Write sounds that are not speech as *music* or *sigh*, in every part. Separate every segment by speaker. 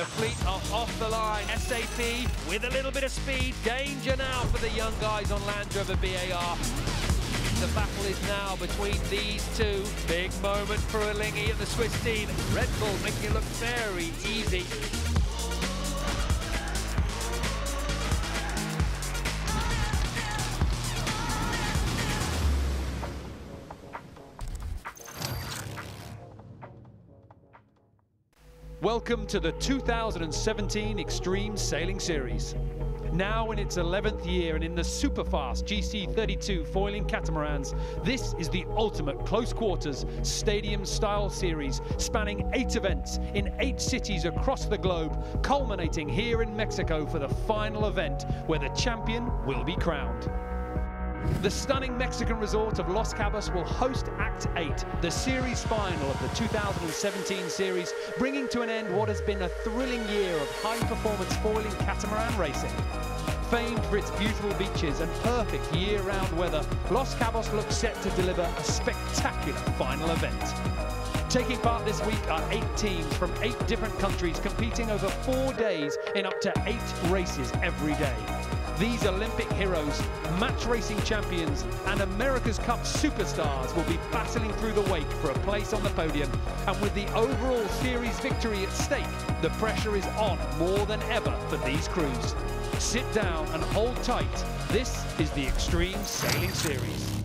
Speaker 1: The fleet are off the line. SAP with a little bit of speed. Danger now for the young guys on Land Rover BAR. The battle is now between these two. Big moment for Alinghi and the Swiss team. Red Bull making it look very easy. Welcome to the 2017 Extreme Sailing Series. Now in its 11th year and in the superfast GC32 foiling catamarans, this is the ultimate close quarters stadium style series spanning eight events in eight cities across the globe, culminating here in Mexico for the final event where the champion will be crowned. The stunning Mexican resort of Los Cabos will host Act 8, the series final of the 2017 series, bringing to an end what has been a thrilling year of high-performance foiling catamaran racing. Famed for its beautiful beaches and perfect year-round weather, Los Cabos looks set to deliver a spectacular final event. Taking part this week are eight teams from eight different countries competing over four days in up to eight races every day. These Olympic heroes, match racing champions, and America's Cup superstars will be battling through the wake for a place on the podium. And with the overall series victory at stake, the pressure is on more than ever for these crews. Sit down and hold tight. This is the Extreme Sailing Series.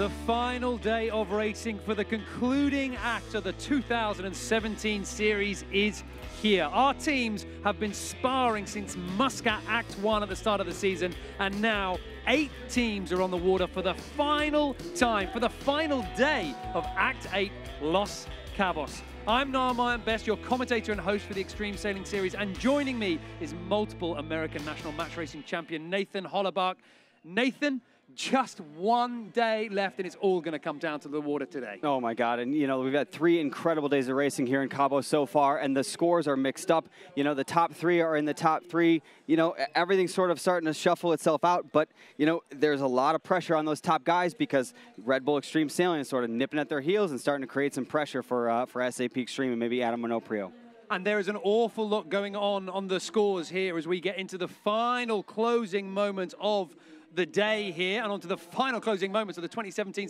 Speaker 1: The final day of racing for the concluding act of the 2017 series is here. Our teams have been sparring since Muscat Act 1 at the start of the season, and now eight teams are on the water for the final time, for the final day of Act 8 Los Cabos. I'm Niall Best, your commentator and host for the Extreme Sailing Series, and joining me is multiple American National Match Racing Champion Nathan Hollerbach. Nathan, just one day left, and it's all going to come down to the water today.
Speaker 2: Oh my God! And you know we've had three incredible days of racing here in Cabo so far, and the scores are mixed up. You know the top three are in the top three. You know everything's sort of starting to shuffle itself out, but you know there's a lot of pressure on those top guys because Red Bull Extreme Sailing is sort of nipping at their heels and starting to create some pressure for uh, for SAP Extreme and maybe Adam Minoprio.
Speaker 1: And there is an awful lot going on on the scores here as we get into the final closing moments of the day here and on to the final closing moments of the 2017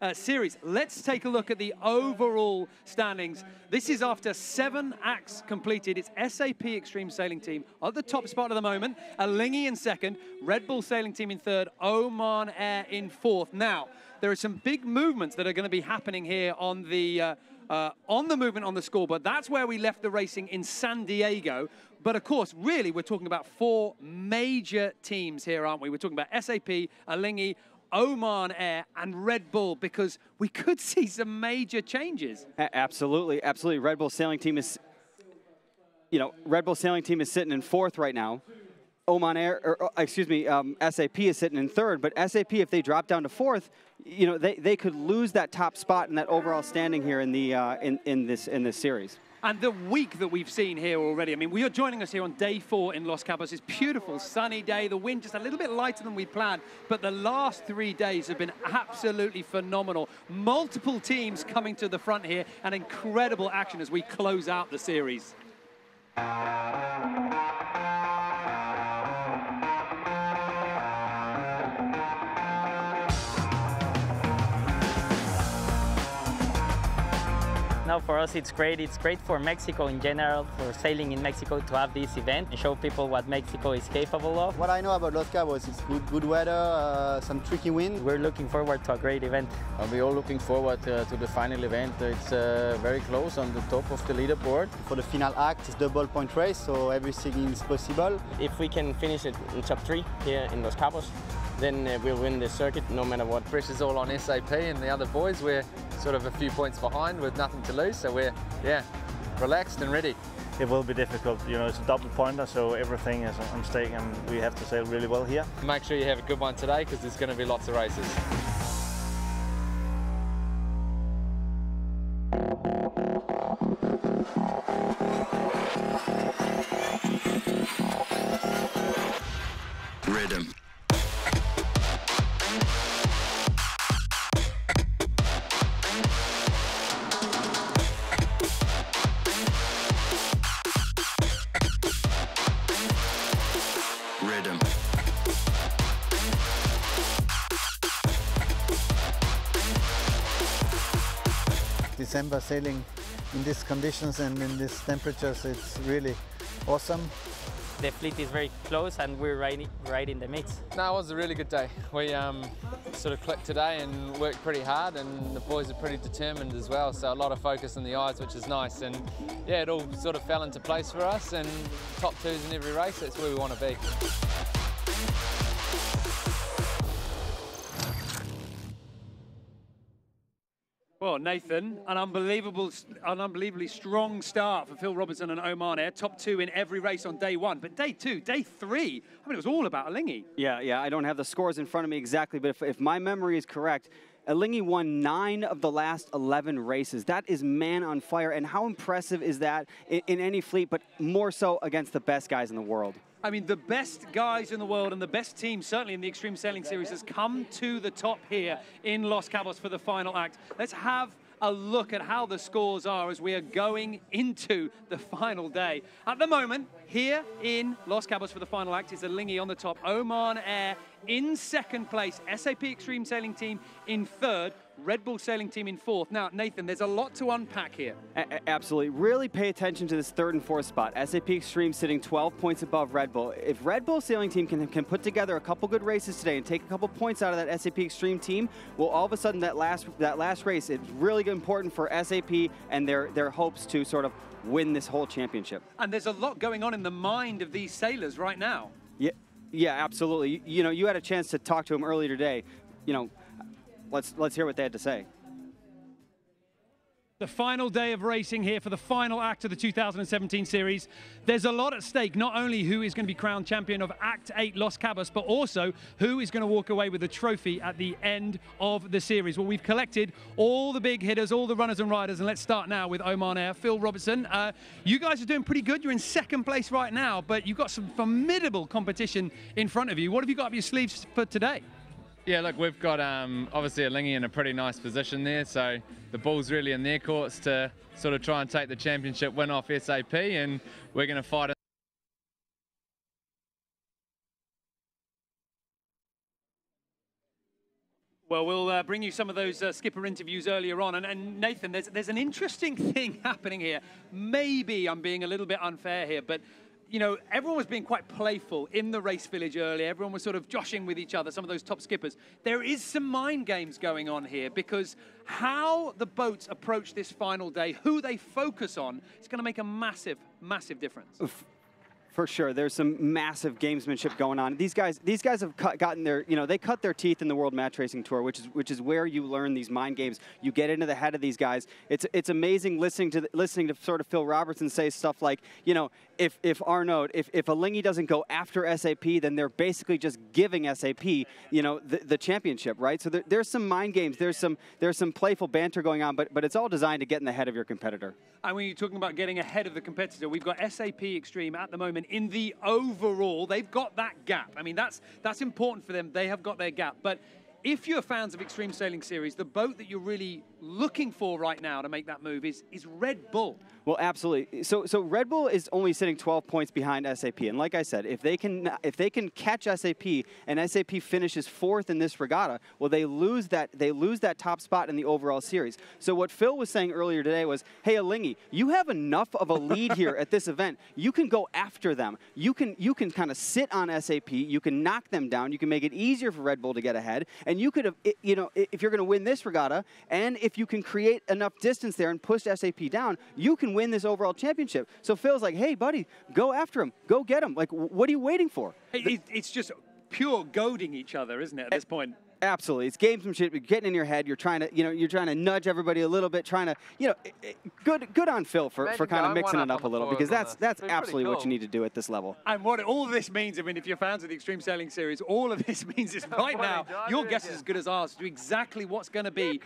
Speaker 1: uh, series. Let's take a look at the overall standings. This is after seven acts completed. It's SAP Extreme Sailing Team at the top spot at the moment, Alinghi in second, Red Bull Sailing Team in third, Oman Air in fourth. Now, there are some big movements that are going to be happening here on the uh, uh, on the movement on the scoreboard. That's where we left the racing in San Diego. But of course, really, we're talking about four major teams here, aren't we? We're talking about SAP, Alinghi, Oman Air and Red Bull because we could *laughs* see some major changes.
Speaker 2: absolutely, absolutely. Red Bull sailing team is, you know, Red Bull sailing team is sitting in fourth right now. Oman Air, or, uh, excuse me, um, SAP is sitting in third, but SAP, if they drop down to fourth, you know, they, they could lose that top spot and that overall standing here in the uh, in, in this in this series.
Speaker 1: And the week that we've seen here already, I mean, we are joining us here on day four in Los Cabos. It's beautiful, sunny day. The wind just a little bit lighter than we planned, but the last three days have been absolutely phenomenal. Multiple teams coming to the front here and incredible action as we close out the series.
Speaker 3: Now for us it's great. It's great for Mexico in general, for sailing in Mexico to have this event and show people what Mexico is capable of.
Speaker 4: What I know about Los Cabos is good, good weather, uh, some tricky wind.
Speaker 3: We're looking forward to a great event.
Speaker 5: Uh, we're all looking forward uh, to the final event. It's uh, very close on the top of the leaderboard.
Speaker 4: For the final act, it's double point race, so everything is possible.
Speaker 3: If we can finish it in top three here in Los Cabos, then uh, we'll win the circuit no matter what.
Speaker 5: Pressure's all on SAP and the other boys. We're sort of a few points behind with nothing to lose, so we're, yeah, relaxed and ready.
Speaker 6: It will be difficult, you know, it's a double pointer, so everything is on stake and we have to sail really well here.
Speaker 5: Make sure you have a good one today because there's going to be lots of races.
Speaker 7: Rhythm.
Speaker 4: December sailing in these conditions and in these temperatures it's really awesome.
Speaker 3: The fleet is very close and we're right, right in the mix.
Speaker 5: No, it was a really good day. We um, sort of clicked today and worked pretty hard and the boys are pretty determined as well. So a lot of focus in the eyes, which is nice. And yeah, it all sort of fell into place for us and top twos in every race, that's where we want to be.
Speaker 1: Nathan, an unbelievable, an unbelievably strong start for Phil Robertson and Oman Air. Top two in every race on day one. But day two, day three, I mean, it was all about Alinghi.
Speaker 2: Yeah, yeah. I don't have the scores in front of me exactly, but if, if my memory is correct, Alinghi won nine of the last 11 races. That is man on fire. And how impressive is that in, in any fleet, but more so against the best guys in the world?
Speaker 1: I mean, the best guys in the world and the best team, certainly in the Extreme Sailing Series, has come to the top here in Los Cabos for the final act. Let's have a look at how the scores are as we are going into the final day. At the moment, here in Los Cabos for the final act is Alinghi on the top, Oman Air in second place, SAP Extreme Sailing Team in third, Red Bull Sailing Team in fourth. Now, Nathan, there's a lot to unpack here.
Speaker 2: A absolutely. Really pay attention to this third and fourth spot. SAP Extreme sitting 12 points above Red Bull. If Red Bull Sailing Team can, can put together a couple good races today and take a couple points out of that SAP Extreme team, well, all of a sudden that last that last race, is really important for SAP and their, their hopes to sort of win this whole championship.
Speaker 1: And there's a lot going on in the mind of these sailors right now.
Speaker 2: Yeah, absolutely. You know, you had a chance to talk to him earlier today. You know, let's let's hear what they had to say.
Speaker 1: The final day of racing here for the final act of the 2017 series. There's a lot at stake, not only who is going to be crowned champion of Act 8 Los Cabos, but also who is going to walk away with the trophy at the end of the series. Well, we've collected all the big hitters, all the runners and riders, and let's start now with Oman Air. Phil Robertson, uh, you guys are doing pretty good. You're in second place right now, but you've got some formidable competition in front of you. What have you got up your sleeves for today?
Speaker 5: Yeah, look, we've got um, obviously Alinghi in a pretty nice position there, so the ball's really in their courts to sort of try and take the championship win off SAP, and we're going to fight. It.
Speaker 1: Well, we'll uh, bring you some of those uh, skipper interviews earlier on. And, and, Nathan, there's, there's an interesting *laughs* thing happening here. Maybe I'm being a little bit unfair here, but you know, everyone was being quite playful in the race village earlier. Everyone was sort of joshing with each other, some of those top skippers. There is some mind games going on here because how the boats approach this final day, who they focus on, is going to make a massive, massive difference.
Speaker 2: For sure, there's some massive gamesmanship going on. These guys, these guys have cut, gotten their, you know, they cut their teeth in the World Match Racing Tour, which is which is where you learn these mind games. You get into the head of these guys. It's it's amazing listening to listening to sort of Phil Robertson say stuff like, you know, if if Arnaud, if if Alinghi doesn't go after SAP, then they're basically just giving SAP, you know, the, the championship, right? So there, there's some mind games. There's some there's some playful banter going on, but but it's all designed to get in the head of your competitor.
Speaker 1: And when you're talking about getting ahead of the competitor, we've got SAP Extreme at the moment in the overall. They've got that gap. I mean, that's that's important for them. They have got their gap. But if you're fans of Extreme Sailing Series, the boat that you're really looking for right now to make that move is, is Red Bull.
Speaker 2: Well, absolutely. So, so Red Bull is only sitting 12 points behind SAP, and like I said, if they can if they can catch SAP and SAP finishes fourth in this regatta, well, they lose that they lose that top spot in the overall series. So what Phil was saying earlier today was, hey, Alinghi, you have enough of a lead here at this event. You can go after them. You can you can kind of sit on SAP. You can knock them down. You can make it easier for Red Bull to get ahead, and you could have you know if you're going to win this regatta, and if you can create enough distance there and push SAP down, you can win this overall championship. So Phil's like, hey, buddy, go after him. Go get him. Like, what are you waiting for?
Speaker 1: It's just pure goading each other, isn't it, at this point?
Speaker 2: Absolutely, it's gamesmanship. You're getting in your head. You're trying to, you know, you're trying to nudge everybody a little bit, trying to, you know, eh, eh, good, good on Phil for, for kind of mixing it up a little because that's that's absolutely cool. what you need to do at this level.
Speaker 1: And what all this means, I mean, if you're fans of the Extreme Sailing Series, all of this *laughs* means is *laughs* right now your guess is as good as ours to do exactly what's going to be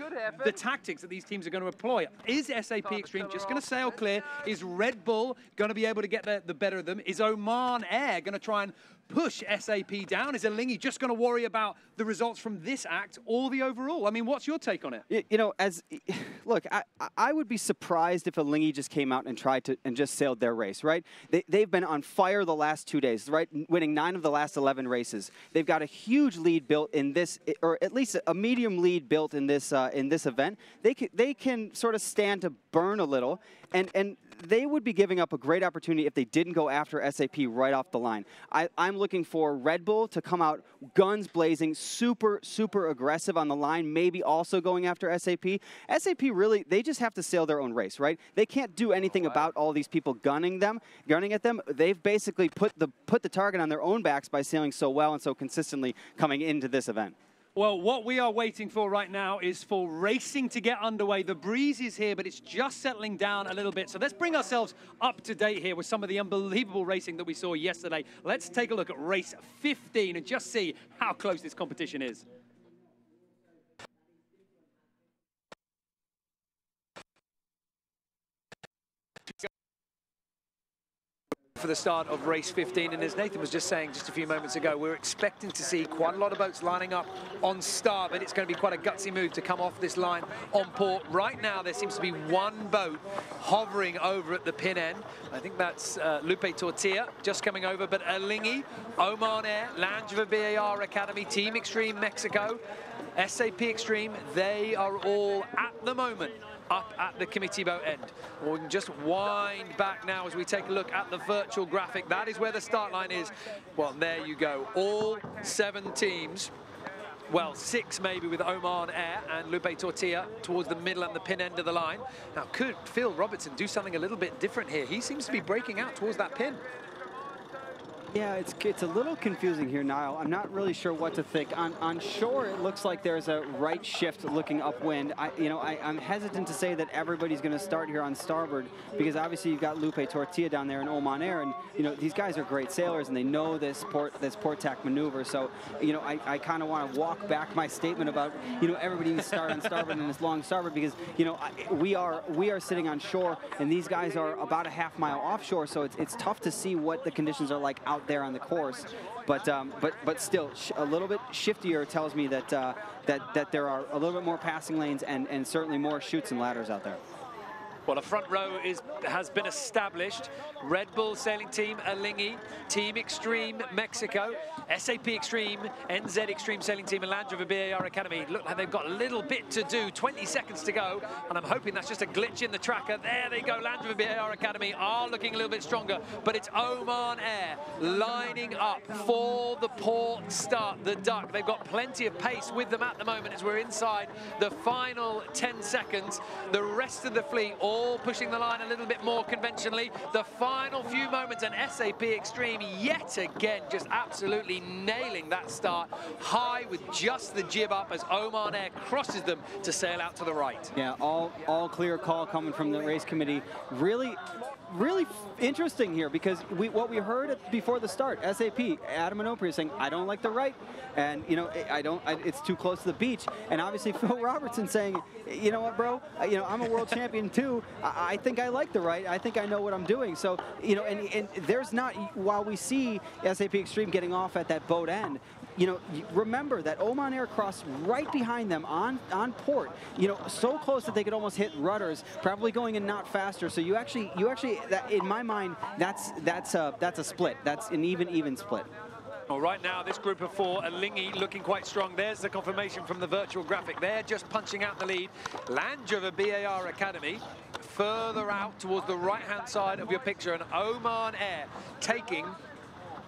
Speaker 1: the tactics that these teams are going to employ. Is SAP Extreme just going to sail clear? Is Red Bull going to be able to get the, the better of them? Is Oman Air going to try and push SAP down? Is Alinghi just going to worry about the results from this act or the overall? I mean, what's your take on it?
Speaker 2: You, know, as *sighs* look, I, I would be surprised if Alinghi just came out and tried to and just sailed their race, right? They, they've been on fire the last two days, right? Winning nine of the last 11 races. They've got a huge lead built in this, or at least a medium lead built in this uh, in this event. They can, they can sort of stand to burn a little, and and they would be giving up a great opportunity if they didn't go after SAP right off the line. I, am looking for Red Bull to come out guns blazing, super, super aggressive on the line, maybe also going after SAP. SAP really, they just have to sail their own race, right? They can't do anything about all these people gunning them, gunning at them. They've basically put the, put the target on their own backs by sailing so well and so consistently coming into this event.
Speaker 1: Well, what we are waiting for right now is for racing to get underway. The breeze is here, but it's just settling down a little bit. So let's bring ourselves up to date here with some of the unbelievable racing that we saw yesterday. Let's take a look at race 15 and just see how close this competition is. For the start of race 15. And as Nathan was just saying just a few moments ago, we're expecting to see quite a lot of boats lining up on starboard. It's going to be quite a gutsy move to come off this line on port. Right now, there seems to be one boat hovering over at the pin end. I think that's uh, Lupe Tortilla just coming over, but Alinghi, Oman Air, Land Rover BAR Academy, Team Extreme Mexico, SAP Extreme, they are all at the moment up at the committee boat end. We can just wind back now as we take a look at the virtual graphic. That is where the start line is. Well, there you go. All seven teams well, six maybe with Oman Air and Lupe Tortilla towards the middle and the pin end of the line. Now, could Phil Robertson do something a little bit different here? He seems to be breaking out towards that pin.
Speaker 2: Yeah, it's it's a little confusing here, Niall. I'm not really sure what to think. On on shore, it looks like there's a right shift looking upwind. I you know I, am hesitant to say that everybody's going to start here on starboard because obviously you've got Lupe Tortilla down there in Oman Air, and you know these guys are great sailors and they know this port this port tack maneuver. So you know I, I kind of want to walk back my statement about you know everybody needs to start on starboard and this long starboard because you know I, we are we are sitting on shore and these guys are about a half mile offshore, so it's it's tough to see what the conditions are like out there on the course. But um, but but still, a little bit shiftier tells me that uh, that that there are a little bit more passing lanes and and certainly more chutes and ladders out there.
Speaker 1: Well, a front row is has been established. Red Bull sailing team Alinghi, Team Extreme Mexico, SAP Extreme, NZ Extreme sailing team and Rover BAR Academy. Look like they've got a little bit to do, 20 seconds to go, and I'm hoping that's just a glitch in the tracker. There they go, Land Rover BAR Academy are looking a little bit stronger, but it's Oman Air lining up for the port start, the duck. They've got plenty of pace with them at the moment as we're inside the final 10 seconds. The rest of the fleet all all pushing the line a little bit more conventionally. The final few moments and SAP Extreme yet again just absolutely nailing that start high with just the jib up as Oman Air crosses them to sail out to the right.
Speaker 2: Yeah, all, all clear call coming from the race committee. Really really interesting here because we, what we heard before the start, SAP, Adam Minoprio saying, I don't like the right, and you know, I don't, I, it's too close to the beach, and obviously *laughs* Phil Robertson saying, you know what, bro, you know, I'm a world *laughs* champion too. I, I, think I like the right. I think I know what I'm doing. So, you know, and, and there's not, while we see SAP Extreme getting off at that boat end, you know, remember that Oman Air crossed right behind them on, on port, you know, so close that they could almost hit rudders, probably going in not faster. So you actually, you actually, that, in my mind, that's, that's, a, that's a split. That's an even, even split.
Speaker 1: Well, right now, this group of four, Alinghi looking quite strong. There's the confirmation from the virtual graphic. They're just punching out the lead. Land Rover BAR Academy further out towards the right-hand side of your picture, and Oman Air taking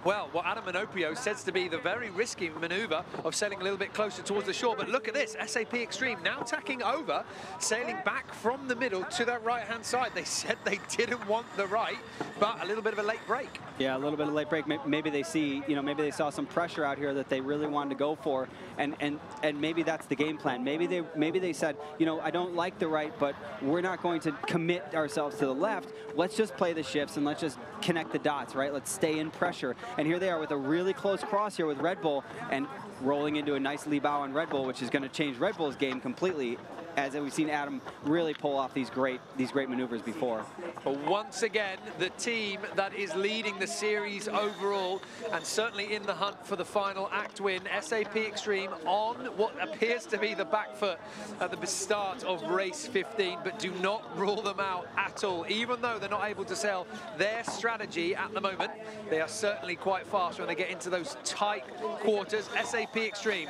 Speaker 1: well, what Adam Minoprio says to be the very risky maneuver of sailing a little bit closer towards the shore. But look at this, SAP Extreme now tacking over, sailing back from the middle to that right-hand side. They said they didn't want the right, but a little bit of a late break.
Speaker 2: Yeah, a little bit of a late break. Maybe they see, you know, maybe they saw some pressure out here that they really wanted to go for, and and and maybe that's the game plan. Maybe they maybe they said, you know, I don't like the right, but we're not going to commit ourselves to the left. Let's just play the shifts and let's just connect the dots, right? Let's stay in pressure. And here they are with a really close cross here with Red Bull and rolling into a nice lee bow on Red Bull, which is going to change Red Bull's game completely as we've seen Adam really pull off these great these great maneuvers before.
Speaker 1: But once again, the team that is leading the series overall and certainly in the hunt for the final act win, SAP Extreme on what appears to be the back foot at the start of race 15, but do not rule them out at all. Even though they're not able to sell their strategy at the moment, they are certainly quite fast when they get into those tight quarters. SAP Extreme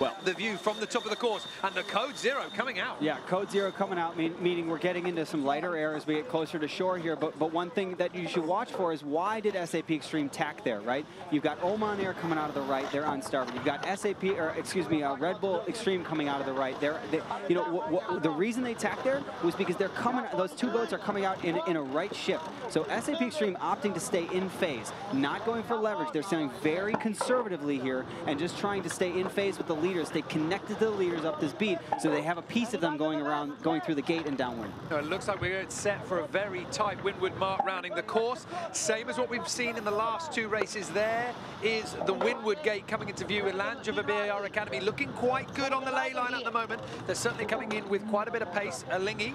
Speaker 1: well, the view from the top of the course and the code zero coming out.
Speaker 2: Yeah, code zero coming out, mean, meaning we're getting into some lighter air as we get closer to shore here. But but one thing that you should watch for is why did SAP Extreme tack there, right? You've got Oman Air coming out of the right, they're on starboard. You've got SAP, or excuse me, uh, Red Bull Extreme coming out of the right. They're, they, you know, the reason they tacked there was because they're coming. Those two boats are coming out in in a right shift. So SAP Extreme opting to stay in phase, not going for leverage. They're sailing very conservatively here and just trying to stay in phase with the leaders, stay connected connected the leaders up this beat, so they have a piece of them going around, going through the gate and downwind.
Speaker 1: it looks like we're set for a very tight windward mark rounding the course. Same as what we've seen in the last two races. There is the windward gate coming into view. Land Rover BAR Academy looking quite good on the layline at the moment. They're certainly coming in with quite a bit of pace. Alinghi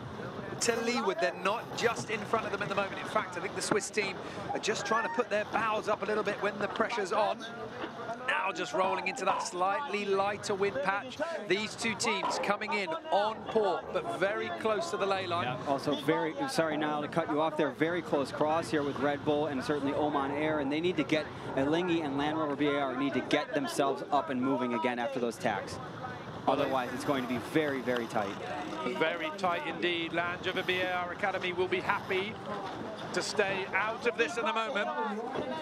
Speaker 1: to leeward. They're not just in front of them at the moment. In fact, I think the Swiss team are just trying to put their bows up a little bit when the pressure's on now just rolling into that slightly lighter wind patch. These two teams coming in on port, but very close to the layline. Yeah.
Speaker 2: Also very, sorry Niall to cut you off there, very close cross here with Red Bull and certainly Oman Air, and they need to get, Alinghi and Land Rover BAR need to get themselves up and moving again after those tacks. Otherwise, it's going to be very, very tight.
Speaker 1: Very tight indeed. Land Rover BAR Academy will be happy to stay out of this at the moment.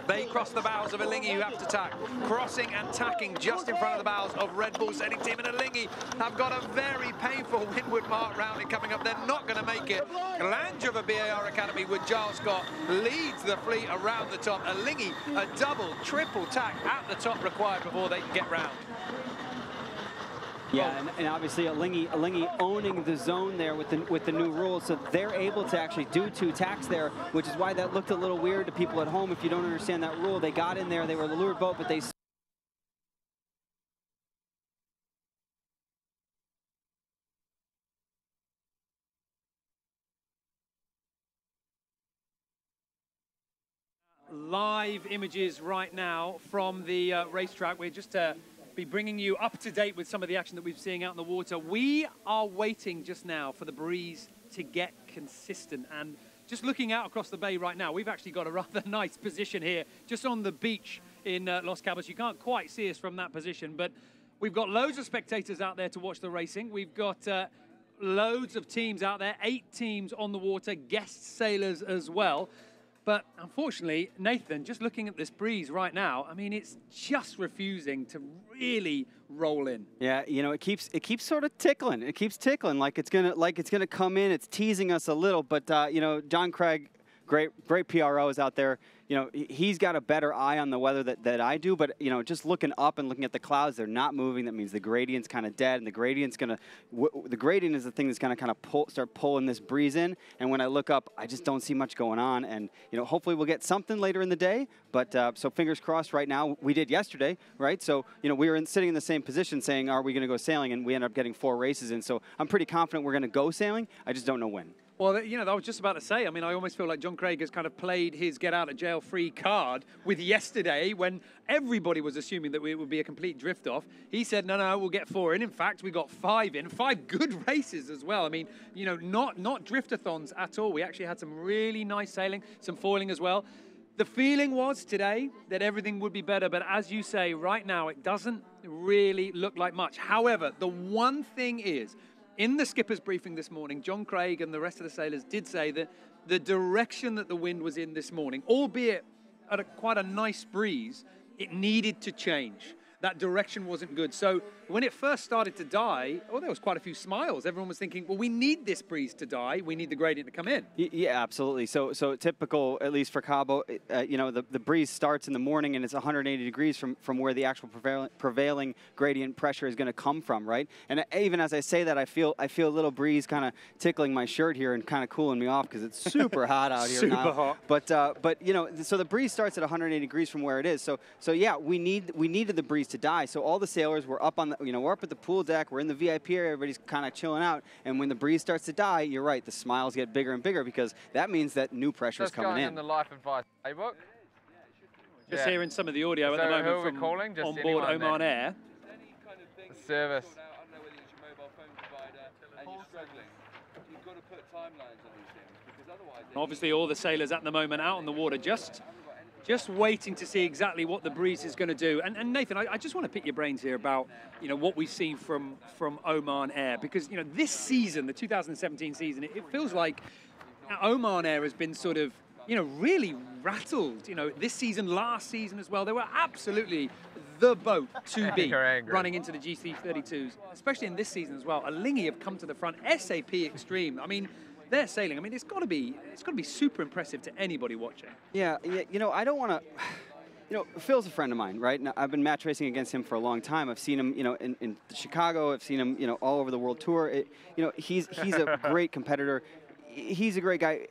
Speaker 1: They cross the bows of Alinghi who have to tack. Crossing and tacking just in front of the bows of Red Bull sailing team and Alinghi have got a very painful windward mark rounding coming up. They're not going to make it. Land Rover BAR Academy with Giles Scott leads the fleet around the top. Alinghi a double, triple tack at the top required before they can get round.
Speaker 2: Yeah, and, and obviously Alinghi, Alinghi owning the zone there with the with the new rules, so they're able to actually do two tacks there, which is why that looked a little weird to people at home. If you don't understand that rule, they got in there, they were the leeward boat, but they
Speaker 1: live images right now from the uh, racetrack. We're just uh, be bringing you up to date with some of the action that we're seeing out in the water. We are waiting just now for the breeze to get consistent. And just looking out across the bay right now, we've actually got a rather *laughs* nice position here, just on the beach in uh, Los Cabos. You can't quite see us from that position, but we've got loads of spectators out there to watch the racing. We've got uh, loads of teams out there, eight teams on the water, guest sailors as well. But unfortunately, Nathan, just looking at this breeze right now, I mean, it's just refusing to really roll in.
Speaker 2: Yeah, you know, it keeps it keeps sort of tickling. It keeps tickling like it's gonna like it's gonna come in. It's teasing us a little, but uh, you know, John Craig, great great PRO is out there you know, he's got a better eye on the weather that, that I do, but, you know, just looking up and looking at the clouds, they're not moving. That means the gradient's kind of dead, and the gradient's going to, the gradient is the thing that's going to kind of pull, start pulling this breeze in. And when I look up, I just don't see much going on. And, you know, hopefully we'll get something later in the day, but uh, so fingers crossed right now. We did yesterday, right? So, you know, we were in, sitting in the same position saying, are we going to go sailing? And we ended up getting four races in. So I'm pretty confident we're going to go sailing. I just don't know when.
Speaker 1: Well, you know, I was just about to say, I mean, I almost feel like John Craig has kind of played his get out of jail free card with yesterday when everybody was assuming that it would be a complete drift off. He said, no, no, we'll get four in. In fact, we got five in, five good *laughs* races as well. I mean, you know, not, not driftathons at all. We actually had some really nice sailing, some foiling as well. The feeling was today that everything would be better, but as you say, right now, it doesn't really look like much. However, the one thing is, in the skipper's briefing this morning, John Craig and the rest of the sailors did say that the direction that the wind was in this morning, albeit at a, quite a nice breeze, it needed to change that direction wasn't good. So when it first started to die, oh, there was quite a few smiles. Everyone was thinking, well, we need this breeze to die. We need the gradient to come in.
Speaker 2: Yeah, absolutely. So, so typical, at least for Cabo, uh, you know, the, the breeze starts in the morning and it's 180 degrees from, from where the actual prevailing, prevailing gradient pressure is going to come from, right? And even as I say that, I feel I feel a little breeze kind of tickling my shirt here and kind of cooling me off because it's super hot out here
Speaker 1: super
Speaker 2: now.
Speaker 1: hot.
Speaker 2: But uh, but you know, so the breeze starts at 180 degrees from where it is. So so yeah, we need we needed the breeze to die. So all the sailors were up on the, you know, we're up at the pool deck, we're in the VIP area, everybody's kind of chilling out. And when the breeze starts to die, you're right, the smiles get bigger and bigger because that means that new pressure is coming
Speaker 5: going
Speaker 2: in.
Speaker 5: in the life advice playbook.
Speaker 1: Just
Speaker 5: Yeah.
Speaker 1: hearing some of the audio at
Speaker 5: So
Speaker 1: the
Speaker 5: who
Speaker 1: moment
Speaker 5: are we
Speaker 1: from
Speaker 5: calling? Just
Speaker 1: on board Oman
Speaker 5: then?
Speaker 1: Air.
Speaker 5: The service.
Speaker 1: Obviously, all the sailors at the moment out on the water, just just waiting to see exactly what the breeze is going to do. And, and Nathan, I, I just want to pick your brains here about you know what we've seen from from Oman Air because you know this season, the 2017 season, it, it feels like Oman Air has been sort of you know really rattled. You know this season, last season as well, they were absolutely the boat to *laughs* be running into the GC32s, especially in this season as well. Alinghi have come to the front. SAP Extreme. I mean. They're sailing. I mean, it's got to be it's got to be super impressive to anybody watching.
Speaker 2: Yeah, yeah, you know, I don't want to. *sighs* You know, Phil's a friend of mine, right? Now, I've been match racing against him for a long time. I've seen him, you know, in, in Chicago. I've seen him, you know, all over the world tour. It, you know, he's he's a *laughs* great competitor. He's a great guy,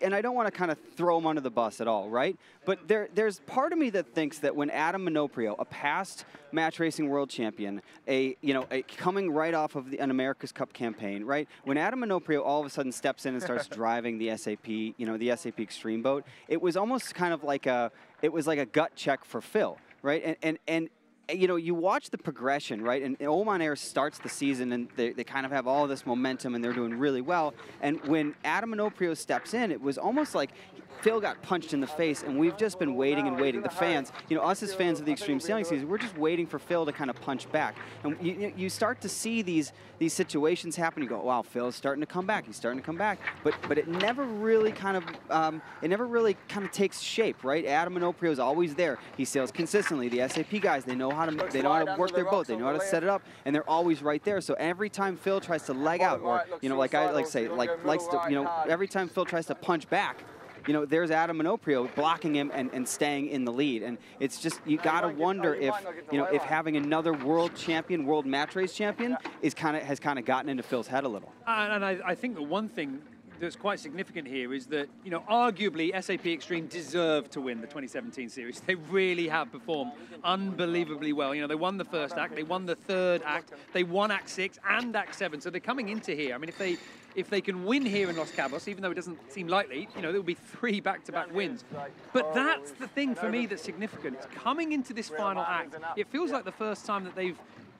Speaker 2: and I don't want to kind of throw him under the bus at all, right? But there, there's part of me that thinks that when Adam Minoprio, a past match racing world champion, a you know, a, coming right off of the, an America's Cup campaign, right? When Adam Minoprio all of a sudden steps in and starts *laughs* driving the SAP, you know, the SAP Extreme boat, it was almost kind of like a, it was like a gut check for Phil, right? And and and you know, you watch the progression, right? And Oman Air starts the season and they, they kind of have all this momentum and they're doing really well. And when Adam Minoprio steps in, it was almost like Phil got punched in the face and we've just been waiting and waiting. The fans, you know, us as fans of the Extreme Sailing season, we're just waiting for Phil to kind of punch back. And you, you- start to see these these situations happen. You go, wow, Phil's starting to come back. He's starting to come back. But but it never really kind of um, it never really kind of takes shape, right? Adam Minoprio is always there. He sails consistently. The SAP guys, they know how to they know how to work their boat. They know how to set it up, and they're always right there. So every time Phil tries to leg out, or you know, like I like say, like likes to, you know, every time Phil tries to punch back, you know, there's Adam Minoprio blocking him and, and staying in the lead. And it's just, you gotta wonder if, you know, if having another world champion, world match race champion is kind of, has kind of gotten into Phil's head a little.
Speaker 1: Uh, and, and I, I think the one thing that's quite significant here is that, you know, arguably SAP Extreme deserve to win the 2017 series. *laughs* They really have performed unbelievably well. You know, they won the first act, they won the third act, they won Act 6 and Act 7. So they're coming into here. I mean, if they if they can win here in Los Cabos, even though it doesn't seem likely, you know, there will be three back-to-back wins. But that's the thing for me that's significant. Coming into this final act. It feels like the first time that they've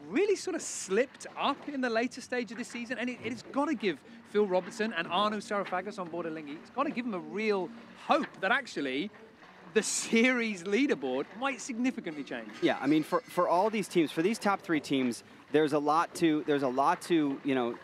Speaker 1: really sort of slipped up in the later stage of this season, and it, it's got to give Phil Robertson and Arnaud Psarofaghis on board Alinghi, it's got to give them a real hope that actually the series leaderboard might significantly change.
Speaker 2: Yeah, I mean, for, for all these teams, for these top three teams, there's a lot to there's a lot to you know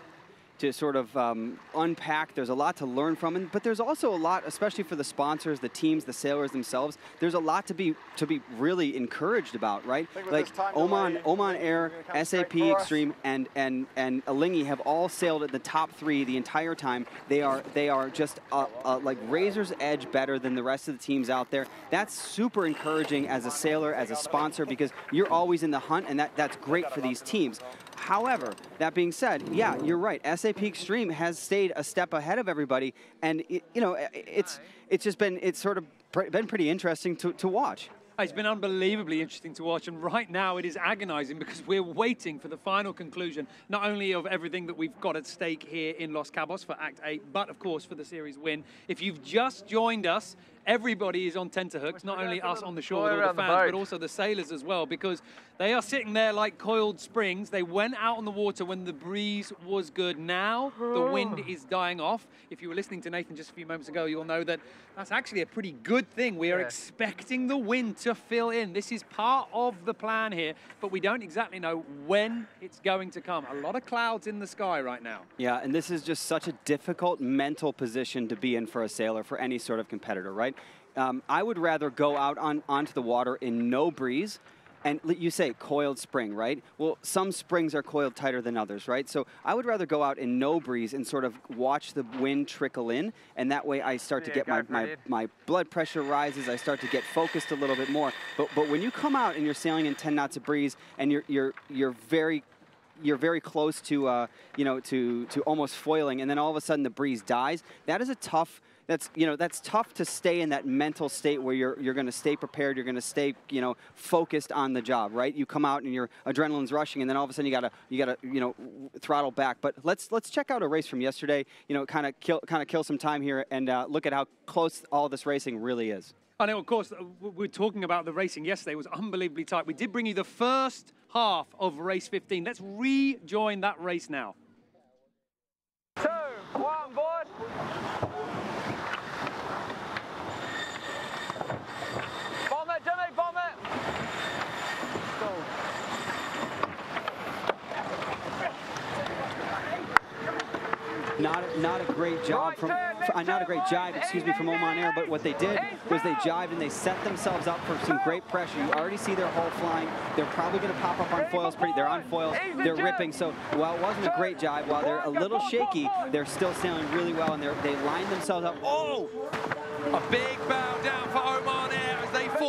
Speaker 2: to sort of um, unpack. There's a lot to learn from, and, but there's also a lot, especially for the sponsors, the teams, the sailors themselves. There's a lot to be to be really encouraged about, right? Like Oman, Oman Air, SAP
Speaker 4: straight for us.
Speaker 2: Extreme, and and and Alinghi have all sailed at the top three the entire time. They are they are just uh, uh, like razor's edge better than the rest of the teams out there. That's super encouraging as a sailor, as a sponsor, because you're always in the hunt, and that that's great for these teams. However, that being said, yeah, you're right. SAP Extreme has stayed a step ahead of everybody, and it, you know it's it's just been it's sort of pr- been pretty interesting to, to watch.
Speaker 1: It's been unbelievably interesting to watch, and right now it is agonizing because we're waiting for the final conclusion, not only of everything that we've got at stake here in Los Cabos for Act 8, but of course for the series win. If you've just joined us, everybody is on tenterhooks, not only us on the shore with all the
Speaker 5: around the
Speaker 1: fans, but also the sailors as well, because they are sitting there like coiled springs. They went out on the water when the breeze was good. Now the wind is dying off. If you were listening to Nathan just a few moments ago, you'll know that that's actually a pretty good thing. We are
Speaker 5: Yeah.
Speaker 1: expecting the wind to fill in. This is part of the plan here, but we don't exactly know when it's going to come. A lot of clouds in the sky right now.
Speaker 2: Yeah, and this is just such a difficult mental position to be in for a sailor, for any sort of competitor, right? Um, I would rather go out on onto the water in no breeze. And you say coiled spring, right? Well, some springs are coiled tighter than others, right? So I would rather go out in no breeze and sort of watch the wind trickle in, and that way I start to get my, my, my blood pressure rises. I start to get focused a little bit more. But but when you come out and you're sailing in 10 knots of breeze and you're you're you're very you're very close to uh, you know to to almost foiling, and then all of a sudden the breeze dies. That is a tough that's you know that's tough to stay in that mental state where you're you're going to stay prepared, you're going to stay you know focused on the job, right? You come out and your adrenaline's rushing, and then all of a sudden you gotta you gotta you know throttle back. But let's let's check out a race from yesterday. You know, kind of kill kind of kill some time here and uh, look at how close all this racing really is.
Speaker 1: I know, of course, uh, we're talking about the racing yesterday. It was unbelievably tight. We did bring you the first half of race 15. Let's rejoin that race now.
Speaker 7: Two, one, board. Bomb it, Jimmy, bomb it.
Speaker 2: Not not a great job from uh, not a great jibe, excuse me, from Oman Air. But what they did was they jibed and they set themselves up for some great pressure. You already see their hull flying. They're probably going to pop up on foils. Pretty, they're on foils. They're ripping. So while it wasn't a great jibe, while they're a little shaky, they're still sailing really well and they they lined themselves up. Oh,
Speaker 1: a big bow down for Oman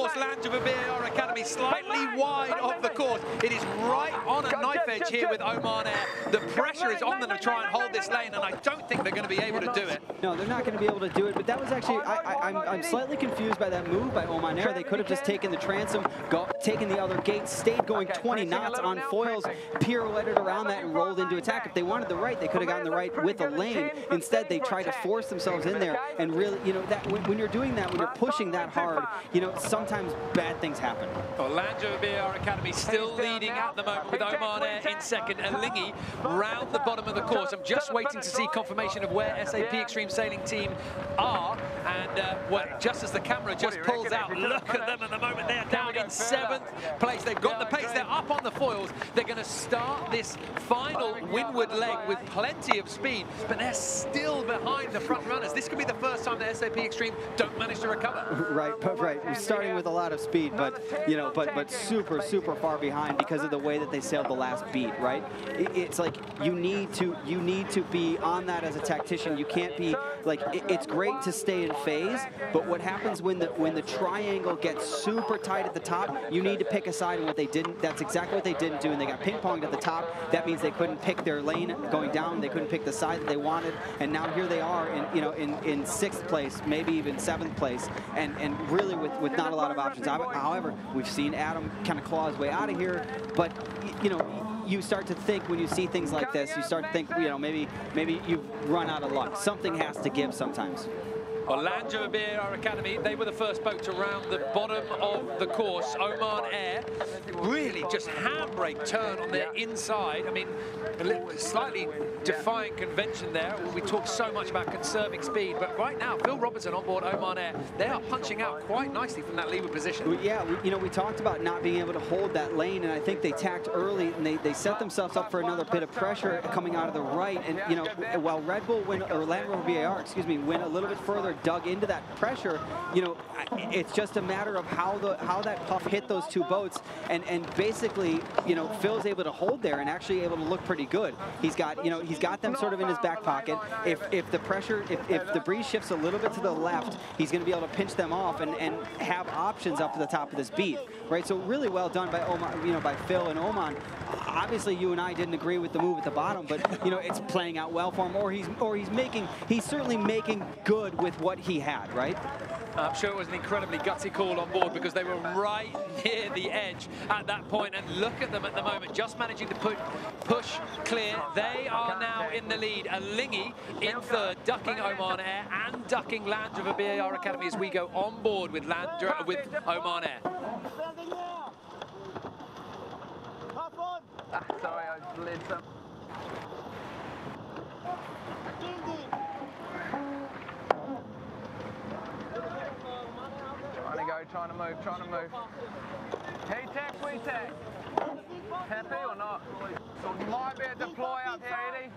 Speaker 1: Air as they force Land BAR Academy slightly wide of the course. It is right on a knife edge here with Oman Air. The pressure is on them to try and hold this lane, and I don't think they're going to be able to do it.
Speaker 2: No, they're not going to be able to do it, but that was actually, I, am I'm, I'm slightly confused by that move by Oman Air. They could have just taken the transom, go, taken the other gate, stayed going 20 knots on foils, pirouetted around that and rolled into attack. If they wanted the right, they could have gotten the right with a lane. Instead, they tried to force themselves in there and really, you know, that when, when you're doing that, when you're pushing that hard, you know, sometimes bad things happen.
Speaker 1: Orlando Land Rover BAR Academy still leading at the moment with Oman Air in second and Lingy round the bottom of the course. I'm just waiting to see confirmation of where SAP Extreme Sailing team are. And uh, well, just as the camera just pulls out, look at them at the moment. They're down in seventh place. They've got the pace. They're up on the foils. They're going to start this final windward leg with plenty of speed, but they're still behind the front runners. This could be the first time the SAP Extreme don't manage to recover.
Speaker 2: Right, right. We're starting with a lot of speed, but you know, but but super, super far behind because of the way that they sailed the last beat. Right? It's like you need to you need to be on that as a tactician. You can't be like it's great to stay in phase, but what happens when the when the triangle gets super tight at the top, you need to pick a side. And what they didn't, that's exactly what they didn't do. And they got ping ponged at the top. That means they couldn't pick their lane going down. They couldn't pick the side that they wanted. And now here they are in you know in in sixth place, maybe even seventh place, and and really with with not a lot of options. However, we've seen Adam kind of claw his way out of here, but you know you start to think when you see things like this, you start to think, you know, maybe maybe you've run out of luck. Something has to give sometimes.
Speaker 1: Well, Land Academy, they were the first boat to round the bottom of the course. Oman Air really just handbrake turn on their inside. I mean, slightly defying convention there. We talk so much about conserving speed, but right now, Phil Robertson on board Oman Air, they are punching out quite nicely from that leeward position.
Speaker 2: Yeah, we, you know, we talked about not being able to hold that lane, and I think they tacked early, and they, they set themselves up for another bit of pressure coming out of the right. And, you know, while Red Bull went, or Land Rover BAR, excuse me, went a little bit further dug into that pressure, you know, it's just a matter of how the how that puff hit those two boats, and and basically, you know, Phil's able to hold there and actually able to look pretty good. He's got, you know, he's got them sort of in his back pocket. If if the pressure, if, if the breeze shifts a little bit to the left, he's going to be able to pinch them off and and have options up to the top of this beat, right? So really well done by Oman, you know, by Phil and Oman. Obviously, you and I didn't agree with the move at the bottom, but you know, it's playing out well for him, or he's or he's making he's certainly making good with what he had, right?
Speaker 1: I'm sure it was an incredibly gutsy call on board because they were right *laughs* near the edge at that point. And look at them at the moment, just managing to put, push clear. They are now in the lead. Alinghi in third, ducking Oman Air and ducking Land Rover BAR Academy as we go on board with, Land, with Oman Air.
Speaker 7: Ah, sorry, I slid some. Trying to move, trying to move. Hey, tack, we tack. Happy or not? So might be a deploy out here, Eddie.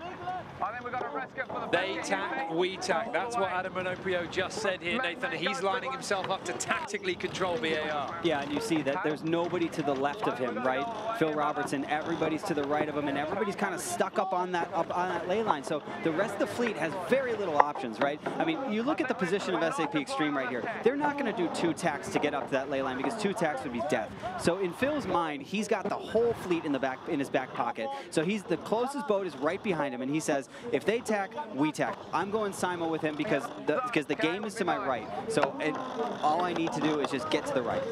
Speaker 7: I think we've got a rescue for the
Speaker 1: They tack, we tack. That's what Adam Minoprio just said here, Nathan. He's lining himself up to tactically control BAR.
Speaker 2: Yeah, and you see that there's nobody to the left of him, right? Phil Robertson, everybody's to the right of him, and everybody's kind of stuck up on that up on that layline. So the rest of the fleet has very little options, right? I mean, you look at the position of SAP Extreme right here. They're not going to do two tacks to get up to that layline because two tacks would be death. So in Phil's mind, he's got the whole fleet in the back in his back pocket. So he's the closest boat is right behind him, and he says, if they tack, we tack. I'm going Simo with him because the because the game is to my right. So and all I need to do is just get to the right.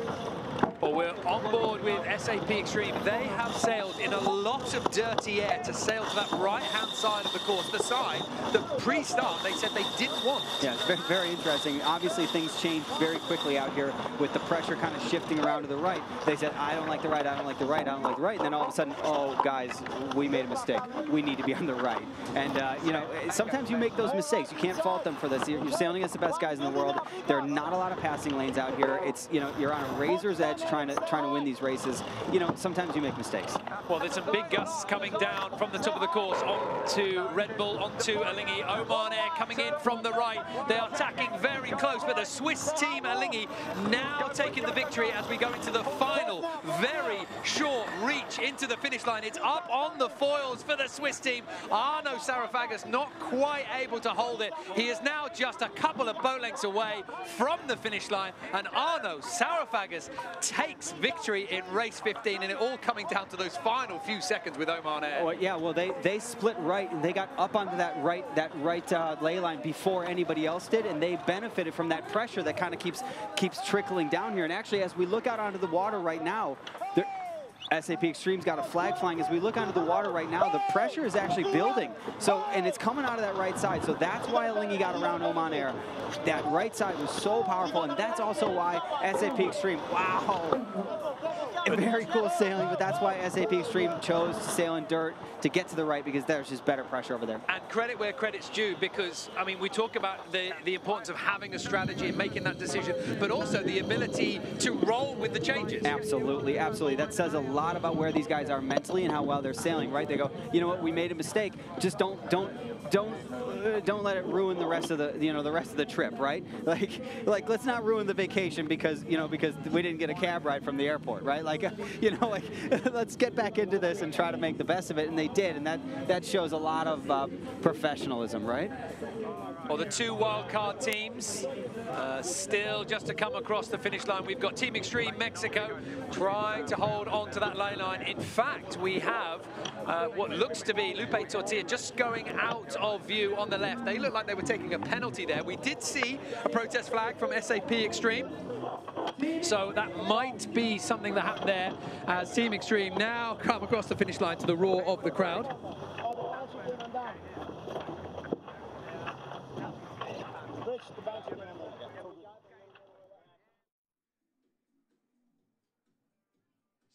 Speaker 1: Well, we're on board with SAP Extreme. They have sailed in a lot of dirty air to sail to that right-hand side of the course, the side that pre-start they said they didn't want.
Speaker 2: Yeah, it's very, very interesting. Obviously, things change very quickly out here with the pressure kind of shifting around to the right. They said, I don't like the right, I don't like the right, I don't like the right. And then all of a sudden, oh, guys, we made a mistake. We need to be on the right. And, uh, you know, sometimes you make those mistakes. You can't fault them for this. You're sailing against the best guys in the world. There are not a lot of passing lanes out here. It's, you know, you're on a razor's edge trying to trying to win these races. You know, sometimes you make mistakes.
Speaker 1: Well, there's some big gusts coming down from the top of the course onto Red Bull, onto Alinghi. Oman Air coming in from the right. They are attacking very close, but the Swiss team Alinghi now taking the victory as we go into the final, very short reach into the finish line. It's up on the foils for the Swiss team. Arnaud Psarofaghis not quite able to hold it. He is now just a couple of boat lengths away from the finish line, and Arnaud Psarofaghis takes victory in race 15, and it all coming down to those final few seconds with Oman Air.
Speaker 2: Well, yeah, well, they, they split right, and they got up onto that right that right uh, layline before anybody else did, and they benefited from that pressure that kind of keeps keeps trickling down here. And actually, as we look out onto the water right now, SAP Extreme's got a flag flying. As we look onto the water right now, the pressure is actually building. So, and it's coming out of that right side. So that's why Alinghi got around Oman Air. That right side was so powerful, and that's also why SAP Extreme, wow, *laughs* very cool sailing, but that's why SAP Extreme chose to sail in dirt to get to the right because there's just better pressure over there.
Speaker 1: And credit where credit's due because, I mean, we talk about the, the importance of having a strategy and making that decision, but also the ability to roll with the changes.
Speaker 2: Absolutely, absolutely. That says a lot about where these guys are mentally and how well they're sailing, right? They go, you know what, we made a mistake. Just don't, don't, don't don't let it ruin the rest of the you know the rest of the trip, right? *laughs* Like like let's not ruin the vacation because you know because we didn't get a cab ride from the airport, right? Like *laughs* you know like *laughs* let's get back into this and try to make the best of it, and they did, and that that shows a lot of uh, professionalism, right?
Speaker 1: Well, the two wildcard teams uh, still just to come across the finish line. We've got Team Extreme Mexico trying to hold on to that lane line. In fact, we have uh, what looks to be Lupe Tortilla just going out of view on the left. They look like they were taking a penalty there. We did see a protest flag from SAP Extreme. So that might be something that happened there as Team Extreme now come across the finish line to the roar of the crowd.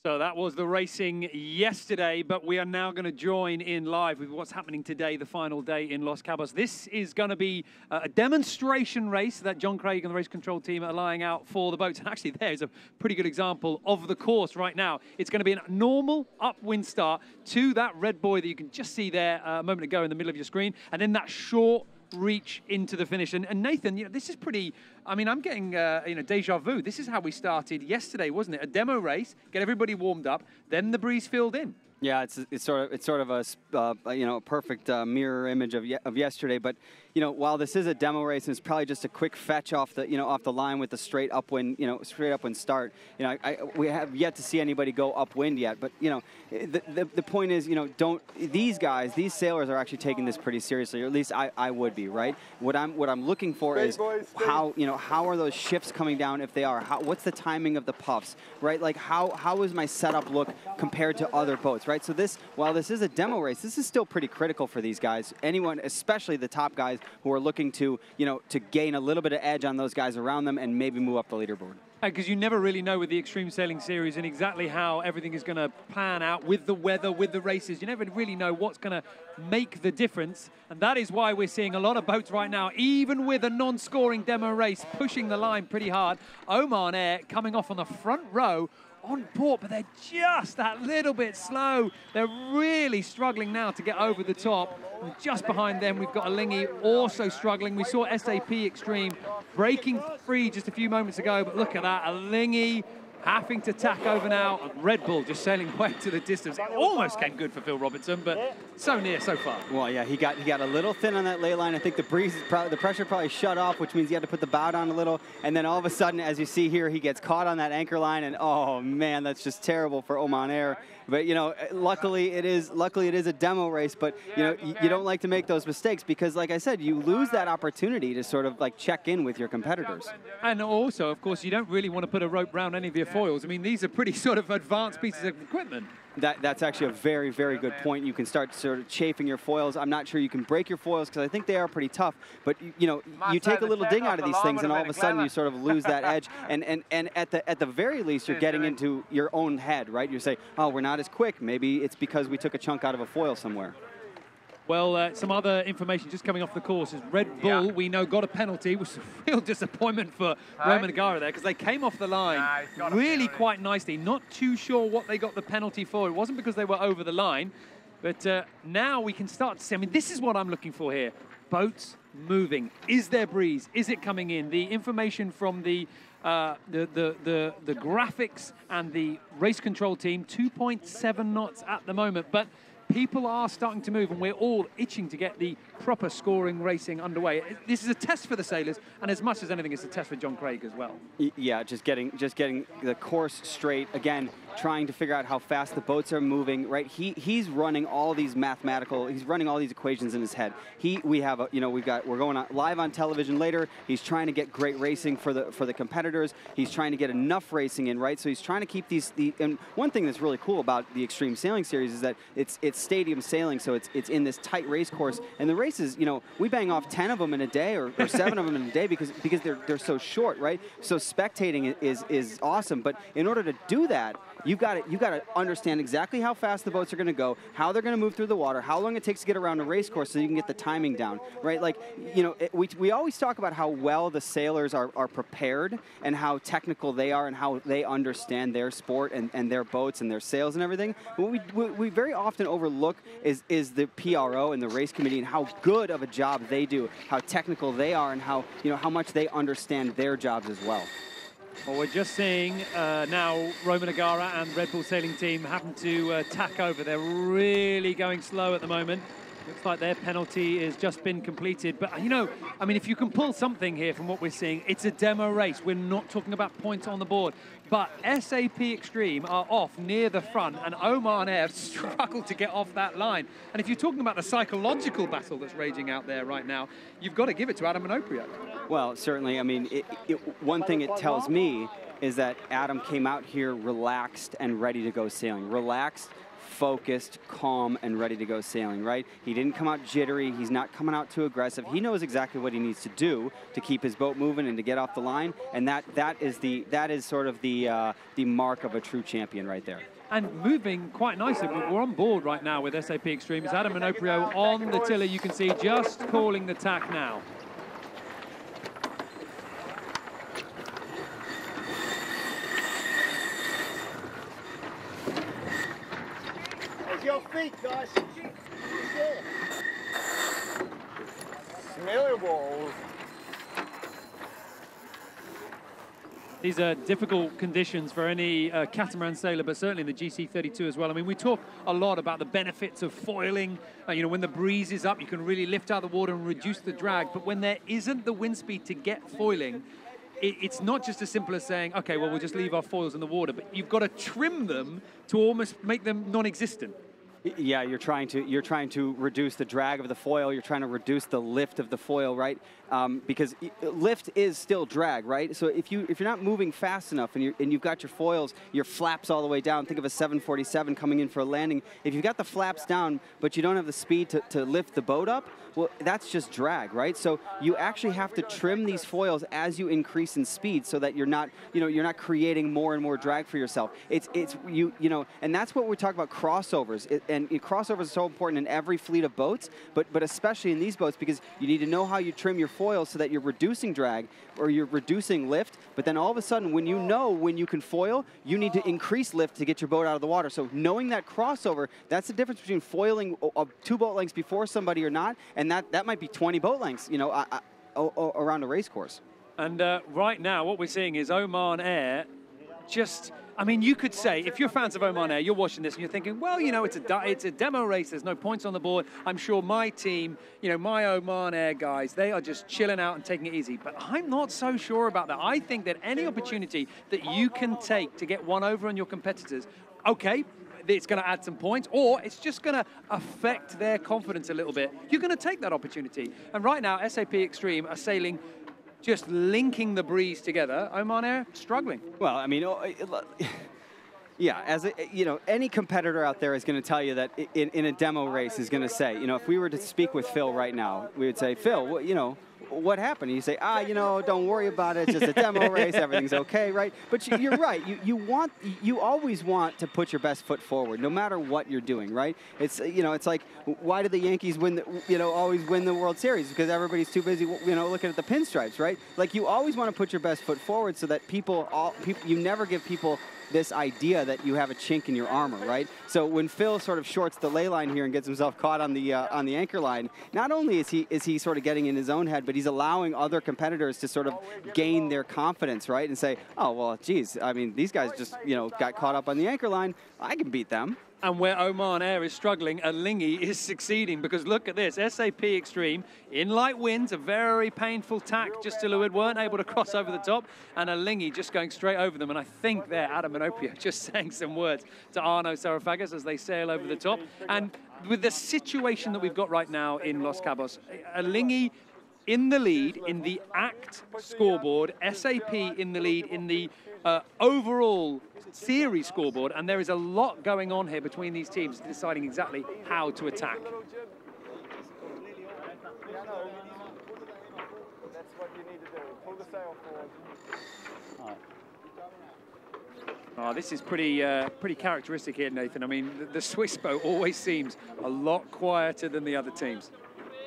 Speaker 1: So that was the racing yesterday, but we are now going to join in live with what's happening today, the final day in Los Cabos. This is going to be a demonstration race that John Craig and the race control team are laying out for the boats. And actually, there's a pretty good example of the course right now. It's going to be a normal upwind start to that red buoy that you can just see there uh, a moment ago in the middle of your screen, and then that short reach into the finish. And, and, Nathan, you know, this is pretty. I mean, I'm getting uh, you know deja vu. This is how we started yesterday, wasn't it? A demo race, get everybody warmed up, then the breeze filled in.
Speaker 2: Yeah, it's it's sort of it's sort of a uh, you know a perfect uh, mirror image of ye of yesterday. But you know, while this is a demo race and it's probably just a quick fetch off the you know off the line with a straight upwind you know straight upwind start. You know, I, we have yet to see anybody go upwind yet. But you know, the, the, the point is you know don't these guys these sailors are actually taking this pretty seriously, or at least I, I would be right. What I'm what I'm looking for is how you know how are those shifts coming down if they are? How, what's the timing of the puffs? Right, like how how is my setup look compared to other boats? right? So this, while this is a demo race, this is still pretty critical for these guys. Anyone, especially the top guys who are looking to, you know, to gain a little bit of edge on those guys around them and maybe move up the leaderboard.
Speaker 1: Because you never really know with the Extreme Sailing Series and exactly how everything is going to pan out with the weather, with the races. You never really know what's going to make the difference. And that is why we're seeing a lot of boats right now, even with a non-scoring demo race, pushing the line pretty hard. Oman Air coming off on the front row on port, but they're just that little bit slow. They're really struggling now to get over the top. And just behind them, we've got Alinghi also struggling. We saw SAP Extreme breaking free just a few moments ago, but look at that. Alinghi having to tack over now. Red Bull just sailing *laughs* way to the distance. It almost came good for Phil Robertson, but so near so far.
Speaker 2: Well, yeah, he got he got a little thin on that lay line. I think the breeze, probably, the pressure probably shut off, which means he had to put the bow down a little. And then all of a sudden, as you see here, he gets caught on that anchor line, and oh man, that's just terrible for Oman Air. But you know, uh, luckily it is luckily it is a demo race. But you know, you, you don't like to make those mistakes because, like I said, you lose that opportunity to sort of like check in with your competitors.
Speaker 1: And also, of course, you don't really want to put a rope around any of your foils. I mean, these are pretty *laughs* sort of advanced pieces of equipment.
Speaker 2: That, that's actually a very, very good point. You can start sort of chafing your foils. I'm not sure you can break your foils because I think they are pretty tough. But you, you know, you take a little ding out of these things, and all of a sudden you sort of lose that edge. *laughs* And and and at the at the very least, you're getting into your own head, right? You say, oh, we're not as quick. Maybe it's because we took a chunk out of a foil somewhere.
Speaker 1: Well, uh, some other information just coming off the course is Red Bull, yeah. we know, got a penalty. which was a *laughs* real disappointment for hey. Roman Hagara there because they came off the line nah, really quite nicely. Not too sure what they got the penalty for. It wasn't because they were over the line. But uh, now we can start to see. I mean, this is what I'm looking for here. Boats moving. Is there breeze? Is it coming in? The information from the uh, the, the, the, the graphics and the race control team, 2.7 knots at the moment. But people are starting to move, and we're all itching to get the proper scoring racing underway. This is a test for the sailors, and as much as anything, it's a test for John Craig as well.
Speaker 2: Yeah, just getting just getting the course straight again, trying to figure out how fast the boats are moving. Right, he he's running all these mathematical, he's running all these equations in his head. He we have a you know we've got we're going on live on television later. He's trying to get great racing for the for the competitors. He's trying to get enough racing in, right? So he's trying to keep these the and one thing that's really cool about the Extreme Sailing Series is that it's it's stadium sailing, so it's it's in this tight race course, and the races, you know, we bang off ten of them in a day or, or seven of them in a day because because they're they're so short, right? So spectating is is awesome, but in order to do that, you've got to, you've got to understand exactly how fast the boats are going to go, how they're going to move through the water, how long it takes to get around a race course so you can get the timing down, right? Like, you know, it, we, we always talk about how well the sailors are, are prepared and how technical they are and how they understand their sport and, and their boats and their sails and everything. What we, we, we very often overlook is, is the PRO and the race committee and how good of a job they do, how technical they are and how, you know, how much they understand their jobs as well.
Speaker 1: Well, we're just seeing uh, now Roman Hagara and Red Bull Sailing Team having to uh, tack over. They're really going slow at the moment. Looks like their penalty has just been completed. But, you know, I mean, if you can pull something here from what we're seeing, it's a demo race. We're not talking about points on the board. But SAP Extreme are off near the front, and Oman Air struggled to get off that line. And if you're talking about the psychological battle that's raging out there right now, you've got to give it to Adam Minoprio.
Speaker 2: Well, certainly. I mean, it, it, one thing it tells me is that Adam came out here relaxed and ready to go sailing. Relaxed, focused, calm, and ready to go sailing, right? He didn't come out jittery. He's not coming out too aggressive. He knows exactly what he needs to do to keep his boat moving and to get off the line, and that that is the that is sort of the uh, the mark of a true champion right there
Speaker 1: and moving quite nicely. We're on board right now with SAP Extreme. It's Adam Minoprio on the tiller, you can see, just calling the tack now.
Speaker 8: your feet, guys. Smell balls.
Speaker 1: These are difficult conditions for any uh, catamaran sailor, but certainly in the GC32 as well. I mean, we talk a lot about the benefits of foiling. Uh, you know, when the breeze is up, you can really lift out the water and reduce the drag. But when there isn't the wind speed to get foiling, it, it's not just as simple as saying, okay, well, we'll just leave our foils in the water, but you've got to trim them to almost make them non-existent.
Speaker 2: Yeah, you're trying to you're trying to reduce the drag of the foil. You're trying to reduce the lift of the foil, right? Um, because lift is still drag, right? So if you if you're not moving fast enough and you and you've got your foils, your flaps all the way down. Think of a 747 coming in for a landing. If you've got the flaps down, but you don't have the speed to, to lift the boat up, well, that's just drag, right? So you actually have to trim these foils as you increase in speed, so that you're not you know you're not creating more and more drag for yourself. It's it's you you know, and that's what we talk about crossovers. It, and crossovers are so important in every fleet of boats, but, but especially in these boats because you need to know how you trim your foils so that you're reducing drag or you're reducing lift, but then all of a sudden when you know when you can foil, you need to increase lift to get your boat out of the water. So knowing that crossover, that's the difference between foiling two boat lengths before somebody or not, and that, that might be 20 boat lengths, you know, around a race course.
Speaker 1: And uh, right now, what we're seeing is Oman Air just I mean, you could say, if you're fans of Oman Air, you're watching this and you're thinking, well, you know, it's a, it's a demo race, there's no points on the board. I'm sure my team, you know, my Oman Air guys, they are just chilling out and taking it easy. But I'm not so sure about that. I think that any opportunity that you can take to get one over on your competitors, okay, it's going to add some points, or it's just going to affect their confidence a little bit. You're going to take that opportunity. And right now, SAP Extreme are sailing just linking the breeze together. Oman Air struggling.
Speaker 2: Well, I mean, oh, *laughs* yeah, as a, you know, any competitor out there is going to tell you that in, in a demo race is going to say, you know, if we were to speak with Phil right now, we would say, Phil, well, you know, what happened? You say, ah, you know, don't worry about it. It's just a demo *laughs* race. Everything's okay, right? But you, are right. You, you want, you always want to put your best foot forward, no matter what you're doing, right? It's, you know, it's like, why do the Yankees win, the, you know, always win the World Series? Because everybody's too busy, you know, looking at the pinstripes, right? Like you always want to put your best foot forward so that people, all people, you never give people this idea that you have a chink in your armor, right? So when Phil sort of shorts the lay line here and gets himself caught on the uh, on the anchor line, not only is he is he sort of getting in his own head, but he's allowing other competitors to sort of gain their confidence, right? And say, oh well, geez, I mean these guys just you know got caught up on the anchor line. I can beat them.
Speaker 1: And where Oman Air is struggling, Alinghi is succeeding because look at this, SAP Extreme in light winds, a very painful tack just to Leeward, weren't able to cross over the top, and Alinghi just going straight over them. And I think there, Adam Minoprio *laughs* just saying some words to Arnaud Psarofaghis as they sail over the top. And with the situation that we've got right now in Los Cabos, Alinghi in the lead in the ACT scoreboard, SAP in the lead in the uh, overall series scoreboard, and there is a lot going on here between these teams deciding exactly how to attack. Oh, this is pretty uh, pretty characteristic here, Nathan. I mean, the, the Swiss boat always seems a lot quieter than the other teams.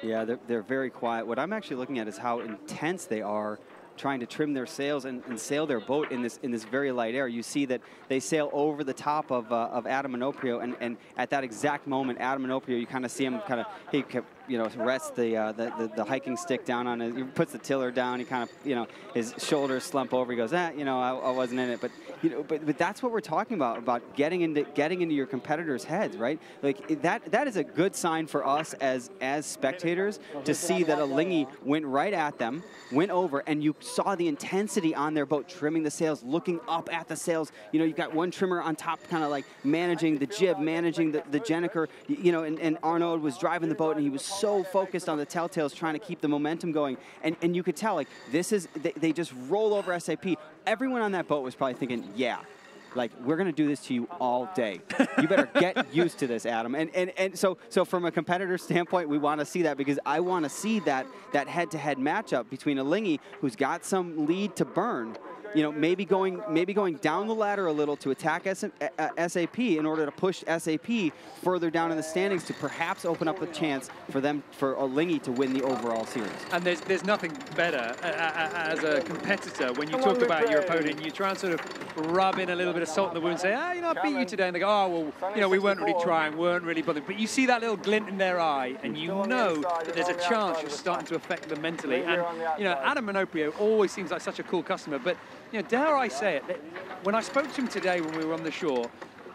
Speaker 2: Yeah, they're, they're very quiet. What I'm actually looking at is how intense they are trying to trim their sails and, and, sail their boat in this in this very light air. You see that they sail over the top of, uh, of Adam Minoprio, and, and at that exact moment, Adam Minoprio, you kind of see him kind of, he you know, rests the, uh, the, the, the, hiking stick down on it. He puts the tiller down. He kind of, you know, his shoulders slump over. He goes, ah, you know, I, I, wasn't in it. But, you know, but, but that's what we're talking about, about getting into getting into your competitors' heads, right? Like that that is a good sign for us as as spectators to see that Alinghi went right at them, went over, and you saw the intensity on their boat, trimming the sails, looking up at the sails. You know, you've got one trimmer on top, kind of like managing the jib, managing the, the gennaker, you know, and, and Arnaud was driving the boat, and he was so focused on the telltales trying to keep the momentum going. And, and you could tell, like, this is, they, they just roll over SAP. Everyone on that boat was probably thinking, yeah, like we're going to do this to you all day. You better *laughs* get used to this, Adam. And and and so so from a competitor standpoint, we want to see that because I want to see that that head-to-head matchup between Alinghi, who's got some lead to burn, you know, maybe going maybe going down the ladder a little to attack S uh, SAP in order to push SAP further down in the standings to perhaps open up a chance for them for Alinghi to win the overall series.
Speaker 1: And there's there's nothing better uh, uh, as a competitor when you talk about your opponent, you try and sort of rub in a little bit of salt in the wound, say, ah, you know, I beat you today, and they go, oh well, you know, we weren't really trying, weren't really bothered. But you see that little glint in their eye, and you know that there's a chance you're starting to affect them mentally. And you know, Adam Minoprio always seems like such a cool customer, but you know, dare I say it, when I spoke to him today when we were on the shore,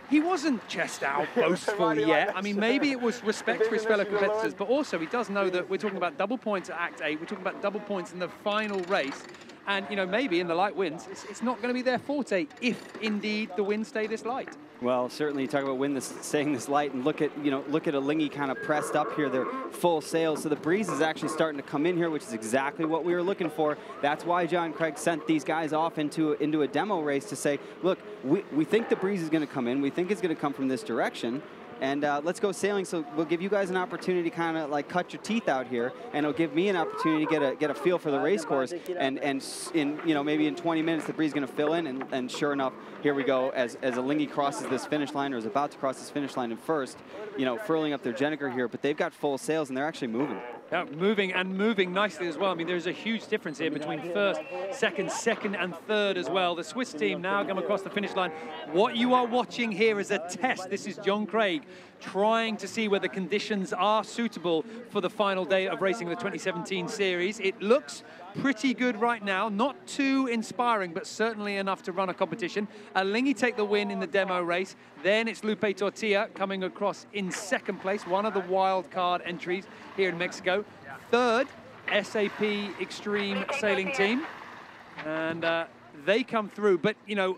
Speaker 1: he wasn't chest out, *laughs* boastful yet. I mean, maybe it was respect for his fellow competitors, but also he does know that we're talking about double points at Act 8, we're talking about double points in the final race, and, you know, maybe in the light winds, it's, it's not going to be their forte if indeed the winds stay this light.
Speaker 2: Well, certainly you talk about wind this, staying this light and look at, you know, look at Alinghi kind of pressed up here. They're full sails. So the breeze is actually starting to come in here, which is exactly what we were looking for. That's why John Craig sent these guys off into, into a demo race to say, look, we, we think the breeze is going to come in. We think it's going to come from this direction and uh, let's go sailing. So we'll give you guys an opportunity to kind of like cut your teeth out here, and it'll give me an opportunity to get a get a feel for the race course. And and in you know maybe in 20 minutes the breeze is going to fill in, and, and sure enough, here we go as as Alinghi crosses this finish line or is about to cross this finish line in first, you know, furling up their gennaker here, but they've got full sails and they're actually moving.
Speaker 1: Yeah, moving and moving nicely as well. I mean, there's a huge difference here between first, second, second, and third as well. The Swiss team now come across the finish line. What you are watching here is a test. This is John Craig trying to see whether conditions are suitable for the final day of racing the 2017 series. It looks pretty good right now. Not too inspiring, but certainly enough to run a competition. Alinghi take the win in the demo race. Then it's Lupe Tortilla coming across in second place, one of the wild card entries here in Mexico. Third, SAP Extreme Sailing Team. And uh, they come through. But, you know,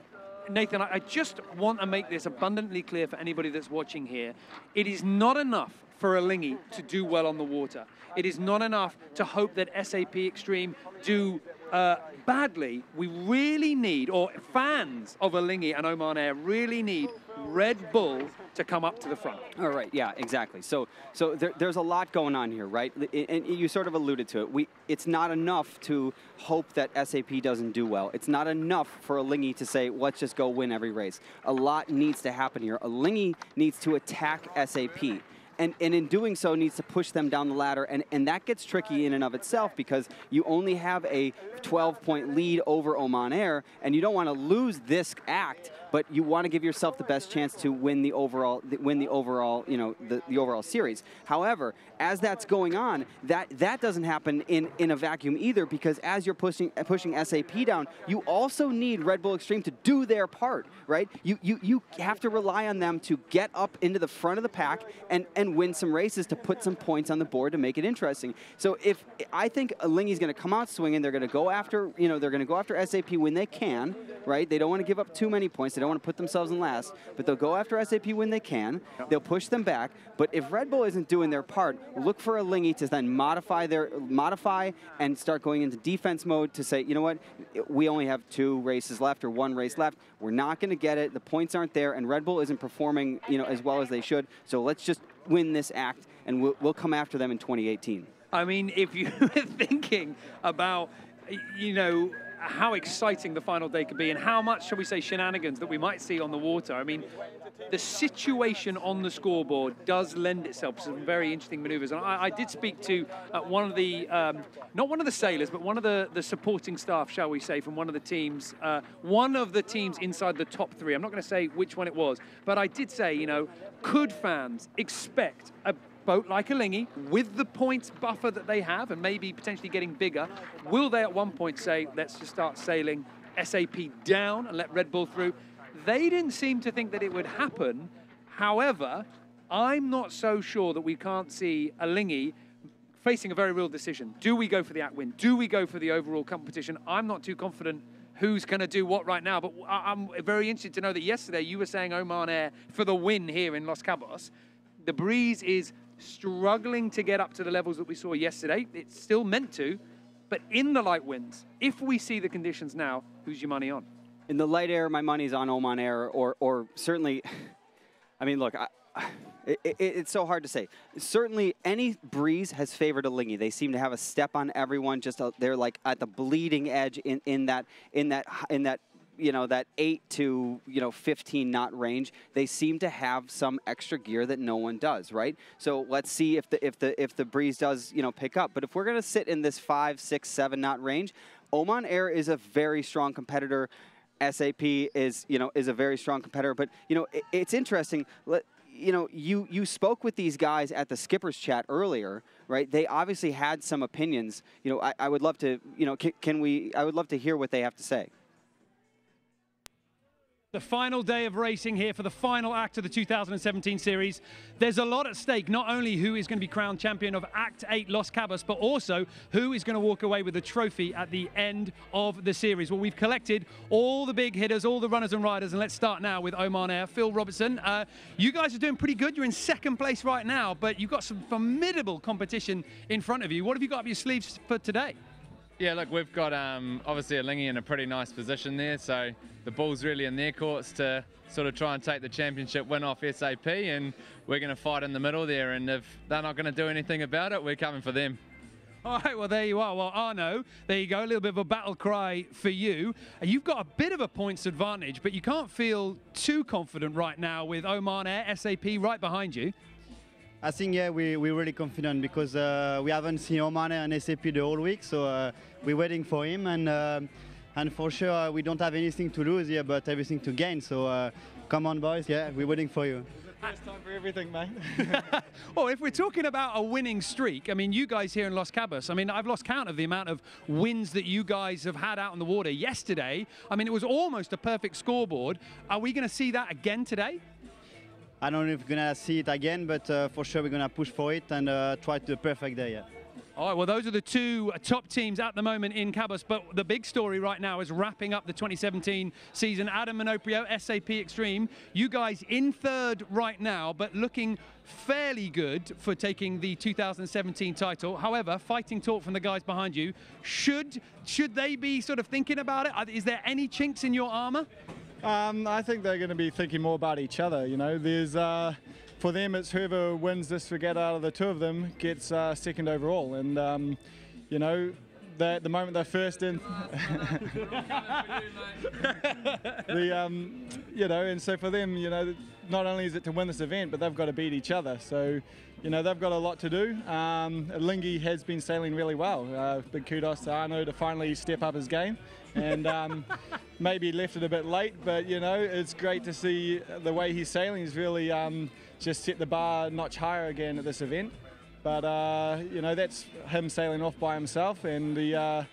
Speaker 1: Nathan, I just want to make this abundantly clear for anybody that's watching here. It is not enough for a Alinghi to do well on the water. It is not enough to hope that SAP Extreme do uh, badly. We really need, or fans of a Alinghi and Oman Air really need Red Bull to come up to the front.
Speaker 2: All right, yeah, exactly. So, so there, there's a lot going on here, right? And you sort of alluded to it. We, it's not enough to hope that SAP doesn't do well. It's not enough for a Alinghi to say, let's just go win every race. A lot needs to happen here. A Alinghi needs to attack SAP and, and in doing so needs to push them down the ladder and, and that gets tricky in and of itself because you only have a 12 point lead over Oman Air and you don't want to lose this act but you want to give yourself the best chance to win the overall win the overall you know the, the overall series. However as that's going on that that doesn't happen in in a vacuum either because as you're pushing pushing SAP down you also need Red Bull Extreme to do their part right you you you have to rely on them to get up into the front of the pack and and win some races to put some points on the board to make it interesting. So if I think Alinghi's going to come out swinging, they're going to go after, you know, they're going to go after SAP when they can, right? They don't want to give up too many points. They don't want to put themselves in last, but they'll go after SAP when they can. They'll push them back. But if Red Bull isn't doing their part, look for Alinghi to then modify their modify and start going into defense mode to say, you know what, we only have two races left or one race left. We're not going to get it. The points aren't there, and Red Bull isn't performing, you know, as well as they should. So let's just win this act, and we'll, we'll come after them in 2018.
Speaker 1: I mean, if you're *laughs* thinking about, you know, how exciting the final day could be and how much, shall we say, shenanigans that we might see on the water. I mean, the situation on the scoreboard does lend itself to some very interesting maneuvers. And I, I did speak to uh, one of the, um, not one of the sailors, but one of the, the supporting staff, shall we say, from one of the teams, uh, one of the teams inside the top three. I'm not going to say which one it was, but I did say, you know, could fans expect a boat like Alinghi, with the points buffer that they have and maybe potentially getting bigger, will they at one point say, let's just start sailing SAP down and let Red Bull through? They didn't seem to think that it would happen. However, I'm not so sure that we can't see Alinghi facing a very real decision. Do we go for the act win? Do we go for the overall competition? I'm not too confident who's going to do what right now, but I'm very interested to know that yesterday you were saying Oman Air for the win here in Los Cabos. The breeze is struggling to get up to the levels that we saw yesterday. It's still meant to, but in the light winds, if we see the conditions now, who's your money on?
Speaker 2: In the light air, my money's on Oman Air, or, or certainly, *laughs* I mean, look, I, *sighs* it, it, it's so hard to say. Certainly, any breeze has favored Alinghi. They seem to have a step on everyone. Just a, they're like at the bleeding edge in, in that in that in that you know that 8 to you know 15 knot range they seem to have some extra gear that no one does right so let's see if the if the if the breeze does you know pick up but if we're going to sit in this 5 6 7 knot range Oman Air is a very strong competitor SAP is you know is a very strong competitor but you know it, it's interesting let, you know, you you spoke with these guys at the skippers chat earlier, right? They obviously had some opinions. You know, I, I would love to, you know, can, can we? I would love to hear what they have to say.
Speaker 1: The final day of racing here for the final act of the 2017 series. There's a lot at stake, not only who is going to be crowned champion of Act 8 Los Cabos, but also who is going to walk away with the trophy at the end of the series. Well, we've collected all the big hitters, all the runners and riders, and let's start now with Oman Air. Phil Robertson, uh, you guys are doing pretty good. You're in second place right now, but you've got some formidable competition in front of you. What have you got up your sleeves for today?
Speaker 5: Yeah, look, we've got um, obviously Alinghi in a pretty nice position there, so the ball's really in their courts to sort of try and take the championship win off SAP, and we're going to fight in the middle there, and if they're not going to do anything about it, we're coming for them.
Speaker 1: All right, well, there you are. Well, Arnaud, there you go. A little bit of a battle cry for you. You've got a bit of a points advantage, but you can't feel too confident right now with Oman Air, SAP right behind you.
Speaker 9: I think, yeah, we, we're really confident because uh, we haven't seen Oman and SAP the whole week, so uh, we're waiting for him. And, uh, and for sure, uh, we don't have anything to lose here, but everything to gain. So uh, come on, boys, yeah, we're waiting for you.
Speaker 10: First time for everything, mate. *laughs*
Speaker 1: well, if we're talking about a winning streak, I mean, you guys here in Los Cabos, I mean, I've lost count of the amount of wins that you guys have had out on the water yesterday. I mean, it was almost a perfect scoreboard. Are we going to see that again today?
Speaker 9: I don't know if we're gonna see it again, but uh, for sure we're gonna push for it and uh, try to the perfect day. Yeah.
Speaker 1: All right, well, those are the two top teams at the moment in Cabos, but the big story right now is wrapping up the 2017 season. Adam Minoprio, SAP Extreme, you guys in third right now, but looking fairly good for taking the 2017 title. However, fighting talk from the guys behind you, should should they be sort of thinking about it? Is there any chinks in your armor?
Speaker 10: Um, I think they're going to be thinking more about each other. You know, there's uh, for them it's whoever wins this regatta out of the two of them gets uh, second overall, and um, you know. At the moment they're first in, *laughs* the um, you know, and so for them, you know, not only is it to win this event, but they've got to beat each other. So, you know, they've got a lot to do. Um, Alinghi has been sailing really well. Uh, big kudos to Arnaud to finally step up his game and um, maybe left it a bit late, but you know it's great to see the way he's sailing. He's really um, just set the bar notch higher again at this event. But uh, you know that's him sailing off by himself, and the uh,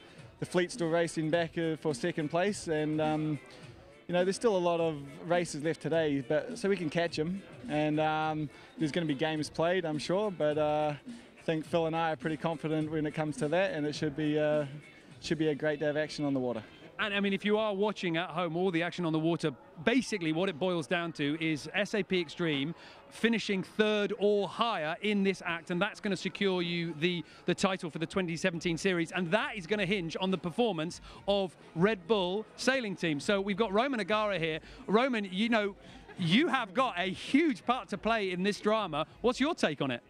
Speaker 10: the fleet still racing back uh, for second place, and um, you know there's still a lot of races left today, but so we can catch him, and um, there's going to be games played, I'm sure, but. Uh, I think Phil and I are pretty confident when it comes to that, and it should be uh, should be a great day of action on the water.
Speaker 1: And I mean, if you are watching at home all the action on the water, basically what it boils down to is SAP Extreme finishing third or higher in this act, and that's going to secure you the, the title for the 2017 series. And that is going to hinge on the performance of Red Bull sailing team. So we've got Roman Hagara here. Roman, you know, you have got a huge part to play in this drama. What's your take on it?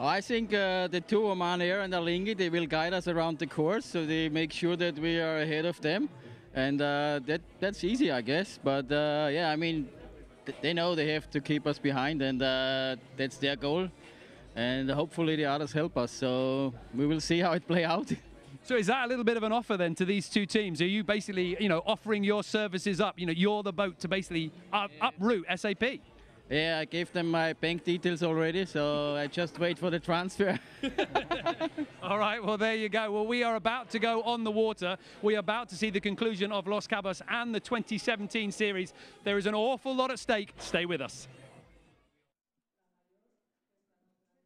Speaker 11: I think uh, the two Oman Air and Alinghi, they will guide us around the course, so they make sure that we are ahead of them. And uh, that that's easy, I guess. But uh, yeah, I mean, th they know they have to keep us behind, and uh, that's their goal. And hopefully the others help us. So we will see how it play out. *laughs*
Speaker 1: So is that a little bit of an offer then to these two teams? Are you basically, you know, offering your services up? You know, you're the boat to basically up, uproot SAP.
Speaker 11: Yeah, I gave them my bank details already, so I just wait for the transfer. *laughs*
Speaker 1: All right, well, there you go. Well, we are about to go on the water. We are about to see the conclusion of Los Cabos and the 2017 series. There is an awful lot at stake. Stay with us.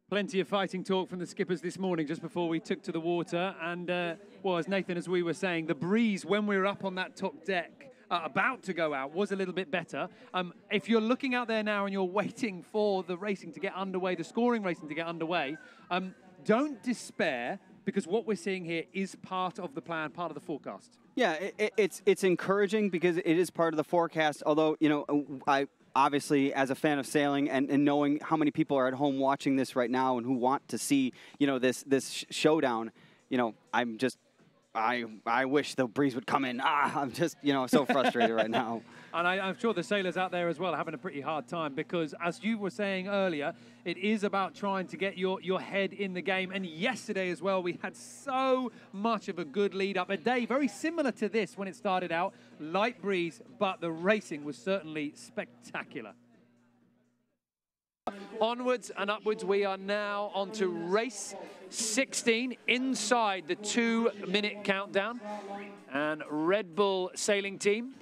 Speaker 1: Plenty of fighting talk from the skippers this morning just before we took to the water. And, uh, well, as Nathan, as we were saying, the breeze when we were up on that top deck uh, about to go out was a little bit better. Um, if you're looking out there now and you're *laughs* waiting for the racing to get underway, the scoring racing to get underway, um, don't despair because what we're seeing here is part of the plan, part of the forecast.
Speaker 2: Yeah, it, it's it's encouraging because it is part of the forecast. Although you know, I obviously as a fan of sailing and, and knowing how many people are at home watching this right now and who want to see you know this this showdown, you know, I'm just I I wish the breeze would come in. Ah, I'm just you know so *laughs* frustrated right now.
Speaker 1: And I, am sure the sailors out there as well are having a pretty hard time because, as you were saying earlier, it is about trying to get your, your head in the game. And yesterday as well, we had so much of a good lead up. A day very similar to this when it started out, light breeze, but the racing was certainly spectacular. Onwards and upwards, we are now on to race 16 inside the two minute countdown. And Red Bull sailing team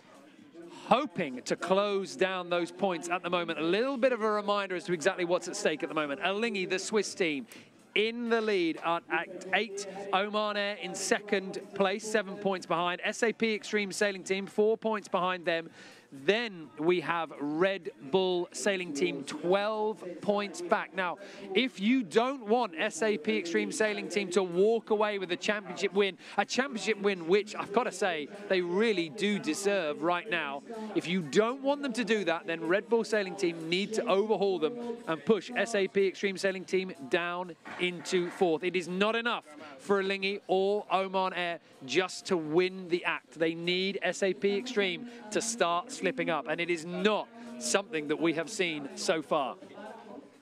Speaker 1: hoping to close down those points at the moment. A little bit of a reminder as to exactly what's at stake at the moment. Alinghi, the Swiss team, in the lead at Act 8. Oman Air in second place, seven points behind. SAP Extreme Sailing Team, four points behind them. Then we have Red Bull Sailing Team 12 points back. Now, if you don't want SAP Extreme Sailing Team to walk away with a championship win, a championship win which I've got to say they really do deserve right now, if you don't want them to do that, then Red Bull Sailing Team need to overhaul them and push SAP Extreme Sailing Team down into fourth. It is not enough for Alinghi or Oman Air just to win the act. They need SAP Extreme to start slipping up, and it is not something that we have seen so far.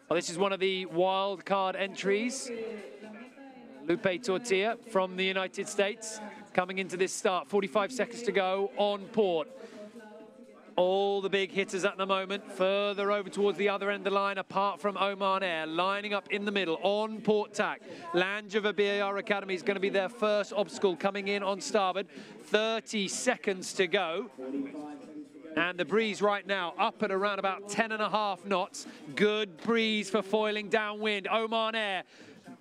Speaker 1: Well, this is one of the wild card entries. Lupe Tortilla from the United States coming into this start. 45 seconds to go on port. All the big hitters at the moment, further over towards the other end of the line, apart from Oman Air, lining up in the middle on port tack. Land Rover BAR Academy is going to be their first obstacle coming in on starboard. 30 seconds to go. And the breeze right now up at around about 10 and a half knots. Good breeze for foiling downwind. Oman Air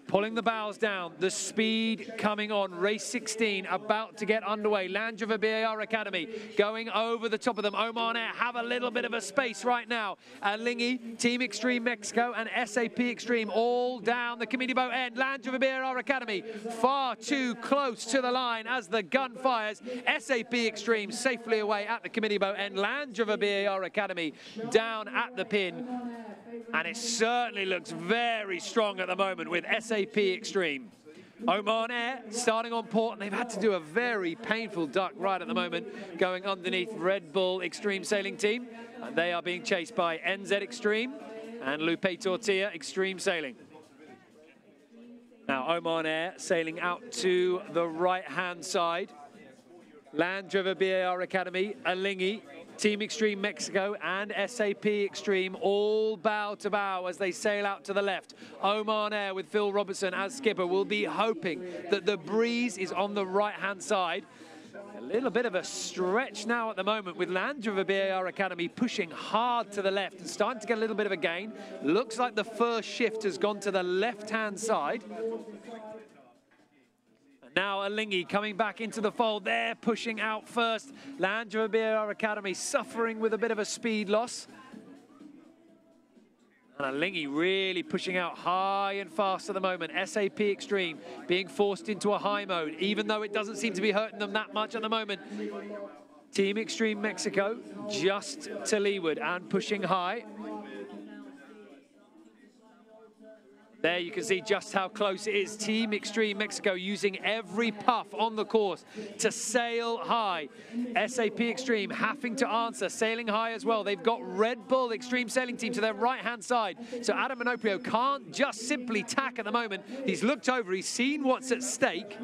Speaker 1: pulling the bows down, the speed coming on. Race 16 about to get underway. Land Rover BAR Academy going over the top of them. Oman Air have a little bit of a space right now. Alinghi, Team Extreme Mexico, and SAP Extreme all down the committee boat end. Land Rover BAR Academy far too close to the line as the gun fires. SAP Extreme safely away at the committee boat end. Land Rover BAR Academy down at the pin. And it certainly looks very strong at the moment with SAP Extreme. Oman Air starting on port, and they've had to do a very painful duck right at the moment, going underneath Red Bull Extreme Sailing Team. And they are being chased by NZ Extreme and Lupe Tortilla Extreme Sailing. Now Oman Air sailing out to the right-hand side. Land Rover BAR Academy, Alinghi, Team Extreme Mexico and SAP Extreme all bow to bow as they sail out to the left. Oman Air with Phil Robertson as skipper will be hoping that the breeze is on the right-hand side. A little bit of a stretch now at the moment with Land Rover BAR Academy pushing hard to the left and starting to get a little bit of a gain. Looks like the first shift has gone to the left-hand side. Now Alinghi coming back into the fold. They're pushing out first. Land Rover BAR Academy suffering with a bit of a speed loss. And Alinghi really pushing out high and fast at the moment. SAP Extreme being forced into a high mode, even though it doesn't seem to be hurting them that much at the moment. Team Extreme Mexico just to leeward and pushing high. There you can see just how close it is. Team Extreme Mexico using every puff on the course to sail high. SAP Extreme having to answer, sailing high as well. They've got Red Bull Extreme Sailing Team to their right-hand side. So Adam Minoprio can't just simply tack at the moment. He's looked over, he's seen what's at stake.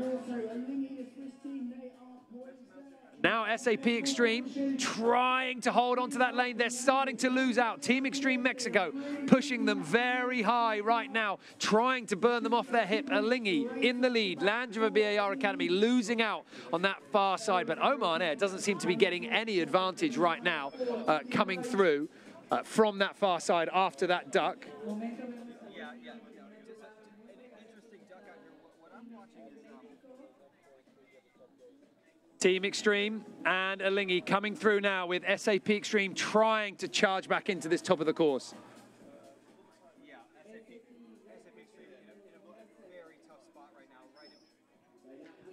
Speaker 1: Now SAP Extreme trying to hold on to that lane. They're starting to lose out. Team Extreme Mexico pushing them very high right now, trying to burn them off their hip. Alinghi in the lead. Land Rover BAR Academy losing out on that far side. But Oman Air doesn't seem to be getting any advantage right now uh, coming through uh, from that far side after that duck. Team Extreme and Alinghi coming through now with SAP Extreme trying to charge back into this top of the course.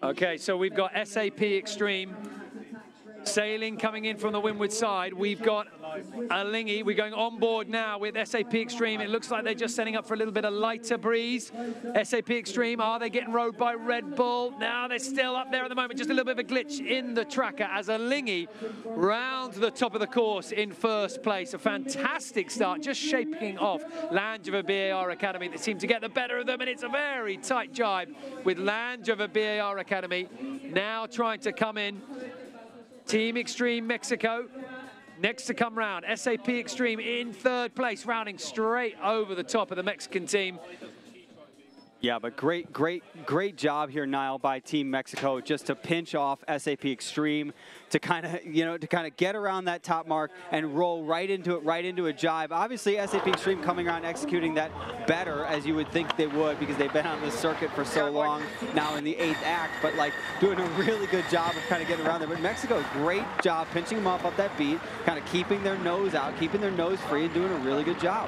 Speaker 1: Okay, so we've got SAP Extreme Sailing coming in from the windward side. We've got Alinghi. We're going on board now with SAP Extreme. It looks like they're just setting up for a little bit of lighter breeze. SAP Extreme, are they getting rowed by Red Bull? Now they're still up there at the moment. Just a little bit of a glitch in the tracker as Alinghi round the top of the course in first place. A fantastic start, just shaping off Rover BAR Academy that seemed to get the better of them, and it's a very tight jibe with Rover BAR Academy now trying to come in Team Extreme Mexico next to come round. SAP Extreme in third place, rounding straight over the top of the Mexican team.
Speaker 2: Yeah, but great, great, great job here, Niall, by Team Mexico, just to pinch off SAP Extreme, to kind of, *laughs* you know, to kind of get around that top mark and roll right into it, right into a jibe. Obviously, SAP Extreme coming around, executing that better, as you would think they would, because they've been on the circuit for so long now in the eighth act, but like doing a really good job of kind of getting around there. But Mexico, great job pinching them off up that beat, kind of keeping their nose out, keeping their nose free, and doing a really good job.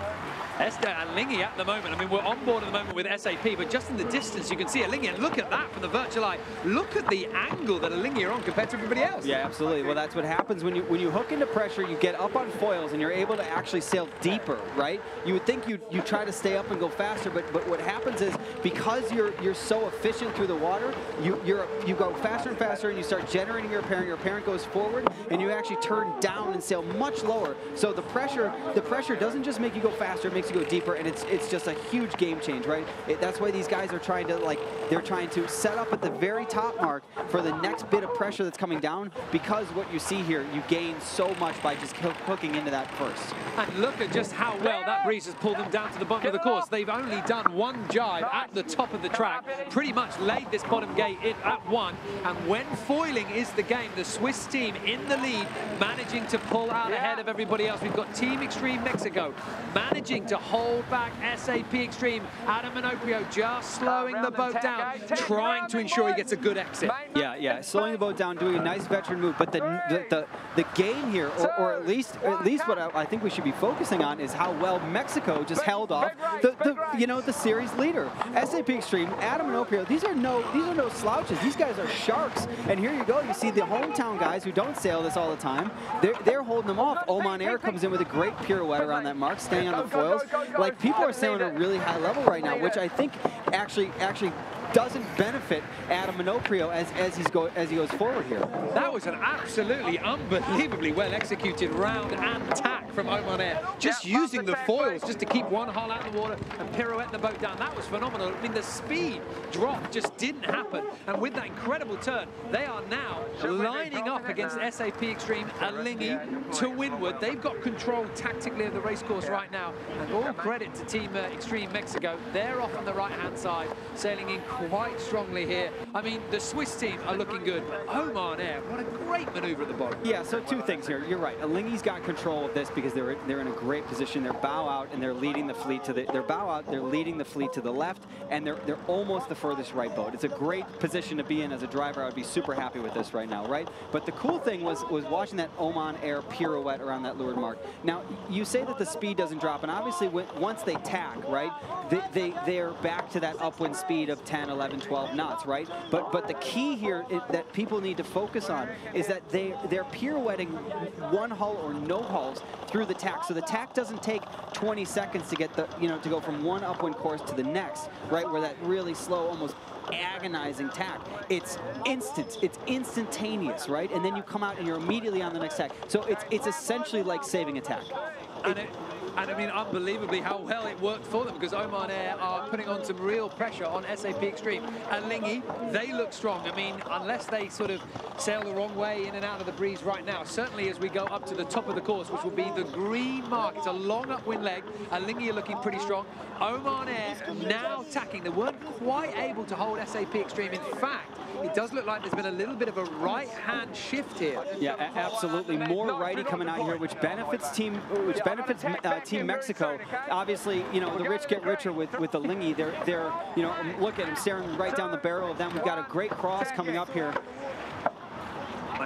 Speaker 1: Esther and Alinghi at the moment. I mean, we're on board at the moment with SAP, but just in the distance, you can see Alinghi. And look at that from the virtual eye. Look at the angle that Alinghi are on compared to everybody else.
Speaker 2: Yeah, absolutely. Well, that's what happens when you when you hook into pressure, you get up on foils, and you're able to actually sail deeper, right? You would think you you try to stay up and go faster, but but what happens is because you're you're so efficient through the water, you you're you go faster and faster, and you start generating your apparent. Your parent goes forward, and you actually turn down and sail much lower. So the pressure the pressure doesn't just make you go faster, it makes makes you go deeper, and it's it's just a huge game change, right? It, that's why these guys are trying to like they're trying to set up at the very top mark for the next bit of pressure that's coming down because what you see here, you gain so much by just hooking into that first.
Speaker 1: And look at just how well that breeze has pulled them down to the bottom of the course. They've only done one jibe at the top of the track, pretty much laid this bottom gate in at one. And when foiling is the game, the Swiss team in the lead, managing to pull out ahead of everybody else. We've got Team Extreme Mexico managing to hold back SAP Extreme. Adam Minoprio just slowing the boat down, trying to ensure he gets a good exit.
Speaker 2: Yeah, yeah, slowing the boat down, doing a nice veteran move. But the the, the, the game here, or, or, at least at least what I, I, think we should be focusing on is how well Mexico just held off the, the you know the series leader. SAP Extreme, Adam Minoprio, these are no these are no slouches. These guys are sharks. And here you go, you see the hometown guys who don't sail this all the time. They're, they're holding them off. Oman Air comes in with a great pirouette around that mark, staying on the foils. Like people are sailing at a really high level right now, which I think actually actually doesn't benefit Adam Minoprio as, as, he's go, as he goes forward here.
Speaker 1: That was an absolutely unbelievably well executed round and tack from Oman Air. Just using the foils just to keep one hull out of the water and pirouette the boat down. That was phenomenal. I mean, the speed drop just didn't happen. And with that incredible turn, they are now lining up against SAP Extreme Alinghi to windward. They've got control tactically of the racecourse right now. And all credit to Team uh, Extreme Mexico. They're off on the right-hand side, sailing in quite strongly here. I mean, the Swiss team are looking good, Oman Air, what a great maneuver at the bottom.
Speaker 2: Yeah, so two things here. You're right. Alinghi's got control of this because they're they're in a great position. They're bow out and they're leading the fleet to the they're bow out, they're leading the fleet to the left, and they're they're almost the furthest right boat. It's a great position to be in as a driver. I would be super happy with this right now, right? But the cool thing was was watching that Oman Air pirouette around that leeward mark. Now, you say that the speed doesn't drop, and obviously once they tack, right, they, they, they're back to that upwind speed of 10, 11, 12 knots, right? But but the key here that people need to focus on is that they they're pirouetting one hull or no hulls through the tack. So the tack doesn't take 20 seconds to get the you know to go from one upwind course to the next, right? Where that really slow, almost agonizing tack. It's instant. It's instantaneous, right? And then you come out and you're immediately on the next tack. So it's it's essentially like saving a tack.
Speaker 1: It, and I mean, unbelievably how well it worked for them because Oman Air are putting on some real pressure on SAP Extreme. Alinghi, they look strong. I mean, unless they sort of sail the wrong way in and out of the breeze right now, certainly as we go up to the top of the course, which will be the green mark. It's a long upwind leg. Alinghi are looking pretty strong. Oman Air now tacking. They weren't quite able to hold SAP Extreme. In fact, it does look like there's been a little bit of a right-hand shift here.
Speaker 2: Yeah, absolutely. More righty coming out here, which benefits team, which benefits uh, Team Mexico. Obviously, you know the rich get richer with with Alinghi. They're they're you know look at him staring right down the barrel of them. We've got a great cross coming up here.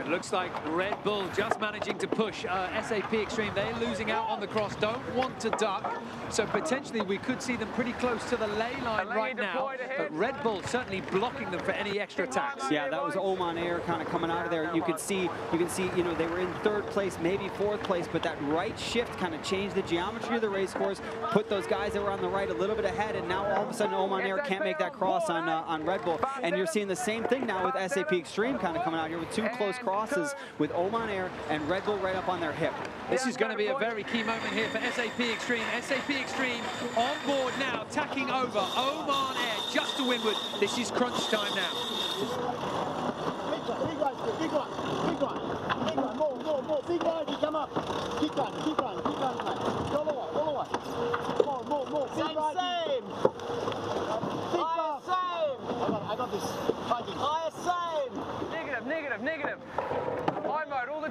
Speaker 1: It looks like Red Bull just managing to push uh, SAP Extreme. They're losing out on the cross, don't want to duck. So potentially we could see them pretty close to the ley line right now. But Red Bull certainly blocking them for any extra attacks.
Speaker 2: Yeah, that was Oman Air kind of coming out of there. You could see, you can see, you know, they were in third place, maybe fourth place, but that right shift kind of changed the geometry of the race course, put those guys that were on the right a little bit ahead, and now all of a sudden Oman Air can't make that cross on uh, on Red Bull. And you're seeing the same thing now with SAP Extreme kind of coming out here with two close crosses with Oman Air and Red Bull right up on their hip.
Speaker 1: This is going to be a very key moment here for SAP Extreme. SAP Extreme on board now, tacking over Oman Air just to windward. This is crunch time now.
Speaker 8: Big one, big one, big one, big one, big one, more, more, more, big one, come up. Keep going, keep going, keep going, mate. Go lower, go lower. More, more, more, big same, same. Higher, same. I got, I got this. Fighting. Higher, same.
Speaker 7: Negative, negative, negative. High mode all the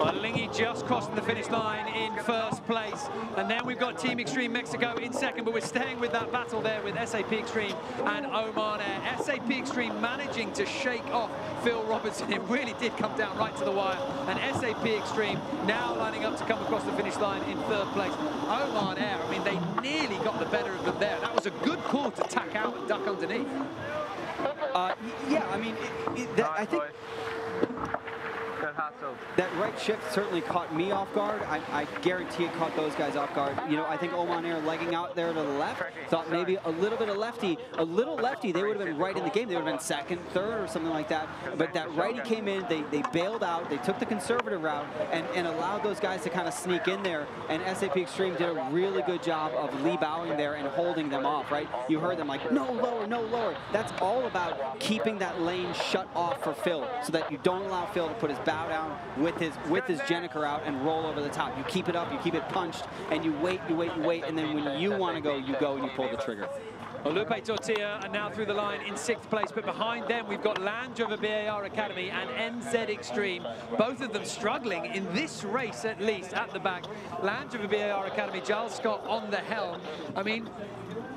Speaker 1: Well, Alinghi just crossing the finish line in first place. And then we've got Team Extreme Mexico in second, but we're staying with that battle there with SAP Extreme and Oman Air. SAP Extreme managing to shake off Phil Robertson. *laughs* It really did come down right to the wire. And SAP Extreme now lining up to come across the finish line in third place. Oman Air, I mean, they nearly got the better of them there. That was a good call to tack out and duck underneath.
Speaker 2: Uh, yeah, I mean, it, it, that, I think
Speaker 7: Good hustle.
Speaker 2: That right shift certainly caught me off guard. I, I, guarantee it caught those guys off guard. You know, I think Oman Air legging out there to the left, thought maybe a little bit of lefty, a little lefty, they would have been right in the game. They would have been second, third, or something like that. But that righty came in, they, they bailed out, they took the conservative route, and, and allowed those guys to kind of sneak in there. And SAP Extreme did a really good job of Lee bowing there and holding them off, right? You heard them like, no lower, no lower. That's all about keeping that lane shut off for Phil so that you don't allow Phil to put his bow down with his with his gennaker out and roll over the top. You keep it up, you keep it punched, and you wait, you wait, you wait, and then when you want to go, you go and you pull the trigger.
Speaker 1: Well, Lupe Tortilla are now through the line in sixth place, but behind them we've got Land Rover BAR Academy and NZ Extreme, both of them struggling in this race at least at the back. Land Rover BAR Academy, Giles Scott on the helm. I mean,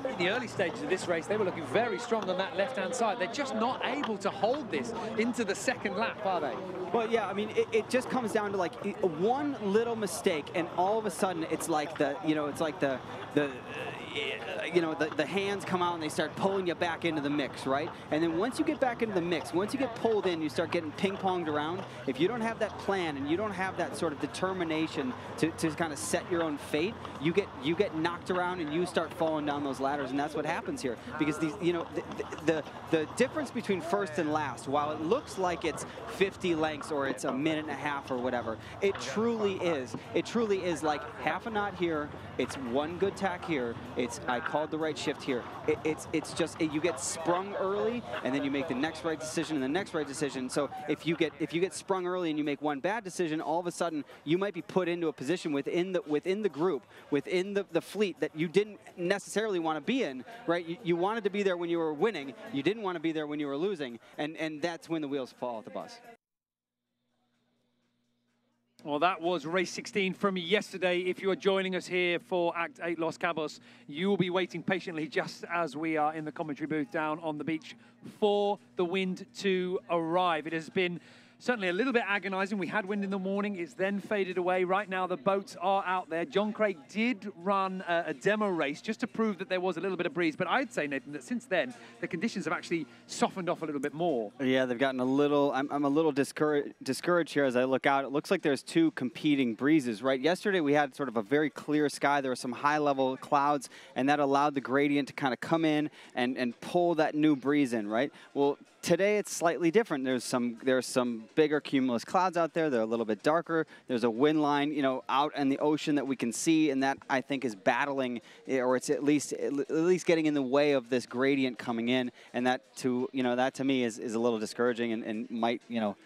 Speaker 1: in the early stages of this race, they were looking very strong on that left-hand side. They're just not able to hold this into the second lap, are they?
Speaker 2: Well, yeah, I mean, it, it, just comes down to like one little mistake, and all of a sudden, it's like the, you know, it's like the, the, Eh, you know, the, the hands come out and they start pulling you back into the mix, right? And then once you get back into the mix, once you get pulled in, you start getting ping-ponged around. If you don't have that plan and you don't have that sort of determination to, to kind of set your own fate, you get you get knocked around and you start falling down those ladders, and that's what happens here. Because these, you know, the, the, the difference between first and last, while it looks like it's 50 lengths or it's a minute and a half or whatever, it truly is. It truly is like half a knot here, it's one good tack here, it's I called the right shift here. It, it's it's just it, you get sprung early, and then you make the next right decision and the next right decision. So if you get if you get sprung early and you make one bad decision, all of a sudden you might be put into a position within the within the group, within the, the fleet that you didn't necessarily want to be in. Right? You, you wanted to be there when you were winning. You didn't want to be there when you were losing, and and that's when the wheels fall off the bus.
Speaker 1: Well, that was race 16 from yesterday. If you are joining us here for Act 8 Los Cabos, you will be waiting patiently just as we are in the commentary booth down on the beach for the wind to arrive. It has been certainly a little bit agonizing. We had wind in the morning. It's then faded away. Right now, the boats are out there. John Craig did run a, a, demo race just to prove that there was a little bit of breeze. But I'd say, Nathan, that since then, the conditions have actually softened off a little bit more.
Speaker 2: Yeah, they've gotten a little, I'm, I'm a little discouraged, discouraged here as I look out. It looks like there's two competing breezes, right? Yesterday, we had sort of a very clear sky. There were some high-level clouds, and that allowed the gradient to kind of come in and, and pull that new breeze in, right? Well, Today it's slightly different. There's some there's some bigger cumulus clouds out there. They're a little bit darker. There's a wind line, you know, out in the ocean that we can see, and that I think is battling, eh, or it's at least at least getting in the way of this gradient coming in, and that to you know that to me is, is a little discouraging and, and might you know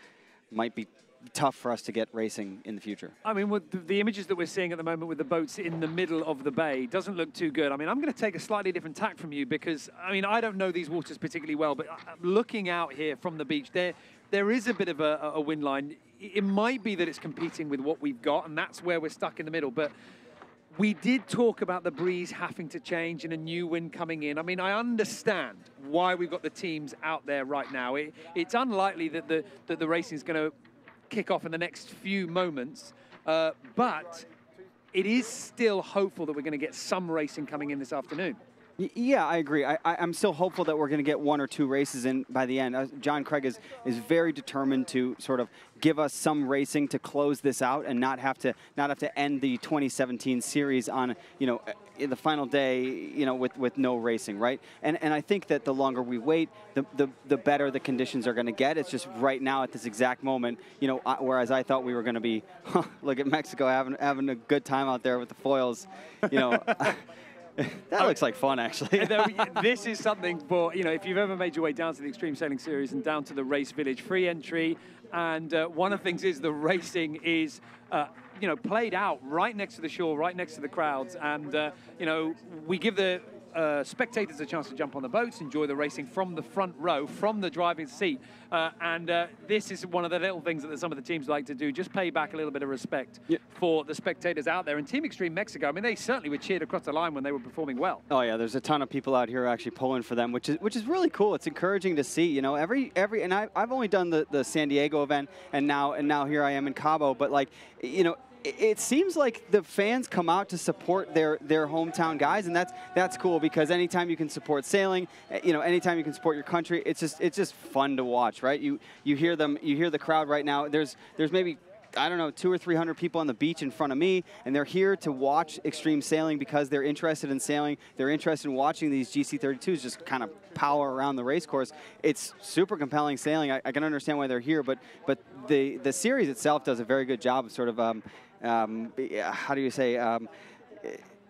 Speaker 2: might be tough for us to get racing in the future.
Speaker 1: I mean, the, the, images that we're seeing at the moment with the boats in the middle of the bay doesn't look too good. I mean, I'm going to take a slightly different tack from you because, I mean, I don't know these waters particularly well, but looking out here from the beach, there, there is a bit of a, a wind line. It might be that it's competing with what we've got, and that's where we're stuck in the middle. But we did talk about the breeze having to change and a new wind coming in. I mean, I understand why we've got the teams out there right now. It, it's unlikely that the, that the racing is going to kick off in the next few moments. Uh, but it is still hopeful that we're going to get some racing coming in this afternoon.
Speaker 2: Yeah, I agree. I, am still hopeful that we're going to get one or two races in by the end. Uh, John Craig is, is very determined to sort of give us some racing to close this out and not have to not have to end the 2017 series on you know the final day you know with, with no racing, right? And and I think that the longer we wait, the the, the better the conditions are going to get. It's just right now at this exact moment, you know, whereas I thought we were going to be *laughs* look at Mexico having having a good time out there with the foils, you know. *laughs* *laughs* that looks like fun, actually. *laughs*
Speaker 1: this is something for, you know, if you've ever made your way down to the Extreme Sailing Series and down to the Race Village, free entry. And uh, one of the things is the racing is, uh, you know, played out right next to the shore, right next to the crowds. And, uh, you know, we give the uh, spectators a chance to jump on the boats, enjoy the racing from the front row, from the driving seat. Uh, and uh, this is one of the little things that some of the teams like to do, just pay back a little bit of respect yep. for the spectators out there. And Team Extreme Mexico, I mean, they certainly were cheered across the line when they were performing well.
Speaker 2: Oh yeah, there's a ton of people out here actually pulling for them, which is which is really cool. It's encouraging to see. You know, every every and I, I've only done the, the San Diego event, and now and now here I am in Cabo, but like, you know, it seems like the fans come out to support their their hometown guys, and that's that's cool because anytime you can support sailing, eh, you know, anytime you can support your country, it's just it's just fun to watch, right? You you hear them, you hear the crowd right now. There's there's maybe I don't know, two or three hundred people on the beach in front of me, and they're here to watch extreme sailing because they're interested in sailing. They're interested in watching these GC32s just kind of power around the race course. It's super compelling sailing. I, I can understand why they're here, but but the the series itself does a very good job of sort of um, um, how do you say um,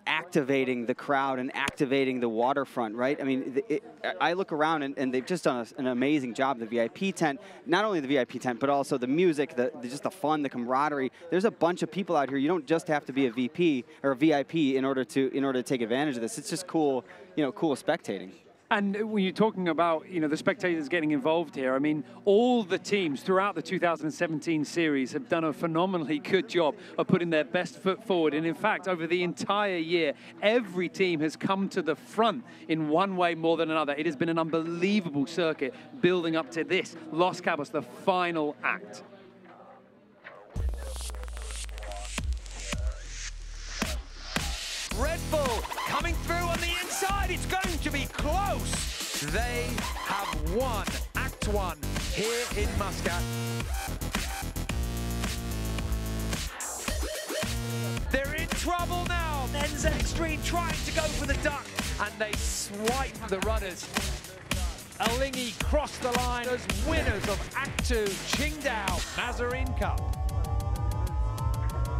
Speaker 2: activating the crowd and activating the waterfront, right? I mean, it, I look around and, and they've just done a, an amazing job. The VIP tent, not only the VIP tent, but also the music, the, the, just the fun, the camaraderie. There's a bunch of people out here. You don't just have to be a VP or a VIP in order to in order to take advantage of this. It's just cool, you know, cool spectating.
Speaker 1: And when you're talking about, you know, the spectators getting involved here, I mean, all the teams throughout the 2017 series have done a phenomenally good job of putting their best foot forward. And in fact, over the entire year, every team has come to the front in one way more than another. It has been an unbelievable circuit building up to this, Los Cabos, the final act.
Speaker 12: Red Bull coming through on the inside. It's going to be close. They have won Act 1 here in Muscat. They're in trouble now. NZ Extreme trying to go for the duck, and they swipe the runners. Alinghi cross the line as winners of Act 2 Qingdao Mazarin Cup.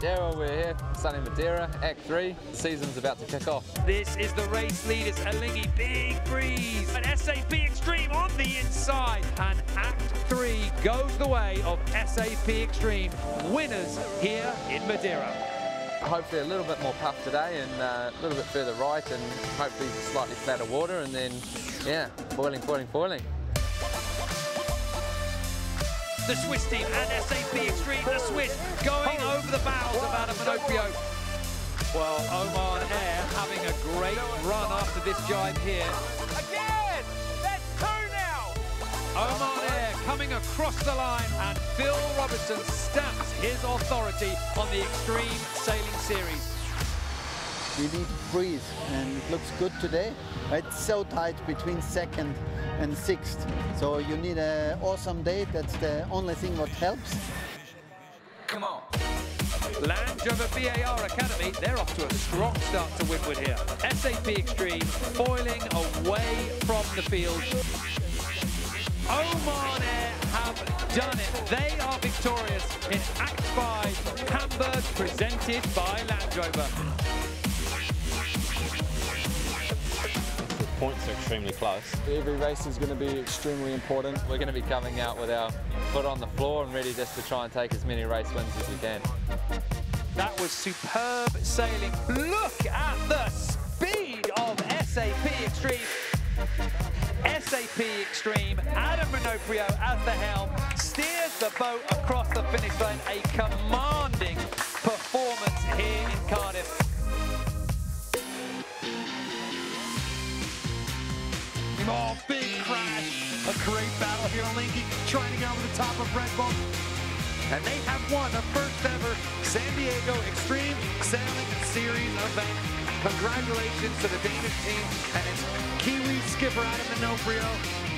Speaker 5: Well, we're here, sunny Madeira, Act 3. The season's about to kick off.
Speaker 1: This is the race leaders, Alinghi, big breeze. An SAP Extreme on the inside. And Act 3 goes the way of SAP Extreme. Winners here in Madeira.
Speaker 5: Hopefully a little bit more puff today and uh, a little bit further right and hopefully slightly flatter water and then, yeah, boiling, boiling, boiling
Speaker 1: the Swiss team and SAP Extreme, the Swiss going oh. over the bows of Adam Minoprio. Well, Oman Air having a great run after this jibe here.
Speaker 12: Again! That's two now!
Speaker 1: Oman Air coming across the line and Phil Robertson stamps his authority on the Extreme Sailing Series.
Speaker 4: We need breathe and it looks good today. It's so tight between second and sixth. So you need an awesome day. That's the only thing that helps.
Speaker 12: Come on.
Speaker 1: Land Rover BAR Academy, they're off to a strong start to Windward here. SAP Extreme foiling away from the field. Oman Air have done it. They are victorious in Act 5, Hamburg, presented by Land Rover.
Speaker 13: Points are extremely close.
Speaker 14: Every race is going to be extremely important.
Speaker 5: We're going to be coming out with our foot on the floor and ready just to try and take as many race wins as we can.
Speaker 1: That was superb sailing. Look at the speed of SAP Extreme. SAP Extreme, Adam Minoprio as the helm, steers the boat across the finish line. A commanding performance here in Cardiff.
Speaker 12: Big crash. A great battle here. Alinghi trying to get over the top of Red Bull. And they have won the first ever San Diego Extreme Sailing Series event. Congratulations to the Danish team and its Kiwi skipper Adam Minoprio.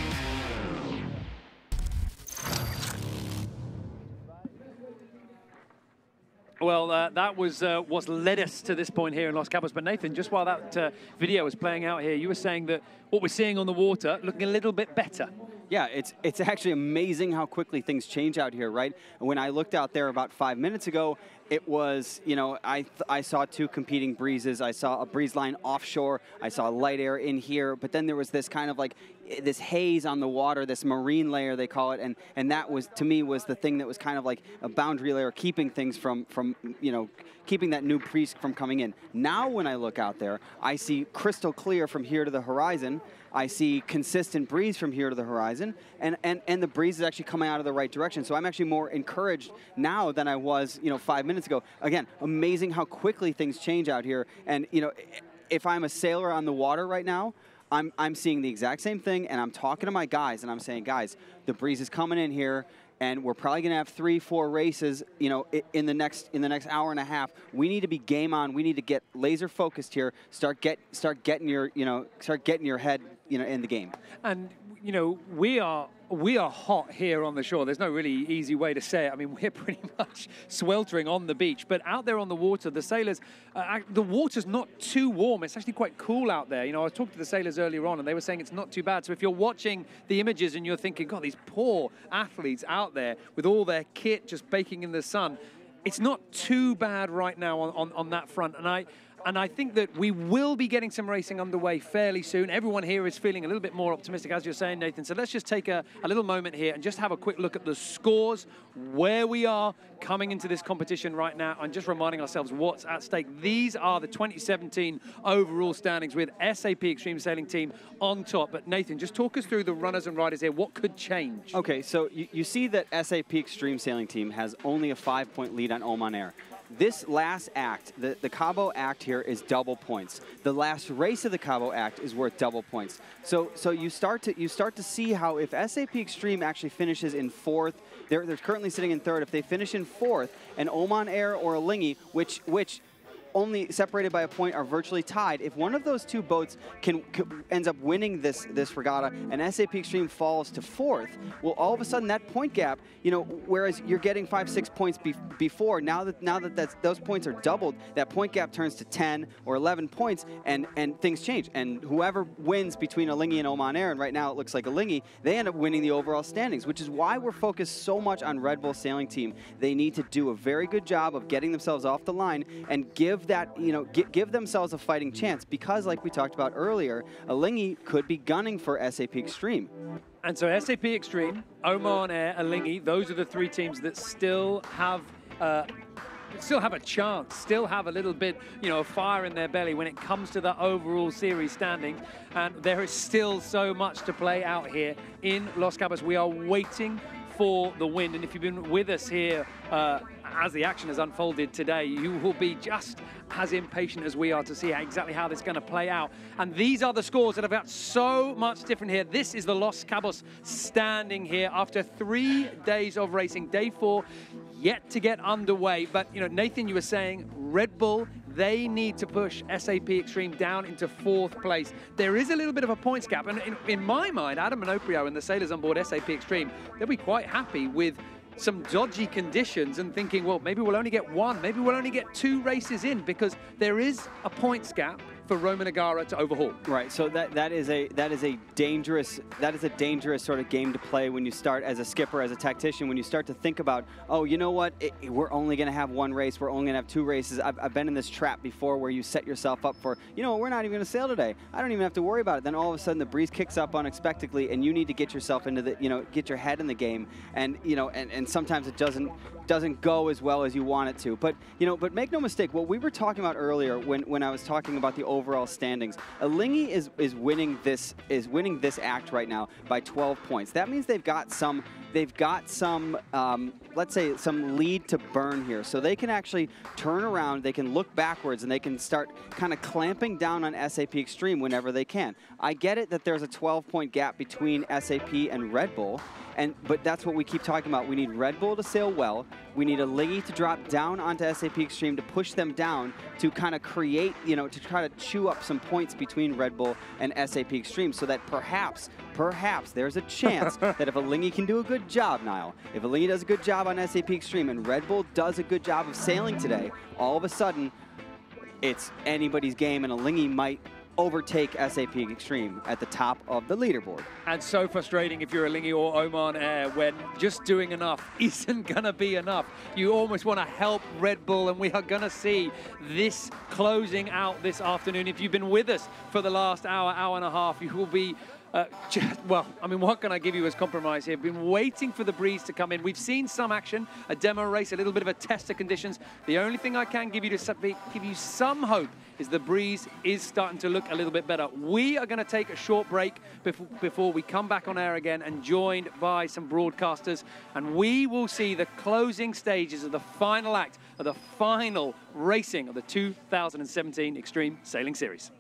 Speaker 1: Well, uh, that was uh, what led us to this point here in Los Cabos. But Nathan, just while that uh, video was playing out here, you were saying that what we're seeing on the water looking a little bit better.
Speaker 2: Yeah, it's it's actually amazing how quickly things change out here, right? When I looked out there about five minutes ago, it was, you know, I, I saw two competing breezes. I saw a breeze line offshore. I saw light air in here. But then there was this kind of like eh, this haze on the water, this marine layer they call it, and and that was to me was the thing that was kind of like a boundary layer, keeping things from from you know keeping that new breeze from coming in. Now when I look out there, I see crystal clear from here to the horizon. I see consistent breeze from here to the horizon, and, and, and the breeze is actually coming out of the right direction. So I'm actually more encouraged now than I was, you know, five minutes ago. Again, amazing how quickly things change out here. And, you know, if I'm a sailor on the water right now, I'm, I'm seeing the exact same thing, and I'm talking to my guys, and I'm saying, guys, the breeze is coming in here and we're probably going to have three, four races, you know, in the next in the next hour and a half. We need to be game on. We need to get laser focused here. Start get start getting your you know start getting your head you know in the game.
Speaker 1: And you know, we are we are hot here on the shore. There's no really easy way to say it. I mean, *laughs* we're pretty much sweltering on the beach, but out there on the water, the sailors, uh, the water's not too warm. It's actually quite cool out there. You know, I talked to the sailors earlier on, and they were saying it's not too bad. So if you're watching the images and you're thinking, God, these poor athletes out there with all their kit just baking in the sun, it's not too bad right now on, on, on that front. And I and I think that we will be getting some racing underway fairly soon. Everyone here is feeling a little bit more optimistic, as you're saying, Nathan. So let's just take a, a little moment here and just have a quick look at the scores, where we are coming into this competition right now, and just reminding ourselves what's at stake. These are the 2017 overall standings with SAP Extreme Sailing Team on top. But Nathan, just talk us through the runners and riders here. What could change?
Speaker 2: Okay, so you, you see that SAP Extreme Sailing Team has only a five point lead on Oman Air. This last act, the, the Cabo Act here is double points. The last race of the Cabo Act is worth double points. So so you start to you start to see how if SAP Extreme actually finishes in fourth, they're, they're currently sitting in third. If they finish in fourth, and Oman Air or Alinghi, which which only separated by a point are virtually tied. If one of those two boats can, can ends up winning this this regatta and SAP Extreme falls to fourth, well, all of a sudden that point gap, you know, whereas you're getting five six points be, before, now that now that those points are doubled, that point gap turns to 10 or 11 points, and and things change. And whoever wins between Alinghi and Oman Air, and right now it looks like Alinghi, they end up winning the overall standings, which is why we're focused so much on Red Bull Sailing Team. They need to do a very good job of getting themselves off the line and give that, you know, gi- give themselves a fighting chance because, like we talked about earlier, Alinghi could be gunning for SAP Extreme.
Speaker 1: And so SAP Extreme, Oman Air, Alinghi, those are the three teams that still have. Uh, Still have a chance, still have a little bit, you know, of fire in their belly when it comes to the overall series standing. And there is still so much to play out here in Los Cabos. We are waiting for the wind. And if you've been with us here uh, as the action has unfolded today, you will be just as impatient as we are to see exactly how this is going to play out. And these are the scores that have got so much different here. This is the Los Cabos standing here after three days of racing. Day four yet to get underway. But, you know, Nathan, you were saying Red Bull, they need to push SAP Extreme down into fourth place. There is a little bit of a points gap. And in, in my mind, Adam Minoprio and the sailors on board SAP Extreme, they'll be quite happy with some dodgy conditions and thinking, well, maybe we'll only get one, maybe we'll only get two races in because there is a points gap for Roman Hagara to overhaul.
Speaker 2: Right. So that that is a that is a dangerous that is a dangerous sort of game to play when you start as a skipper as a tactician when you start to think about oh you know what it, we're only going to have one race we're only going to have two races I've, I've been in this trap before where you set yourself up for you know we're not even going to sail today I don't even have to worry about it then all of a sudden the breeze kicks up unexpectedly and you need to get yourself into the you know get your head in the game and you know and, and sometimes it doesn't doesn't go as well as you want it to. But you know but make no mistake what we were talking about earlier when when I was talking about the overall standings Alinghi is is winning this is winning this act right now by 12 points. That means they've got some they've got some um, let's say some lead to burn here so they can actually turn around they can look backwards and they can start kind of clamping down on SAP Extreme whenever they can I get it that there's a 12 point gap between SAP and Red Bull and but that's what we keep talking about. We need Red Bull to sail well. We need Alinghi to drop down onto SAP Extreme to push them down to kind of create, you know, to try to chew up some points between Red Bull and SAP Extreme, so that perhaps, perhaps there's a chance *laughs* that if Alinghi can do a good job, Niall, if Alinghi does a good job on SAP Extreme and Red Bull does a good job of sailing today, all of a sudden it's anybody's game and Alinghi might overtake SAP Extreme at the top of the leaderboard.
Speaker 1: And so frustrating if you're Alinghi or Oman Air when just doing enough *laughs* isn't going to be enough. You almost want to help Red Bull, and we are going to see this closing out this afternoon. If you've been with us for the last hour, hour and a half, you will be. Uh, *laughs* well, I mean, what can I give you as compromise here? Been waiting for the breeze to come in. We've seen some action, a demo race, a little bit of a test of conditions. The only thing I can give you to give you some hope is the breeze is starting to look a little bit better. We are going to take a short break before, before we come back on air again and joined by some broadcasters. And we will see the closing stages of the final act of the final racing of the 2017 Extreme Sailing Series.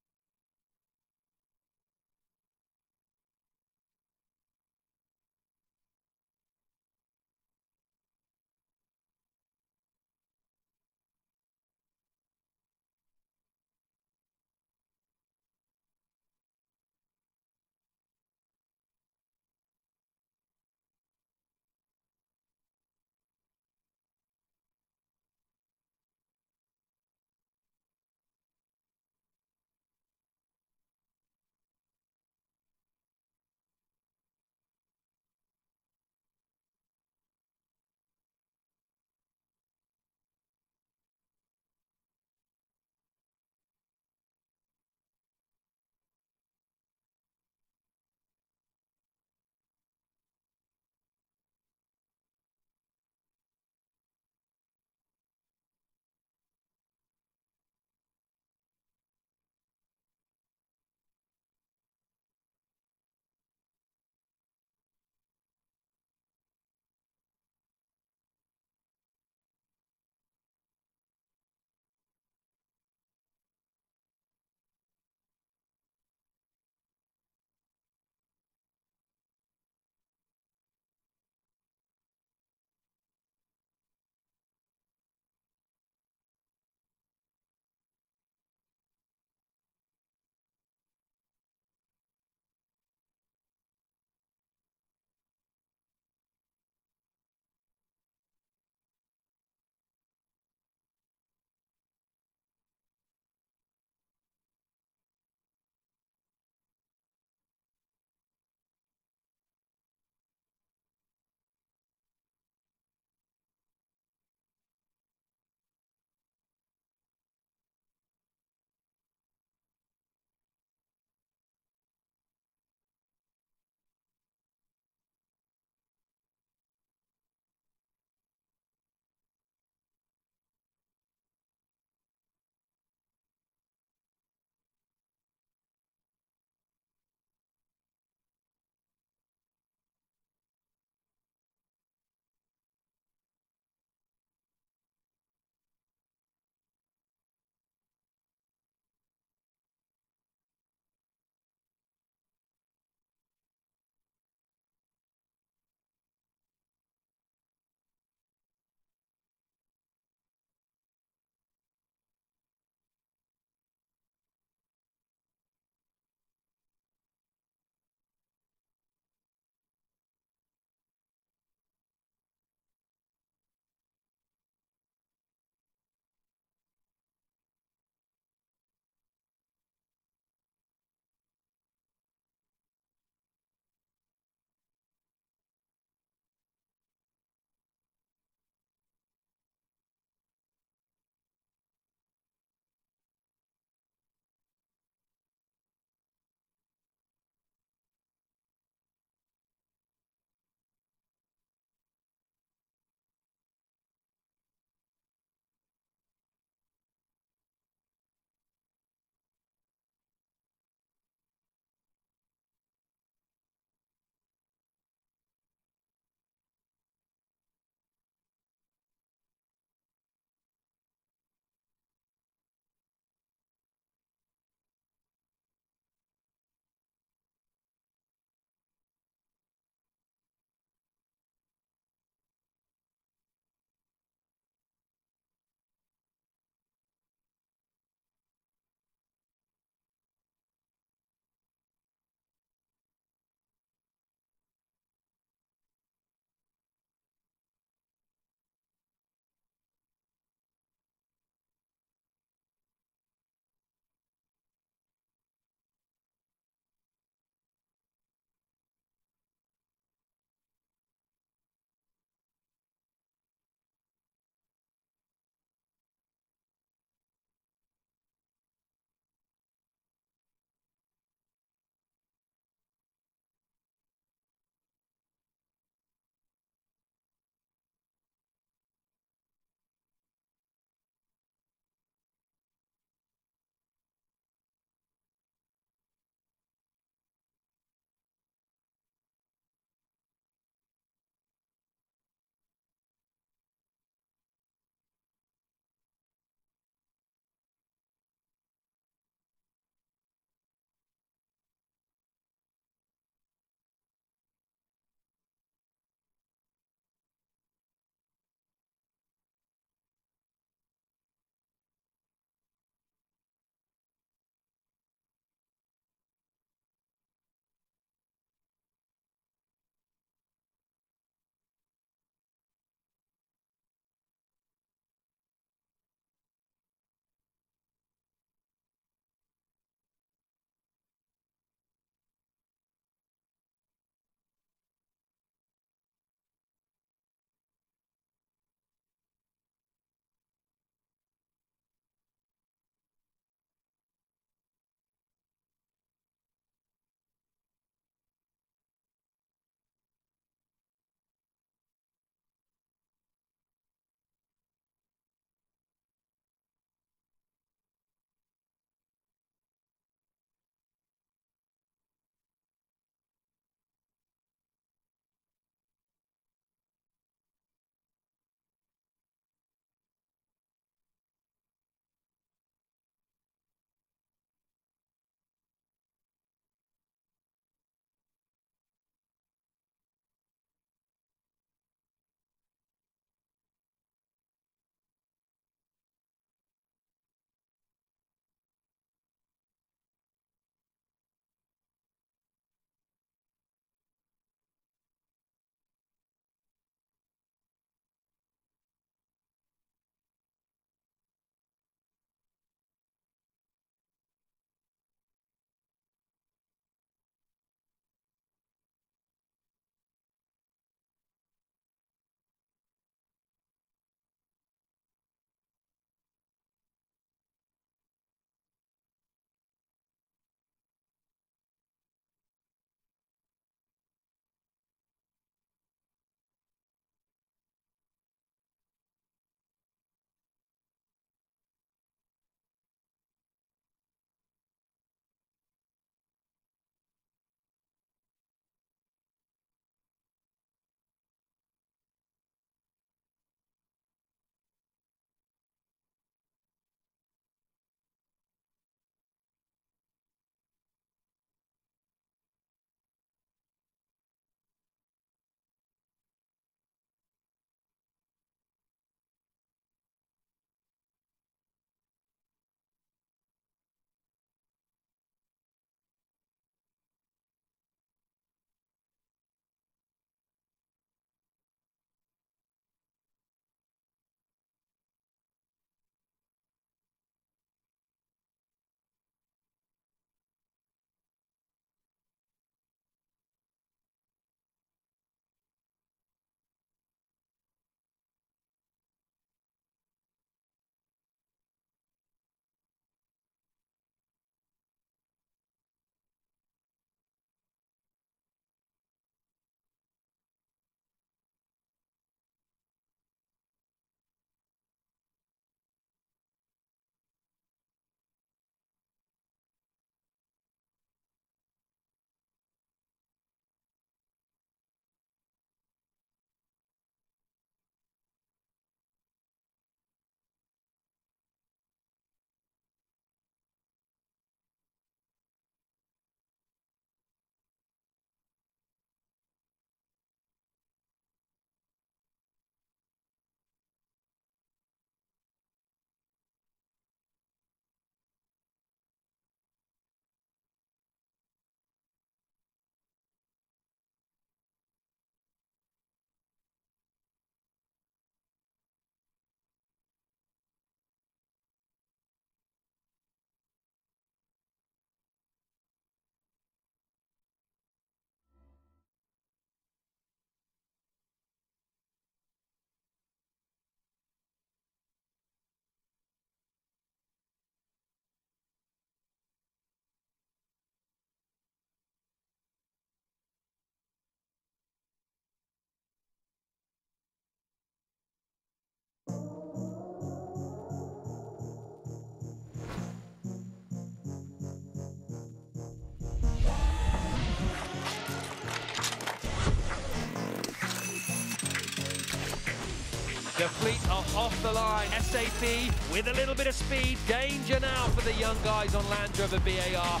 Speaker 1: Are off the line. SAP with a little bit of speed. Danger now for the young guys on Land Rover BAR.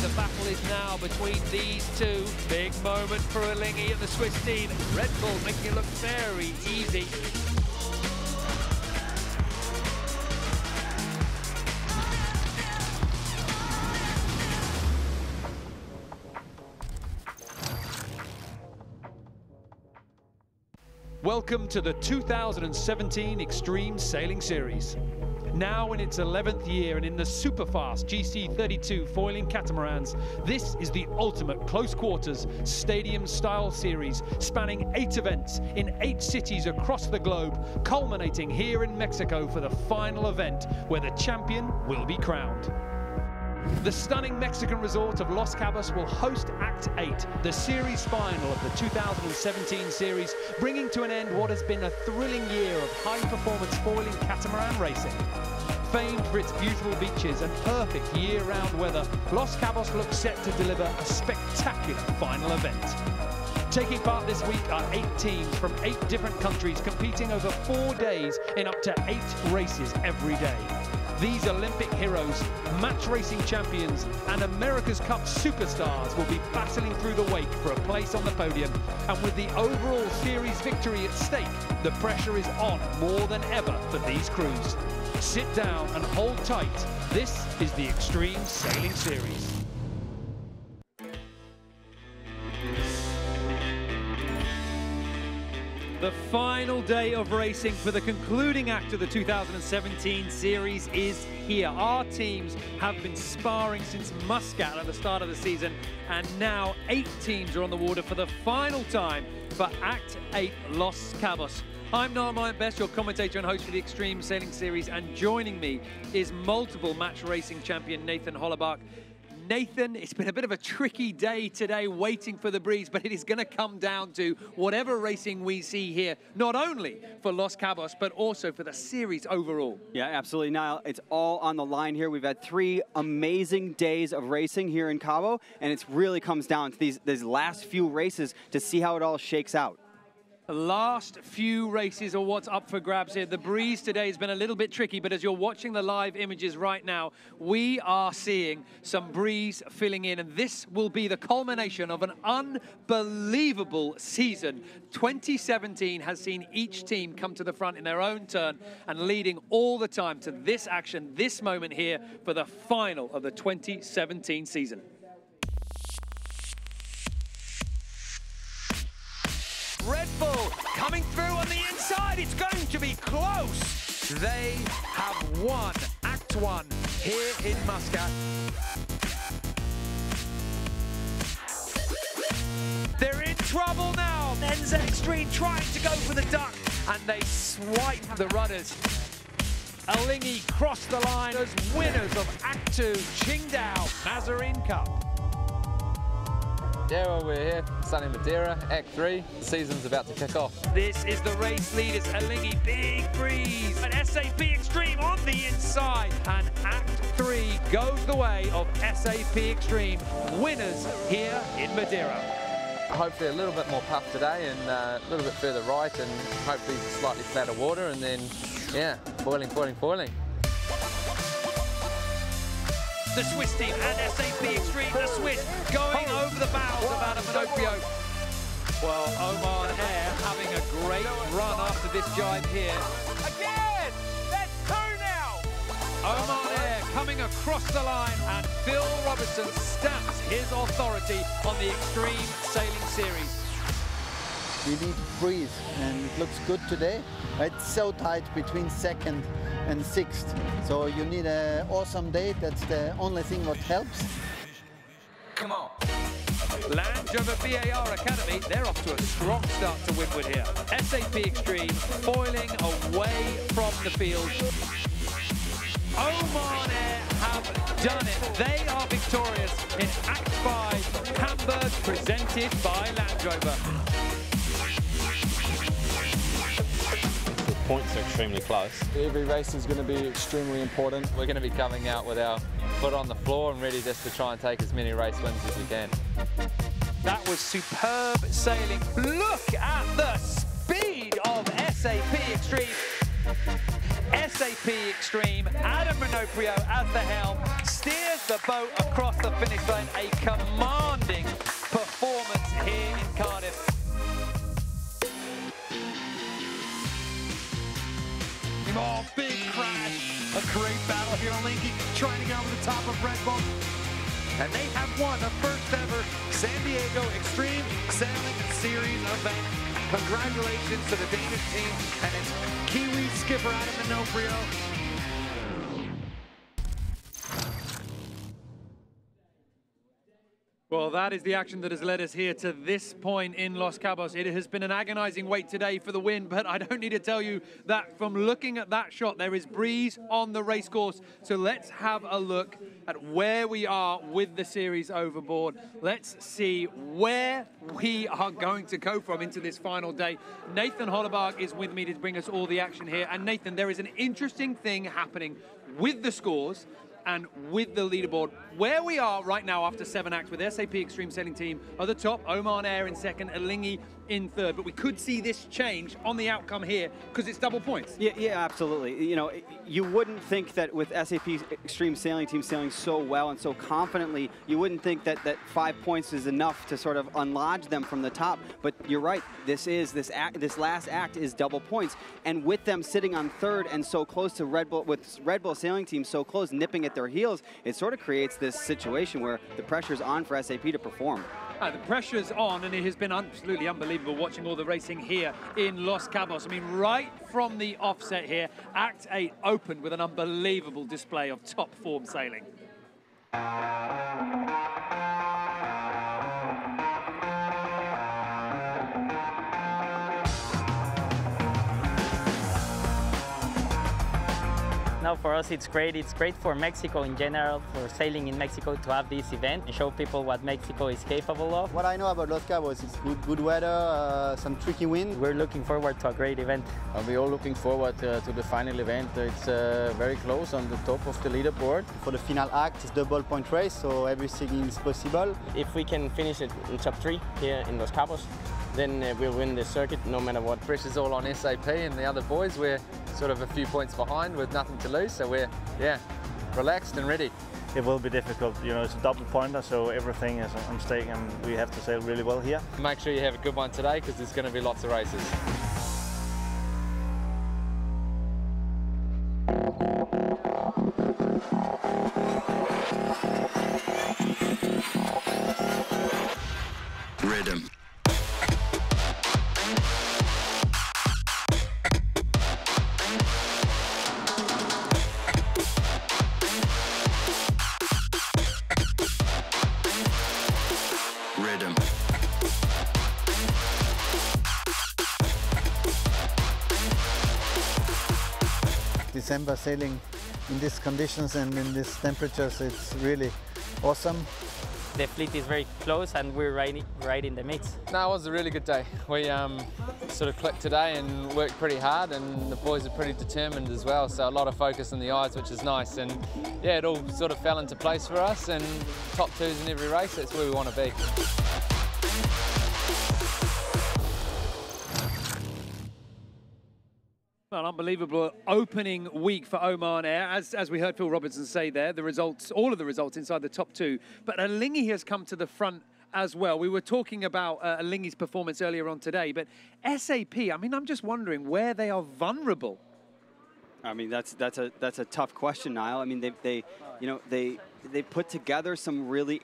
Speaker 1: The battle is now between these two. Big moment for Alinghi and the Swiss team. Red Bull making it look very easy. Welcome to the 2017 Extreme Sailing Series. Now in its 11th year and in the superfast GC32 foiling catamarans, this is the ultimate close quarters stadium style series spanning eight events in eight cities across the globe, culminating here in Mexico for the final event where the champion will be crowned. The stunning Mexican resort of Los Cabos will host Act 8, the series final of the 2017 series, bringing to an end what has been a thrilling year of high-performance foiling catamaran racing. Famed for its beautiful beaches and perfect year-round weather, Los Cabos looks set to deliver a spectacular final event. Taking part this week are eight teams from eight different countries competing over four days in up to eight races every day. These Olympic heroes, match racing champions, and America's Cup superstars will be battling through the wake for a place on the podium. And with the overall series victory at stake, the pressure is on more than ever for these crews. Sit down and hold tight. This is the Extreme Sailing Series. The final day of racing for the concluding act of the 2017 series is here. Our teams have been sparring since Muscat at the start of the season, and now eight teams are on the water for the final time for Act 8 Los Cabos. I'm Niall Best, your commentator and host for the Extreme Sailing Series, and joining me is multiple match racing champion Nathan Hollebach. Nathan, it's been a bit of a tricky day today waiting for the breeze, but it is going to come down to whatever racing we see here, not only for Los Cabos, but also for the series overall.
Speaker 2: Yeah, absolutely, Niall. It's all on the line here. We've had three amazing days of racing here in Cabo, and it really comes down to these, these last few races to see how it all shakes out.
Speaker 1: Last few races are what's up for grabs here. The breeze today has been a little bit tricky, but as you're watching the live images right now, we are seeing some breeze filling in, and this will be the culmination of an unbelievable season. 2017 has seen each team come to the front in their own turn and leading all the time to this action, this moment here for the final of the 2017 season. Red Bull coming through on the inside. It's going to be close. They have won Act 1 here in Muscat. They're in trouble now. NZ Extreme trying to go for the duck, and they swipe the rudders. Alinghi cross the line as winners of Act 2 Qingdao Mazarin Cup.
Speaker 5: Well, we're here, sunny Madeira, Act 3. The season's about to kick off.
Speaker 1: This is the race leaders, Alinghi, big breeze. And SAP Extreme on the inside. And Act 3 goes the way of SAP Extreme. Winners here in Madeira.
Speaker 5: Hopefully a little bit more puff today and uh, a little bit further right and hopefully slightly flatter water and then, yeah, boiling, boiling, boiling.
Speaker 1: The Swiss team and SAP Extreme, the Swiss going oh. over the bows of Adam Minoprio. Well, Oman Air having a great run after this jibe here.
Speaker 7: Again! That's two now!
Speaker 1: Oman Air coming across the line and Phil Robertson stamps his authority on the Extreme Sailing Series.
Speaker 4: We need breathe, and it looks good today. It's so tight between second and sixth. So you need an awesome day. That's the only thing what helps.
Speaker 1: Come on. Land Rover BAR Academy, they're off to a strong start to Winwood here. SAP Extreme foiling away from the field. Oman Air have done it. They are victorious in Act 5, Hamburg, presented by Land Rover.
Speaker 13: Points are extremely close.
Speaker 14: Every race is going to be extremely important.
Speaker 5: We're going to be coming out with our foot on the floor and ready just to try and take as many race wins as we can.
Speaker 1: That was superb sailing. Look at the speed of SAP Extreme. SAP Extreme, Adam Minoprio as the helm, steers the boat across the finish line. A commanding performance here in Cardiff.
Speaker 12: Of Red Bull. And they have won the first ever San Diego Extreme Sailing Series event. Congratulations to the Danish team and its Kiwi skipper Adam Minoprio.
Speaker 1: That is the action that has led us here to this point in Los Cabos. It has been an agonizing wait today for the win, but I don't need to tell you that from looking at that shot, there is breeze on the race course. So let's have a look at where we are with the series overboard. Let's see where we are going to go from into this final day. Nathan Hollebarg is with me to bring us all the action here. And Nathan, there is an interesting thing happening with the scores and with the leaderboard. Where we are right now after seven acts with SAP Extreme Sailing Team at the top, Oman Air in second, Alinghi in third. But we could see this change on the outcome here because it's double points.
Speaker 2: Yeah, yeah, absolutely. You know, you wouldn't think that with SAP Extreme Sailing Team sailing so well and so confidently, you wouldn't think that, that five points is enough to sort of unlodge them from the top. But you're right. This is this act. This last act is double points, and with them sitting on third and so close to Red Bull, with Red Bull Sailing Team so close, nipping at their heels, it sort of creates this situation where the pressure's on for SAP to perform.
Speaker 1: Uh, the pressure's on, and it has been absolutely unbelievable watching all the racing here in Los Cabos. I mean, right from the offset here, Act 8 opened with an unbelievable display of top form sailing.
Speaker 3: Now for us it's great. It's great for Mexico in general, for sailing in Mexico to have this event and show people what Mexico is capable of.
Speaker 15: What I know about Los Cabos is good, good weather, uh, some tricky wind.
Speaker 3: We're looking forward to a great event.
Speaker 16: Uh, we're all looking forward uh, to the final event. It's uh, very close on the top of the leaderboard.
Speaker 15: For the final act, it's double point race, so everything is possible.
Speaker 17: If we can finish it in top three here in Los Cabos, then uh, we'll win the circuit no matter what.
Speaker 5: Pressure's all on SAP and the other boys. We're sort of a few points behind with nothing to lose, so we're, yeah, relaxed and ready.
Speaker 6: It will be difficult, you know, it's a double pointer, so everything is on stake and we have to sail really well here.
Speaker 5: Make sure you have a good one today because there's going to be lots of races.
Speaker 4: December sailing in these conditions and in these temperatures, it's really awesome.
Speaker 3: The fleet is very close and we're right, right in the mix.
Speaker 5: No, it was a really good day. We um, sort of clicked today and worked pretty hard and the boys are pretty determined as well, so a lot of focus in the eyes, which is nice. And yeah, it all sort of fell into place for us and top twos in every race, that's where we want to be.
Speaker 1: An unbelievable opening week for Oman Air. As, as we heard Phil Robertson say there, the results, all of the results inside the top two. But Alinghi has come to the front as well. We were talking about uh, Alinghi's performance earlier on today, but SAP, I mean, I'm just wondering where they are vulnerable.
Speaker 2: I mean, that's that's a that's a tough question, Niall. I mean, they they you know they they put together some really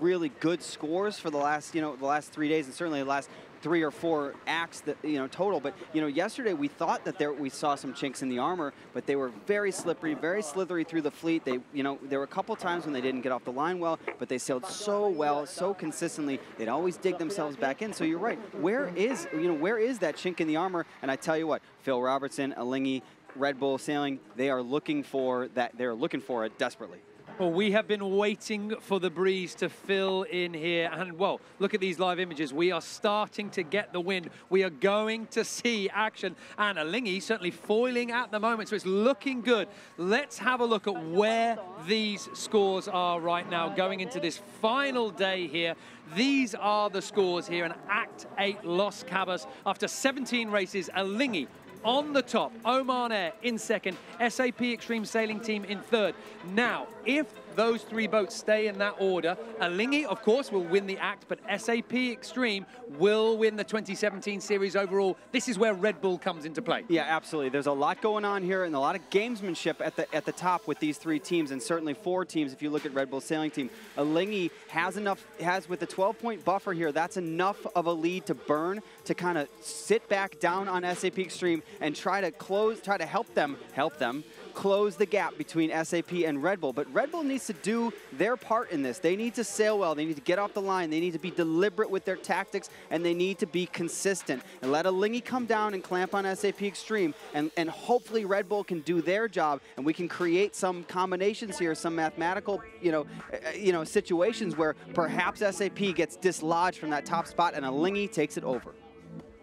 Speaker 2: really good scores for the last you know the last three days and certainly the last three or four acts that you know total. But you know yesterday we thought that there we saw some chinks in the armor, but they were very slippery, very slithery through the fleet. They you know there were a couple times when they didn't get off the line well, but they sailed so well, so consistently. They'd always dig themselves back in. So you're right. Where is you know where is that chink in the armor? And I tell you what, Phil Robertson, Alinghi, Red Bull Sailing, they are looking for that. They're looking for it desperately.
Speaker 1: Well, we have been waiting for the breeze to fill in here. And, well, look at these live images. We are starting to get the wind. We are going to see action. And Alinghi certainly foiling at the moment, so it's looking good. Let's have a look at where these scores are right now going into this final day here. These are the scores here in Act 8 Los Cabos. After 17 races, Alinghi on the top, Oman Air in second, SAP Extreme Sailing Team in third. Now, if those three boats stay in that order, Alinghi, of course, will win the act, but SAP Extreme will win the 2017 series overall. This is where Red Bull comes into play.
Speaker 2: Yeah, absolutely. There's a lot going on here and a lot of gamesmanship at the at the top with these three teams, and certainly four teams if you look at Red Bull sailing team. Alinghi has enough, has with the 12-point buffer here, that's enough of a lead to burn to kind of sit back down on SAP Extreme and try to close, try to help them, help them close the gap between SAP and Red Bull. But Red Bull needs to do their part in this. They need to sail well. They need to get off the line. They need to be deliberate with their tactics, and they need to be consistent. And let Alinghi come down and clamp on SAP Extreme, and, and hopefully Red Bull can do their job, and we can create some combinations here, some mathematical, you know, uh, you know, situations where perhaps SAP gets dislodged from that top spot, and Alinghi takes it over.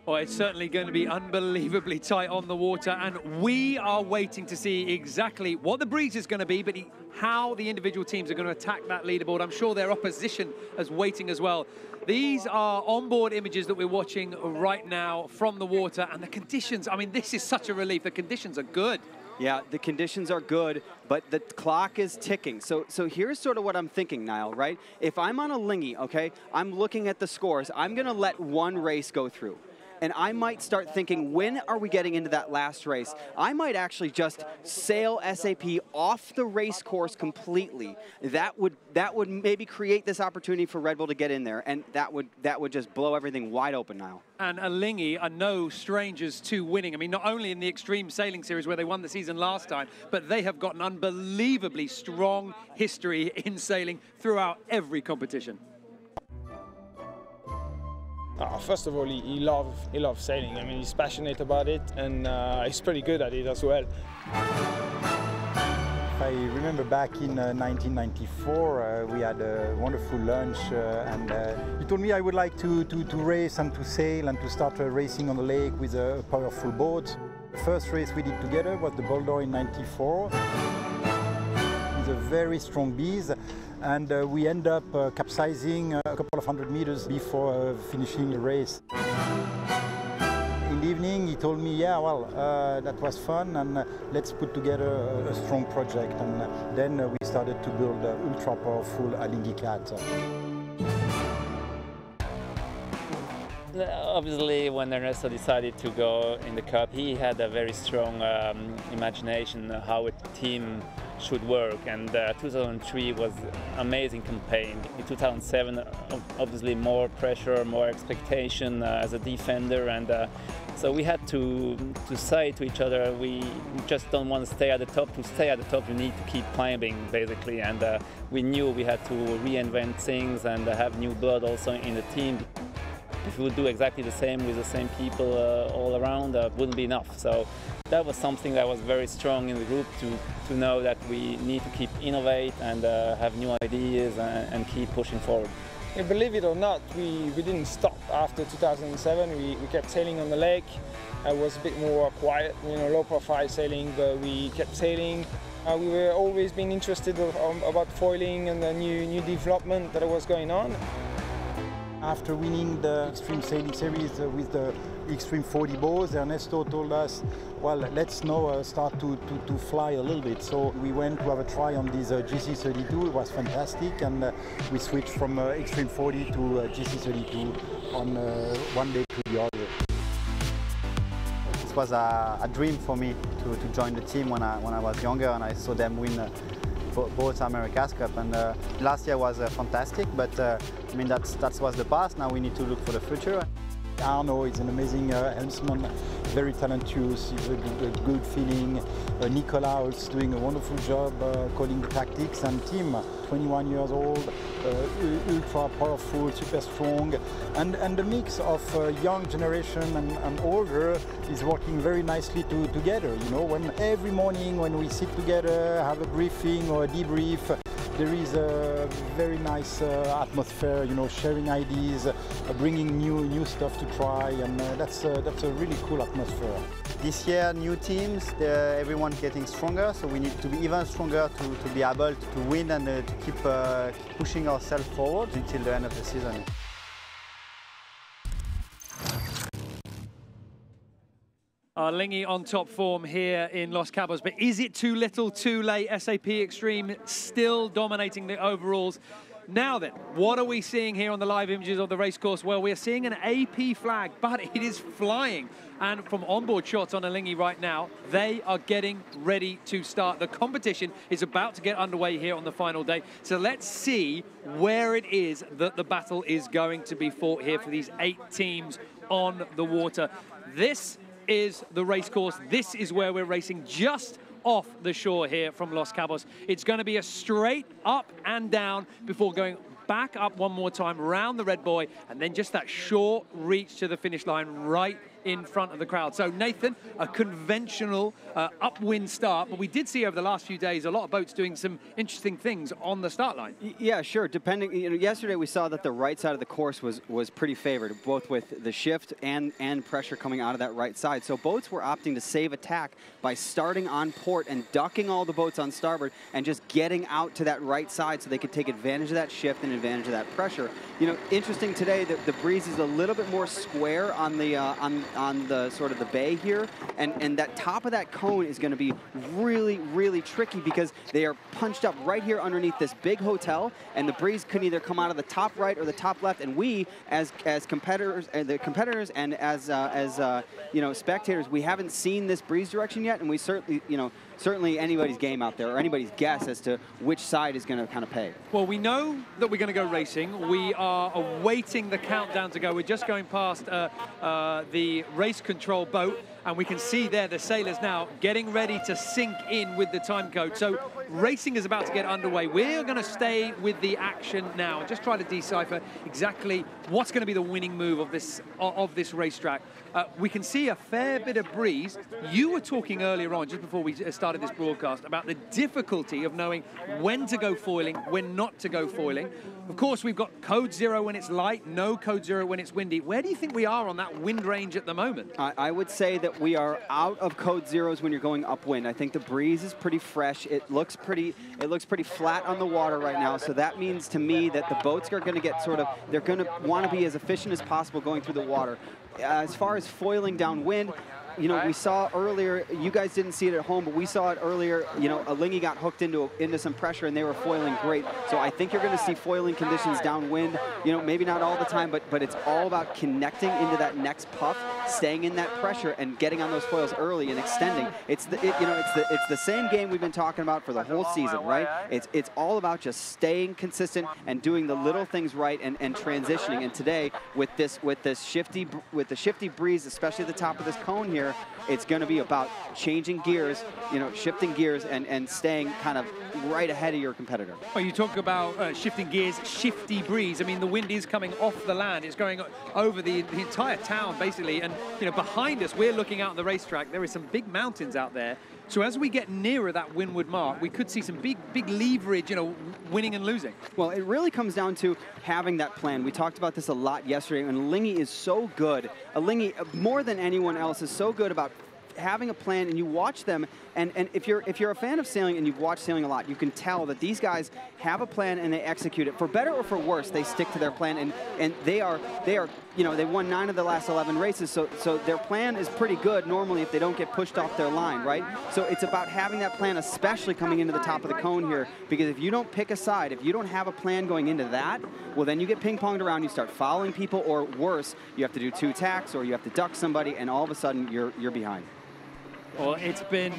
Speaker 1: Well, it's certainly going to be unbelievably tight on the water, and we are waiting to see exactly what the breeze is going to be, but how the individual teams are going to attack that leaderboard. I'm sure their opposition is waiting as well. These are onboard images that we're watching right now from the water, and the conditions, I mean, this is such a relief. The conditions are good.
Speaker 2: Yeah, the conditions are good, but the clock is ticking. So, so here's sort of what I'm thinking, Niall, right? If I'm on Alinghi, okay, I'm looking at the scores. I'm going to let one race go through and I might start thinking, when are we getting into that last race? I might actually just sail SAP off the race course completely. That would that would maybe create this opportunity for Red Bull to get in there, and that would that would just blow everything wide open now.
Speaker 1: And Alinghi are no strangers to winning. I mean, not only in the Extreme Sailing Series where they won the season last time, but they have got an unbelievably strong history in sailing throughout every competition.
Speaker 14: Uh, first of all, he, he loves he loves sailing. I mean, he's passionate about it, and uh, he's pretty good at it as well.
Speaker 18: I remember back in uh, 1994, uh, we had a wonderful lunch, uh, and uh, he told me I would like to, to, to, race and to sail and to start racing on the lake with a powerful boat. The first race we did together was the Bol d'Or in 94 with a very strong bees and uh, we end up uh, capsizing a couple of hundred meters before uh, finishing the race. In the evening, he told me, yeah, well, uh, that was fun, and uh, let's put together a, strong project. And uh, then we started to build an ultra powerful Alinghi Cat.
Speaker 3: Obviously, when Ernesto decided to go in the cup, he had a very strong um, imagination how a team should work. And uh, 2003 was amazing campaign. In 2007, obviously more pressure, more expectation uh, as a defender, and uh, so we had to to say to each other, we just don't want to stay at the top. To stay at the top, you need to keep climbing, basically. And uh, we knew we had to reinvent things and have new blood also in the team if we would do exactly the same with the same people uh, all around, uh, wouldn't be enough. So that was something that was very strong in the group to, to know that we need to keep innovate and uh, have new ideas and, and, keep pushing forward.
Speaker 14: Believe it or not, we, we didn't stop after 2007. We, we kept sailing on the lake. It was a bit more quiet, you know, low profile sailing, but we kept sailing. Uh, we were always being interested of, um, about foiling and the new, new development that was going on.
Speaker 18: After winning the Extreme Sailing Series uh, with the Extreme 40 bows, Ernesto told us, well, let's now uh, start to, to, to, fly a little bit. So we went to have a try on this uh, GC32. It was fantastic, and uh, we switched from uh, Extreme 40 to uh, GC32 on one day to the other.
Speaker 15: Was a, a, dream for me to, to join the team when I, when I was younger, and I saw them win both America's Cup. And uh, last year was uh, fantastic, but uh, I mean that's that was the past. Now we need to look for the future.
Speaker 18: Arnaud is an amazing uh, helmsman, very talented, he's a, a good feeling. Uh, Nicola is doing a wonderful job uh, calling the tactics and team, 21 years old, uh, ultra powerful, super strong, and, and the mix of uh, young generation and, and, older is working very nicely to, together. You know, when every morning when we sit together, have a briefing or a debrief, there is a very nice uh, atmosphere, you know, sharing ideas, uh, bringing new new stuff to try, and uh, that's uh, that's a really cool atmosphere.
Speaker 15: This year, new teams, everyone getting stronger, so we need to be even stronger to, to be able to win and uh, to keep, uh, keep pushing ourselves forward until the end of the season.
Speaker 1: Alinghi on top form here in Los Cabos, but is it too little, too late? SAP Extreme still dominating the overalls. Now then, what are we seeing here on the live images of the race course? Well, we're seeing an AP flag, but it is flying. And from onboard shots on Alinghi right now, they are getting ready to start. The competition is about to get underway here on the final day. So let's see where it is that the battle is going to be fought here for these eight teams on the water. This is the race course. This is where we're racing just off the shore here from Los Cabos. It's going to be a straight up and down before going back up one more time around the red buoy and then just that short reach to the finish line right in front of the crowd. So Nathan, a conventional uh, upwind start, but we did see over the last few days a lot of boats doing some interesting things on the start line.
Speaker 2: Yeah, sure. Depending, you know, yesterday we saw that the right side of the course was was pretty favored, both with the shift and and pressure coming out of that right side. So boats were opting to save attack by starting on port and ducking all the boats on starboard and just getting out to that right side so they could take advantage of that shift and advantage of that pressure. You know, interesting today that the breeze is a little bit more square on the uh, on on the sort of the bay here, and and that top of that cone is going to be really really tricky because they are punched up right here underneath this big hotel, and the breeze could either come out of the top right or the top left, and we as as competitors, uh, the competitors, and as uh, as uh, you know spectators, we haven't seen this breeze direction yet, and we certainly you know certainly anybody's game out there or anybody's guess as to which side is going to kind of pay.
Speaker 1: Well, we know that we're going to go racing. We are awaiting the countdown to go. We're just going past uh, uh, the race control boat, and we can see there the sailors now getting ready to sync in with the time code. So racing is about to get underway. We're going to stay with the action now and just try to decipher exactly what's going to be the winning move of this of this racetrack. Uh, we can see a fair bit of breeze. You were talking earlier on, just before we started this broadcast, about the difficulty of knowing when to go foiling, when not to go foiling. Of course, we've got code zero when it's light, no code zero when it's windy. Where do you think we are on that wind range at the moment?
Speaker 2: I, I would say that we are out of code zeros when you're going upwind. I think the breeze is pretty fresh. It looks pretty. It looks pretty flat on the water right now. So that means to me that the boats are going to get sort of. They're going to want to be as efficient as possible going through the water. As far as foiling downwind, you know, we saw earlier, you guys didn't see it at home, but we saw it earlier, you know, Alinghi got hooked into into some pressure and they were foiling great. So I think you're going to see foiling conditions downwind, you know, maybe not all the time, but but it's all about connecting into that next puff, staying in that pressure and getting on those foils early and extending. It's the, it, you know, it's the it's the same game we've been talking about for the whole season, right? It's it's all about just staying consistent and doing the little things right and, and transitioning. And today with this with this shifty with the shifty breeze, especially at the top of this cone here, it's going to be about changing gears, you know, shifting gears and, and staying kind of right ahead of your competitor.
Speaker 1: Well, you talk about uh, shifting gears, shifty breeze. I mean, the wind is coming off the land. It's going over the, the entire town, basically. And, you know, behind us, we're looking out on the racetrack. There is some big mountains out there. So as we get nearer that windward mark, we could see some big, big leverage, you know, winning and losing.
Speaker 2: Well, it really comes down to having that plan. We talked about this a lot yesterday, and Alinghi is so good. Uh, Alinghi, uh, more than anyone else, is so good about having a plan and you watch them and, and if you're if you're a fan of sailing and you've watched sailing a lot, you can tell that these guys have a plan and they execute it. For better or for worse, they stick to their plan and, and they are they are you know, they won nine of the last 11 races, so so their plan is pretty good normally if they don't get pushed off their line, right? So it's about having that plan, especially coming into the top of the cone here, because if you don't pick a side, if you don't have a plan going into that, well then you get ping-ponged around, you start following people, or worse, you have to do two tacks or you have to duck somebody, and all of a sudden you're you're behind.
Speaker 1: Well, it's been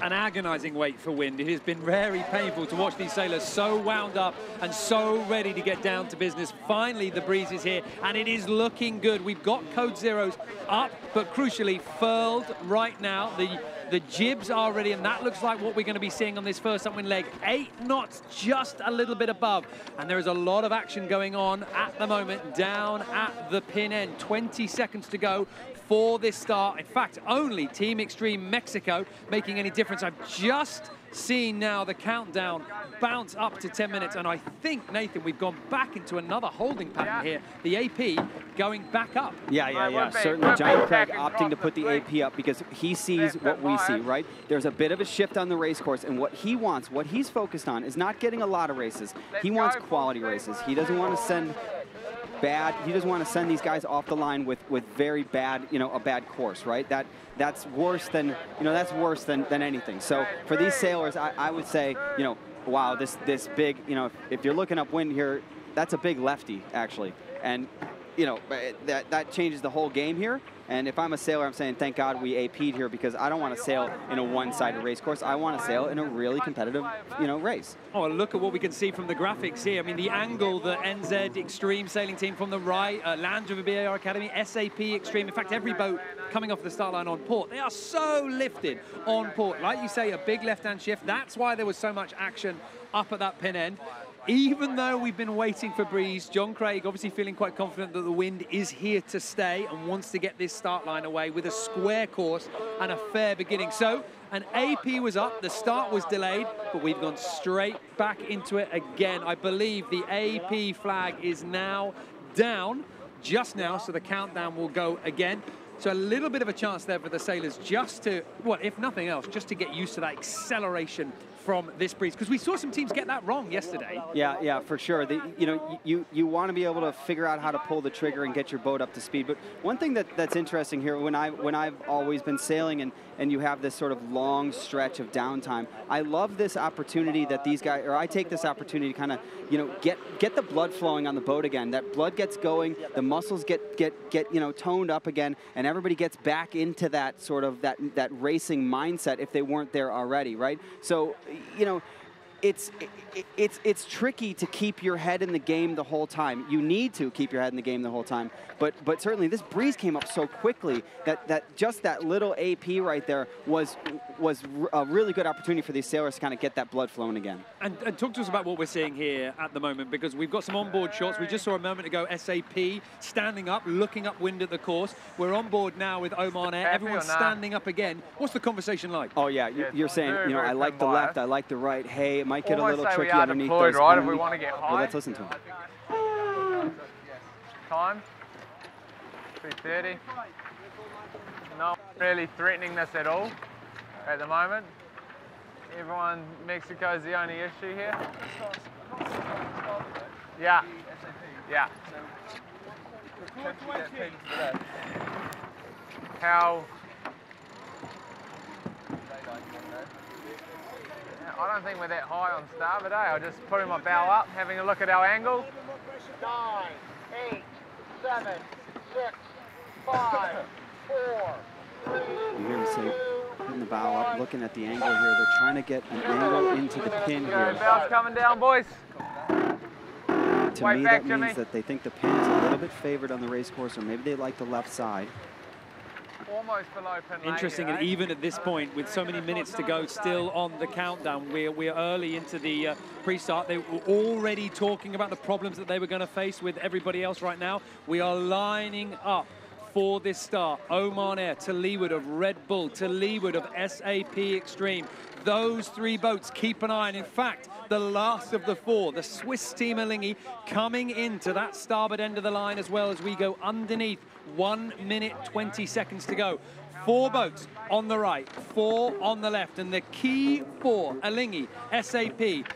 Speaker 1: an agonizing wait for wind. It has been very painful to watch these sailors so wound up and so ready to get down to business. Finally, the breeze is here, and it is looking good. We've got code zeros up, but crucially furled right now. The the jibs are ready, and that looks like what we're going to be seeing on this first upwind leg. Eight knots, just a little bit above. And there is a lot of action going on at the moment down at the pin end. 20 seconds to go for this start. In fact, only Team Extreme Mexico making any difference. I've just seen now the countdown bounce up to 10 minutes, and I think, Nathan, we've gone back into another holding pattern here. The AP going back up.
Speaker 2: Yeah, yeah, yeah. Certainly, John Craig opting to put the AP up because he sees what we see, right? There's a bit of a shift on the race course, and what he wants, what he's focused on, is not getting a lot of races. He wants quality races. He doesn't want to send bad. He doesn't want to send these guys off the line with, with very bad, you know, a bad course, right? That that's worse than you know that's worse than, than anything. So for these sailors, I, I would say, you know, wow, this this big, you know, if, you're looking upwind here, that's a big lefty actually, and you know eh, that that changes the whole game here. And if I'm a sailor, I'm saying thank God we AP'd here because I don't want to sail in a one-sided race course. I want to sail in a really competitive, you know, race.
Speaker 1: Oh, look at what we can see from the graphics here. I mean, the angle, the NZ Extreme Sailing Team from the right, uh, Land Rover BAR Academy, SAP Extreme. In fact, every boat coming off the start line on port, they are so lifted on port. Like you say, a big left-hand shift. That's why there was so much action up at that pin end even though we've been waiting for breeze, John Craig obviously feeling quite confident that the wind is here to stay and wants to get this start line away with a square course and a fair beginning. So an AP was up, the start was delayed, but we've gone straight back into it again. I believe the AP flag is now down just now, so the countdown will go again. So a little bit of a chance there for the sailors just to, well, if nothing else, just to get used to that acceleration from this breeze because we saw some teams get that wrong yesterday.
Speaker 2: Yeah, yeah, for sure. The, you know, you you want to be able to figure out how to pull the trigger and get your boat up to speed. But one thing that, that's interesting here, when I when I've always been sailing and and you have this sort of long stretch of downtime, I love this opportunity that these guys, or I take this opportunity to kind of, you know, get get the blood flowing on the boat again. That blood gets going, the muscles get get get you know toned up again, and everybody gets back into that sort of that that racing mindset if they weren't there already, right? So you know, it's it, it's it's tricky to keep your head in the game the whole time. You need to keep your head in the game the whole time. But but certainly this breeze came up so quickly that that just that little AP right there was was a really good opportunity for these sailors to kind of get that blood flowing again.
Speaker 1: And, and talk to us about what we're seeing here at the moment because we've got some onboard shots. We just saw a moment ago SAP standing up, looking upwind at the course. We're on board now with Oman Air. Everyone's standing up again. What's the conversation like?
Speaker 2: Oh yeah, you're saying you know I like the left, I like the right. Hey, it might get a little tricky underneath those.
Speaker 7: right, if we wanna get
Speaker 2: Well, let's listen to him.
Speaker 7: Time. 3.30. Not really threatening this at all at the moment. Everyone, Mexico's the only issue here. Yeah. Yeah. How? I don't think we're that high on starboard, eh? I'm just putting my bow up, having a look at our angle.
Speaker 8: Nine, eight, seven, six, five, *laughs* four,
Speaker 2: You hear him say, putting the bow up, looking at the angle here. They're trying to get an angle into the pin
Speaker 7: Go,
Speaker 2: here.
Speaker 7: bow's coming down, boys.
Speaker 2: To
Speaker 7: Way
Speaker 2: me,
Speaker 7: back,
Speaker 2: that
Speaker 7: Jimmy.
Speaker 2: means that they think the pin is a little bit favored on the race course, or maybe they like the left side.
Speaker 7: Almost below
Speaker 1: Interesting, and
Speaker 7: eh?
Speaker 1: even at this point, with so many minutes to go still on the countdown, we're, we're early into the uh, pre-start. They were already talking about the problems that they were going to face with everybody else right now. We are lining up for this start. Oman Air to leeward of Red Bull, to leeward of SAP Extreme. Those three boats keep an eye on. In fact, the last of the four, the Swiss team Alinghi, coming into that starboard end of the line as well as we go underneath. One minute, 20 seconds to go. Four boats on the right, four on the left, and the key four, Alinghi, SAP,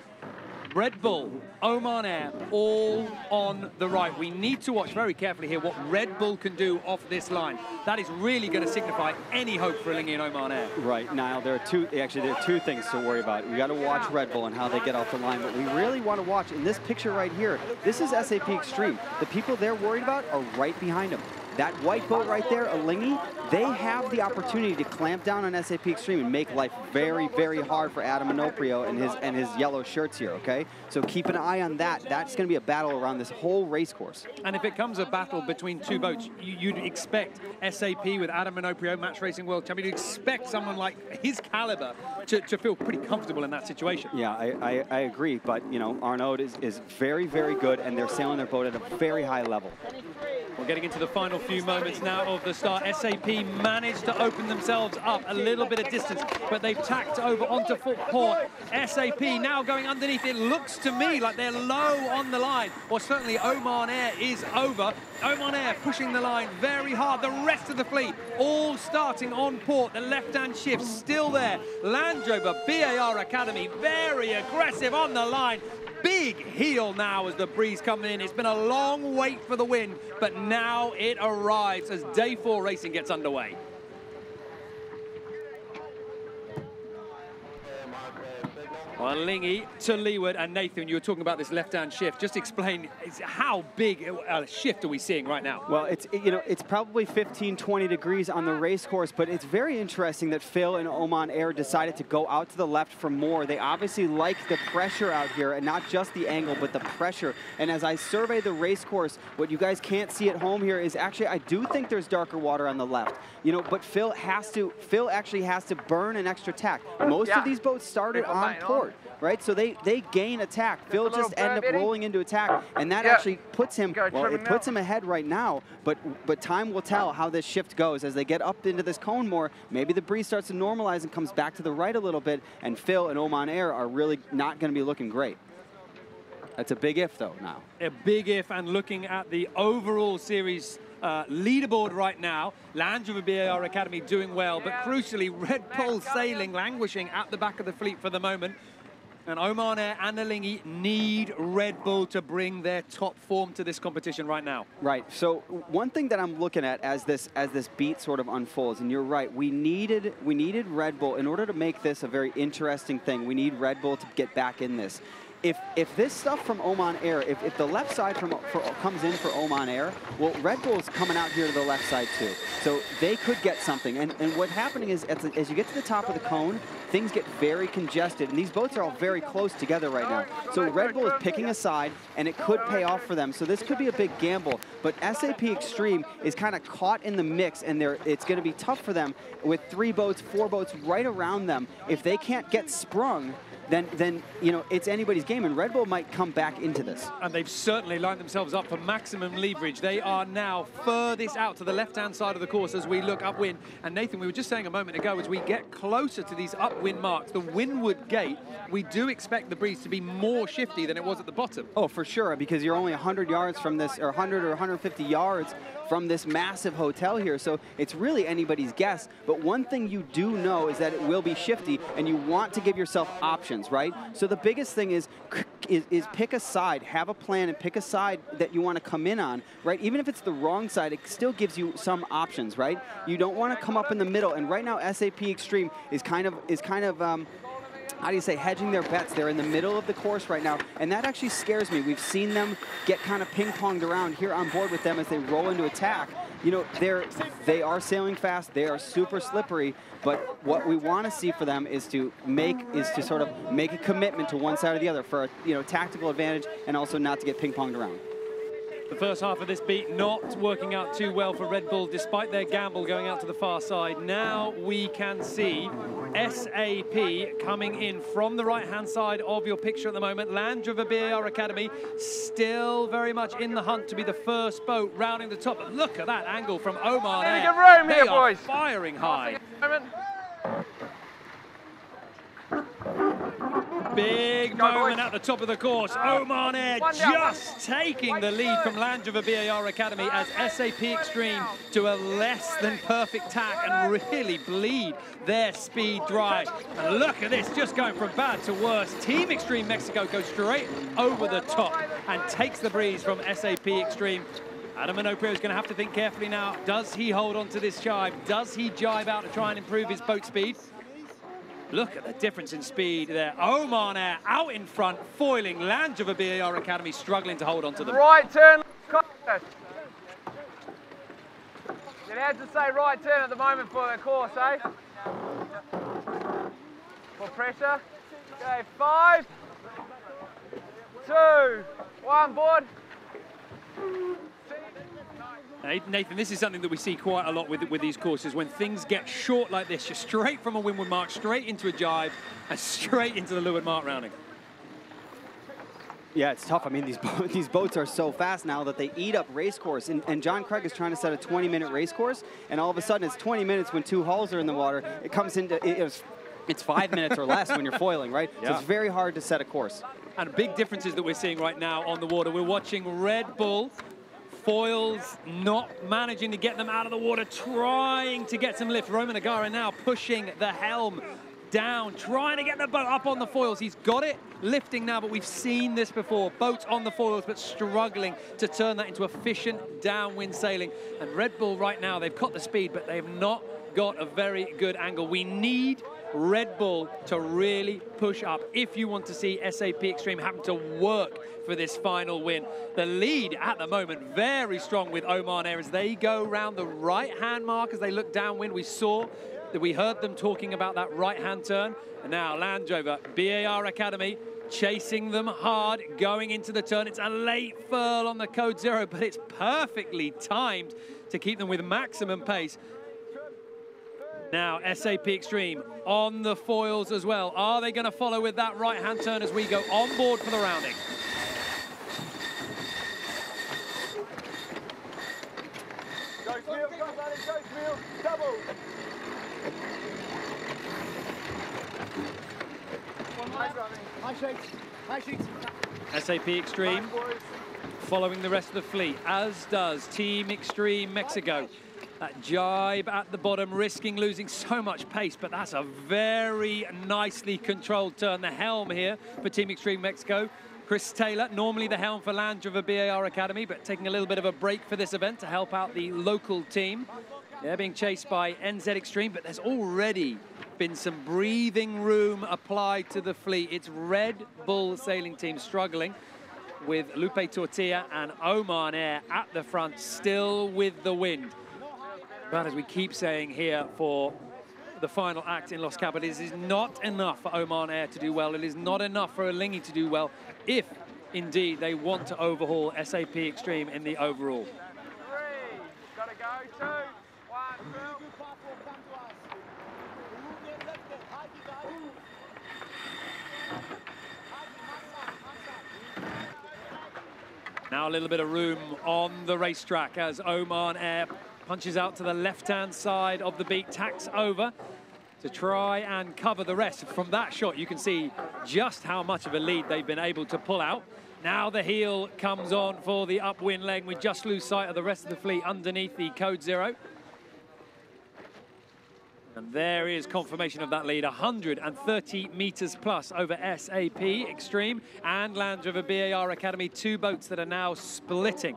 Speaker 1: Red Bull, Oman Air, all on the right. We need to watch very carefully here what Red Bull can do off this line. That is really going to signify any hope for Alinghi and Oman Air.
Speaker 2: Right, Niall, there are two, actually, there are two things to worry about. We got to watch Red Bull and how they get off the line, but we really want to watch, in this picture right here, this is SAP Extreme. The people they're worried about are right behind them. That white boat right there, Alinghi, they have the opportunity to clamp down on SAP Extreme and make life very, very hard for Adam Minoprio and his and his yellow shirts here, okay? So keep an eye on that. That's going to be a battle around this whole race course.
Speaker 1: And if it comes a battle between two boats, you, you'd expect SAP with Adam Minoprio, Match Racing World Champion, you'd expect someone like his caliber to, to feel pretty comfortable in that situation.
Speaker 2: Yeah, I, I, I agree, but you know, Arnaud is, is very, very good, and they're sailing their boat at a very high level.
Speaker 1: We're getting into the final few moments now of the start. SAP managed to open themselves up a little bit of distance, but they've tacked over onto port. SAP now going underneath. It looks to me like they're low on the line, or certainly Oman Air is over. Oman Air pushing the line very hard. The rest of the fleet all starting on port. The left-hand shift still there. Land Rover, BAR Academy, very aggressive on the line. Big heel now as the breeze coming in. It's been a long wait for the win, but now it arrives as day four racing gets underway. Well, Alinghi to Leeward and Nathan, you were talking about this left-hand shift. Just explain how big a shift are we seeing right now?
Speaker 2: Well, it's you know it's probably 15, 20 degrees on the race course, but it's very interesting that Phil and Oman Air decided to go out to the left for more. They obviously like the pressure out here, and not just the angle, but the pressure. And as I survey the race course, what you guys can't see at home here is actually I do think there's darker water on the left. You know, but Phil has to Phil actually has to burn an extra tack. Most
Speaker 7: Yeah.
Speaker 2: of these boats started
Speaker 7: Big on
Speaker 2: on
Speaker 7: mine, on.
Speaker 2: port right? So they they gain attack. Phil just end up
Speaker 7: Eddie.
Speaker 2: rolling into attack, and that
Speaker 7: Yeah.
Speaker 2: actually puts him. Well, it puts
Speaker 7: out.
Speaker 2: him ahead right now. But but time will tell how this shift goes as they get up into this cone more. Maybe the breeze starts to normalize and comes back to the right a little bit. And Phil and Oman Air are really not going to be looking great. That's a big if though now.
Speaker 1: a big if and looking at the overall series uh, leaderboard right now, Land Rover BAR Academy doing well, but crucially Red Bull Sailing languishing at the back of the fleet for the moment. And Oman Air and Alinghi need Red Bull to bring their top form to this competition right now.
Speaker 2: Right. So one thing that I'm looking at as this as this beat sort of unfolds, and you're right, we needed we needed Red Bull in order to make this a very interesting thing. We need Red Bull to get back in this. If if this stuff from Oman Air, if, if the left side from for, comes in for Oman Air, well, Red Bull's coming out here to the left side too. So they could get something. And and what's happening is as, as you get to the top of the cone, things get very congested, and these boats are all very close together right now. So Red Bull is picking a side, and it could pay off for them. So this could be a big gamble. But SAP Extreme is kind of caught in the mix, and it's going to be tough for them with three boats, four boats right around them. If they can't get sprung, then then you know it's anybody's game, and Red Bull might come back into this.
Speaker 1: And they've certainly lined themselves up for maximum leverage. They are now furthest out to the left-hand side of the course as we look upwind. And Nathan, we were just saying a moment ago, as we get closer to these upwind marks, the windward gate, we do expect the breeze to be more shifty than it was at the bottom.
Speaker 2: Oh, for sure, because you're only 100 yards from this, or 100 or 150 yards from this massive hotel here. So it's really anybody's guess. But one thing you do know is that it will be shifty, and you want to give yourself options, right? So the biggest thing is, is, is pick a side, have a plan, and pick a side that you want to come in on, right? Even if it's the wrong side, it still gives you some options, right? You don't want to come up in the middle. And right now, SAP Extreme is kind of is kind of um, how do you say, hedging their bets. They're in the middle of the course right now, and that actually scares me. We've seen them get kind of ping-ponged around here on board with them as they roll into attack. You know, they're they are sailing fast. They are super slippery. But what we want to see for them is to make is to sort of make a commitment to one side or the other for a you know tactical advantage, and also not to get ping-ponged around.
Speaker 1: The first half of this beat not working out too well for Red Bull, despite their gamble going out to the far side. Now we can see SAP coming in from the right-hand side of your picture at the moment. Land Rover BAR Academy still very much in the hunt to be the first boat rounding the top. But look at that angle from Air.
Speaker 7: of room
Speaker 1: They
Speaker 7: here, boys.
Speaker 1: firing high. Big moment at the top of the course. Oman Air just taking the lead from Land Rover BAR Academy as SAP Extreme to a less than perfect tack and really bleed their speed dry. And look at this, just going from bad to worse. Team Extreme Mexico goes straight over the top and takes the breeze from SAP Extreme. Adam Minoprio is going to have to think carefully now. Does he hold on to this jibe? Does he jibe out to try and improve his boat speed? Look at the difference in speed there. Oman Air out in front, foiling Rover BAR Academy, struggling to hold on to them.
Speaker 7: Right turn. It had to say right turn at the moment for the course, eh? For pressure. Okay, five, two, one, board.
Speaker 1: Nathan, this is something that we see quite a lot with, with these courses. When things get short like this, you're straight from a windward mark, straight into a jibe, and straight into the leeward mark rounding.
Speaker 2: Yeah, it's tough. I mean, these bo- *laughs* these boats are so fast now that they eat up race course. And, and John Craig is trying to set a 20-minute race course, and all of a sudden it's 20 minutes when two hulls are in the water. It comes into it, it's, it's five minutes or less when you're foiling, right?
Speaker 1: Yeah.
Speaker 2: So it's very hard to set a course.
Speaker 1: And big differences that we're seeing right now on the water. We're watching Red Bull foils not managing to get them out of the water, trying to get some lift. Roman Hagara now pushing the helm down, trying to get the boat up on the foils. He's got it lifting now, but we've seen this before. Boats on the foils, but struggling to turn that into efficient downwind sailing. And Red Bull right now, they've got the speed, but they've not got a very good angle. We need Red Bull to really push up if you want to see SAP Extreme having to work for this final win. The lead at the moment very strong with Oman Air as they go round the right-hand mark as they look downwind. We saw that we heard them talking about that right-hand turn. And now Land Rover, BAR Academy, chasing them hard, going into the turn. It's a late furl on the code zero, but it's perfectly timed to keep them with maximum pace. Now, SAP Extreme on the foils as well. Are they going to follow with that right-hand turn as we go on board for the rounding? SAP Extreme following the rest of the fleet, as does Team Extreme Mexico. That jibe at the bottom, risking losing so much pace, but that's a very nicely controlled turn. The helm here for Team Extreme Mexico. Chris Taylor, normally the helm for Land Rover BAR Academy, but taking a little bit of a break for this event to help out the local team. They're being chased by NZ Extreme, but there's already been some breathing room applied to the fleet. It's Red Bull sailing team struggling with Lupe Tortilla and Oman Air at the front, still with the wind. But as we keep saying here for the final act in Los Cabos, is not enough for Oman Air to do well. It is not enough for Alinghi to do well if indeed they want to overhaul SAP Extreme in the overall. Now a little bit of room on the racetrack as Oman Air punches out to the left-hand side of the beat, tacks over to try and cover the rest. From that shot, you can see just how much of a lead they've been able to pull out. Now the heel comes on for the upwind leg. We just lose sight of the rest of the fleet underneath the code zero. And there is confirmation of that lead, 130 meters plus over SAP Extreme and Land Rover BAR Academy, two boats that are now splitting.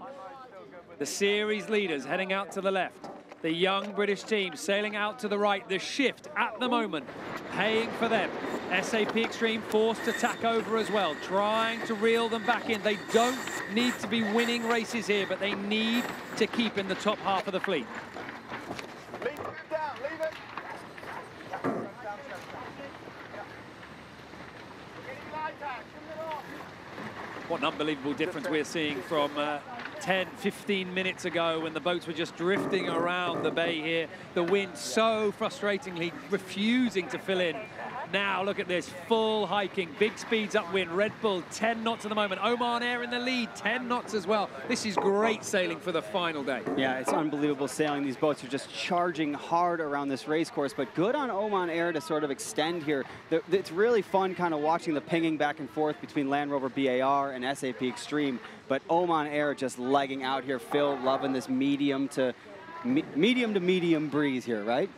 Speaker 1: The series leaders heading out to the left. The young British team sailing out to the right. The shift at the moment, paying for them. SAP Extreme forced to tack over as well, trying to reel them back in. They don't need to be winning races here, but they need to keep in the top half of the fleet. What an unbelievable difference we're seeing from uh, 10, 15 minutes ago when the boats were just drifting around the bay here. The wind so frustratingly refusing to fill in. Now look at this, full hiking, big speeds upwind. Red Bull 10 knots at the moment. Oman Air in the lead, 10 knots as well. This is great sailing for the final day.
Speaker 2: Yeah, it's unbelievable sailing. These boats are just charging hard around this race course, but good on Oman Air to sort of extend here. It's really fun kind of watching the pinging back and forth between Land Rover BAR and SAP Extreme, but Oman Air just legging out here. Phil loving this medium to me- medium to medium breeze here, right?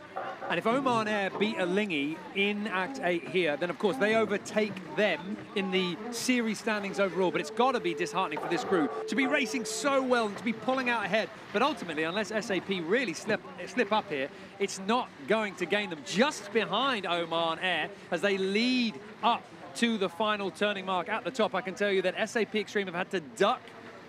Speaker 1: And if Oman Air beat Alinghi in Act 8 here, then of course they overtake them in the series standings overall. But it's got to be disheartening for this crew to be racing so well and to be pulling out ahead. But ultimately, unless SAP really slip, slip up here, it's not going to gain them just behind Oman Air as they lead up to the final turning mark at the top. I can tell you that SAP Extreme have had to duck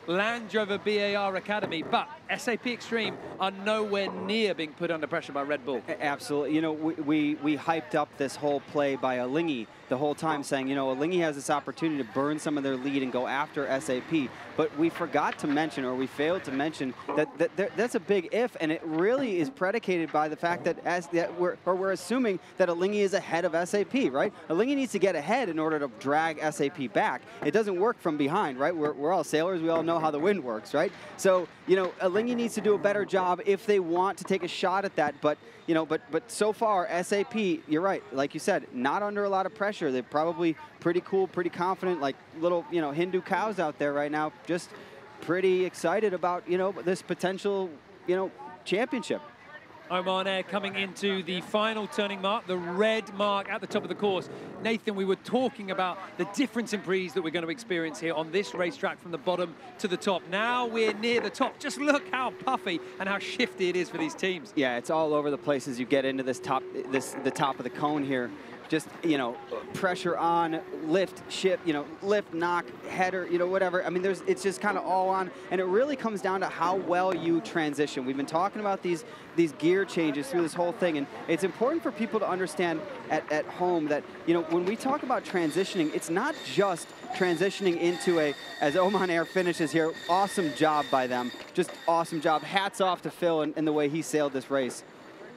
Speaker 1: Land Rover BAR Academy, but SAP Extreme are nowhere near being put under pressure by Red Bull.
Speaker 2: Absolutely. You know, we, we, we hyped up this whole play by Alinghi the whole time saying, you know, Alinghi has this opportunity to burn some of their lead and go after SAP. But we forgot to mention, or we failed to mention, that, that there, that's a big if, and it really is predicated by the fact that, as that we're, or we're assuming that Alinghi is ahead of SAP, right? Alinghi needs to get ahead in order to drag SAP back. It doesn't work from behind, right? We're, we're all sailors. We all know how the wind works, right? So, you know, Alinghi needs to do a better job if they want to take a shot at that. But, you know, but, but so far, SAP, you're right, like you said, not under a lot of pressure. They're probably pretty cool, pretty confident, like little, you know, Hindu cows out there right now, just pretty excited about, you know, this potential, you know, championship.
Speaker 1: Oman Air coming into the final turning mark, the red mark at the top of the course. Nathan, we were talking about the difference in breeze that we're going to experience here on this racetrack from the bottom to the top. Now we're near the top. Just look how puffy and how shifty it is for these teams.
Speaker 2: Yeah, it's all over the place as you get into this top, this the top of the cone here. Just you know, pressure on, lift, ship, you know, lift, knock, header, you know, whatever. I mean, there's it's just kind of all on, and it really comes down to how well you transition. We've been talking about these these gear changes through this whole thing, and it's important for people to understand at, at home that you know when we talk about transitioning, it's not just transitioning into a, as Oman Air finishes here, awesome job by them. Just awesome job. Hats off to Phil and, and the way he sailed this race.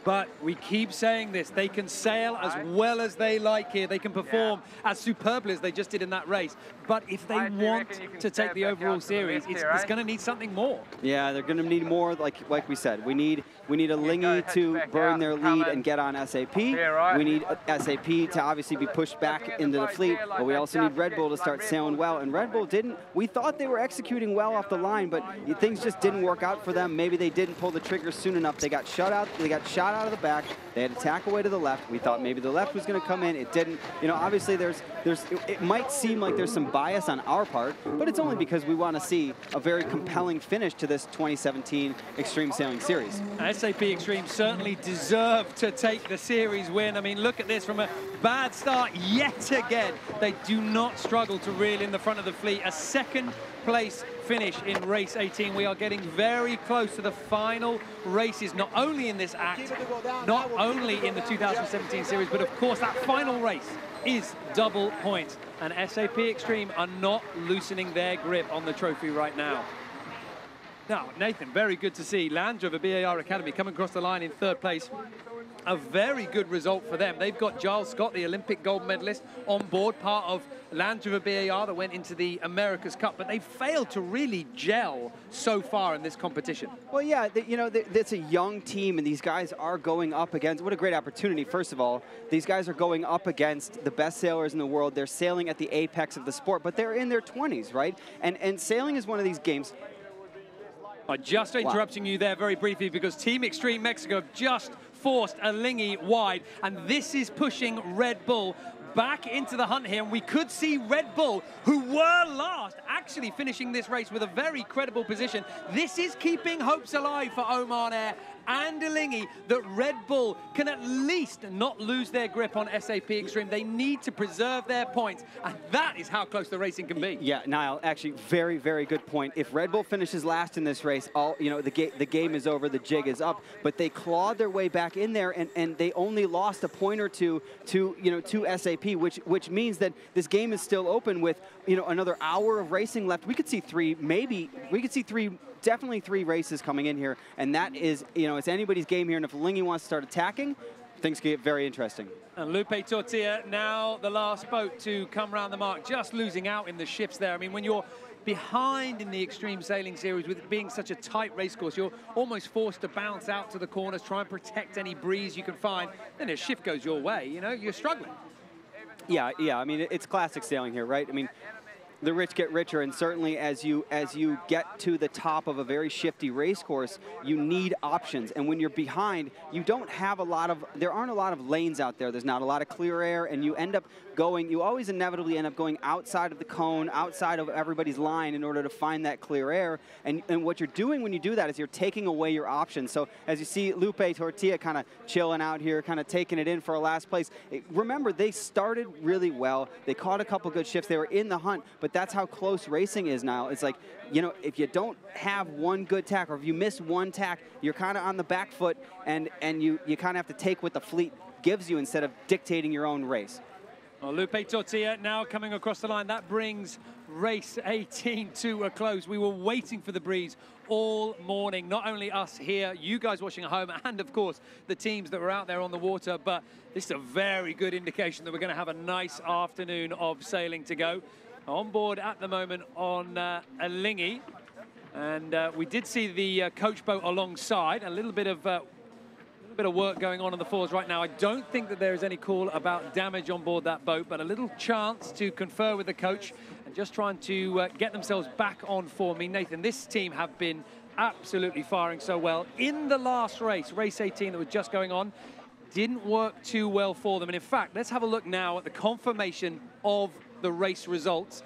Speaker 1: But we keep saying this. They can sail as well as they like here. They can perform as superbly as they just did in that race. But if they want to take the overall series, it's, it's going to need something more.
Speaker 2: Yeah, they're going to need more. Like like we said, we need we need Alinghi to burn their lead and get on SAP. We need uh, SAP to obviously be pushed back into the fleet, but we also need Red Bull to start sailing well. And Red Bull didn't. We thought they were executing well off the line, but things just didn't work out for them. Maybe they didn't pull the trigger soon enough. They got shut out. They got shot out of the back. They had to tack away to the left. We thought maybe the left was going to come in. It didn't. You know, obviously there's there's it, it might seem like there's some bias on our part, but it's only because we want to see a very compelling finish to this 2017 Extreme Sailing Series.
Speaker 1: SAP Extreme certainly deserve to take the series win. I mean, look at this from a bad start yet again. They do not struggle to reel in the front of the fleet. A second place finish in race 18. We are getting very close to the final races, not only in this act, not only in the 2017 series, but of course that final race is double points. And SAP Extreme are not loosening their grip on the trophy right now. Now, Nathan, very good to see Land Rover BAR Academy coming across the line in third place. A very good result for them. They've got Giles Scott, the Olympic gold medalist, on board, part of Land Rover BAR that went into the America's Cup, but they failed to really gel so far in this competition.
Speaker 2: Well, yeah, you know, it's a young team, and these guys are going up against, what a great opportunity, first of all. These guys are going up against the best sailors in the world. They're sailing at the apex of the sport, but they're in their 20s, right? And, and sailing is one of these games
Speaker 1: just interrupting you there very briefly because Team Extreme Mexico have just forced Alinghi wide, and this is pushing Red Bull back into the hunt here, and we could see Red Bull, who were last, actually finishing this race with a very credible position. This is keeping hopes alive for Oman Air and Delingy that Red Bull can at least not lose their grip on SAP Extreme. They need to preserve their points, and that is how close the racing can be.
Speaker 2: Yeah, Niall, actually, very, very good point. If Red Bull finishes last in this race, all you know, the, ga the game is over, the jig is up. But they clawed their way back in there, and, and they only lost a point or two to you know to SAP, which which means that this game is still open with you know another hour of racing left. We could see three, maybe we could see three definitely three races coming in here, and that is, you know, it's anybody's game here. And if Lingy wants to start attacking, things get very interesting.
Speaker 1: And Lupe Tortilla, now the last boat to come round the mark, just losing out in the shifts there. I mean, when you're behind in the Extreme Sailing Series with it being such a tight race course, you're almost forced to bounce out to the corners, try and protect any breeze you can find. Then a shift goes your way, you know, you're struggling.
Speaker 2: Yeah, yeah. I mean, it's classic sailing here, right? I mean, the rich get richer, and certainly as you as you get to the top of a very shifty race course, you need options. And when you're behind, you don't have a lot of there aren't a lot of lanes out there. There's not a lot of clear air, and you end up going. You always inevitably end up going outside of the cone, outside of everybody's line, in order to find that clear air. And and what you're doing when you do that is you're taking away your options. So as you see Lupe Tortilla kind of chilling out here, kind of taking it in for a last place. Eh, remember, they started really well. They caught a couple good shifts. They were in the hunt, but that's how close racing is now. It's like, you know, if you don't have one good tack or if you miss one tack, you're kind of on the back foot and, and you, you kind of have to take what the fleet gives you instead of dictating your own race.
Speaker 1: Well, Lupe Tortilla now coming across the line. That brings race 18 to a close. We were waiting for the breeze all morning. Not only us here, you guys watching at home, and of course the teams that were out there on the water. But this is a very good indication that we're going to have a nice afternoon of sailing to go. On board at the moment on uh, Alinghi. And uh, we did see the uh, coach boat alongside. A little bit of uh, bit of work going on on the fours right now. I don't think that there is any call about damage on board that boat, but a little chance to confer with the coach and just trying to uh, get themselves back on form. I mean, Nathan, this team have been absolutely firing so well. In the last race, race 18 that was just going on, didn't work too well for them. And in fact, let's have a look now at the confirmation of the race results.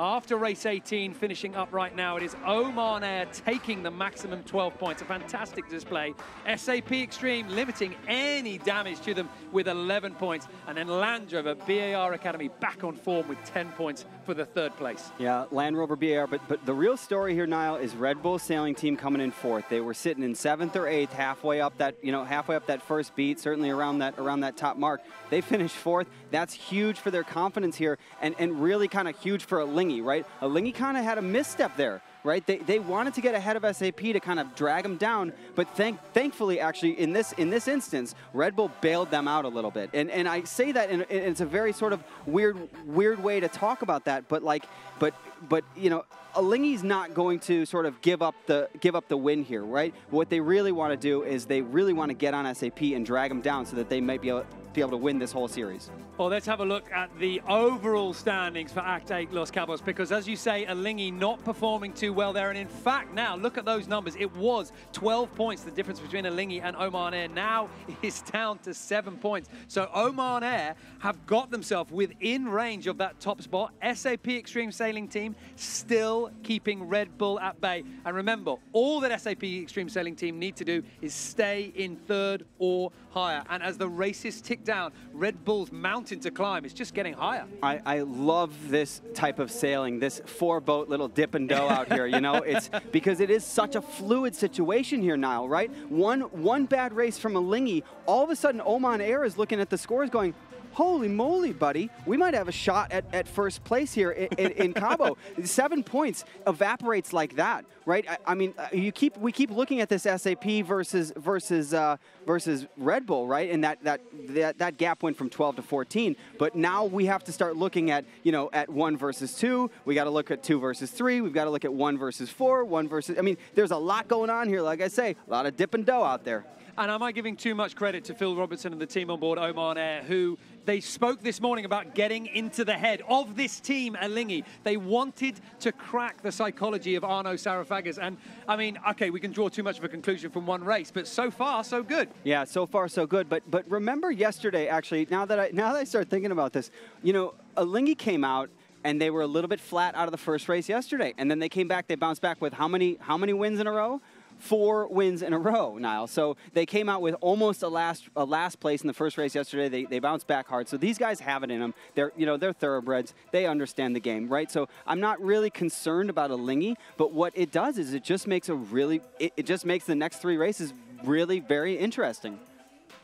Speaker 1: After race 18, finishing up right now, it is Oman Air taking the maximum 12 points. A fantastic display. SAP Extreme limiting any damage to them with 11 points. And then Land Rover BAR Academy back on form with 10 points for the third place.
Speaker 2: Yeah, Land Rover BAR, but but the real story here, Niall, is Red Bull sailing team coming in fourth. They were sitting in seventh or eighth, halfway up that you know halfway up that first beat, certainly around that around that top mark. They finished fourth. That's huge for their confidence here, and and really kind of huge for Alinghi, right? Alinghi kind of had a misstep there right? They, they wanted to get ahead of SAP to kind of drag them down, but thank, thankfully, actually, in this in this instance, Red Bull bailed them out a little bit. And and I say that, in, it's a very sort of weird weird way to talk about that, but like, but but you know, Lingy's not going to sort of give up the give up the win here, right? What they really want to do is they really want to get on SAP and drag them down so that they might be able, be able to win this whole series.
Speaker 1: Well, let's have a look at the overall standings for Act 8 Los Cabos because, as you say, Alinghi not performing too well there. And in fact, now look at those numbers. It was 12 points, the difference between Alinghi and Oman Air. Now *laughs* it's down to seven points. So Oman Air have got themselves within range of that top spot. SAP Extreme Sailing Team still keeping Red Bull at bay. And remember, all that SAP Extreme Sailing Team need to do is stay in third or higher. And as the races tick down, Red Bull's mountain to climb is just getting higher.
Speaker 2: I, I love this type of sailing, this four boat little dip and dough out here, you know? It's *laughs* because it is such a fluid situation here, Niall, right? One one bad race from Alinghi, all of a sudden Oman Air is looking at the scores going, holy moly, buddy, we might have a shot at, at first place here in, in, in Cabo. *laughs* Seven points evaporates like that, right? I, I, mean, uh, you keep we keep looking at this SAP versus versus uh, versus Red Bull, right? And that, that that that gap went from 12 to 14. But now we have to start looking at you know at one versus two. We got to look at two versus three. We've got to look at one versus four. One versus. I mean, there's a lot going on here. Like I say, a lot of dip and dough out there.
Speaker 1: And am I giving too much credit to Phil Robertson and the team on board Oman Air, who they spoke this morning about getting into the head of this team, Alinghi. They wanted to crack the psychology of Arnaud Psarofaghis. And, I mean, okay, we can draw too much of a conclusion from one race, but so far, so good.
Speaker 2: Yeah, so far, so good. But but remember yesterday, actually, now that I, now that I start thinking about this, you know, Alinghi came out and they were a little bit flat out of the first race yesterday. And then they came back, they bounced back with how many how many wins in a row? Four wins in a row, Niall. So they came out with almost a last a last place in the first race yesterday. They, they bounced back hard. So these guys have it in them. They're you know they're thoroughbreds. They understand the game, right? So I'm not really concerned about Alinghi, but what it does is it just makes a really it, it just makes the next three races really very interesting.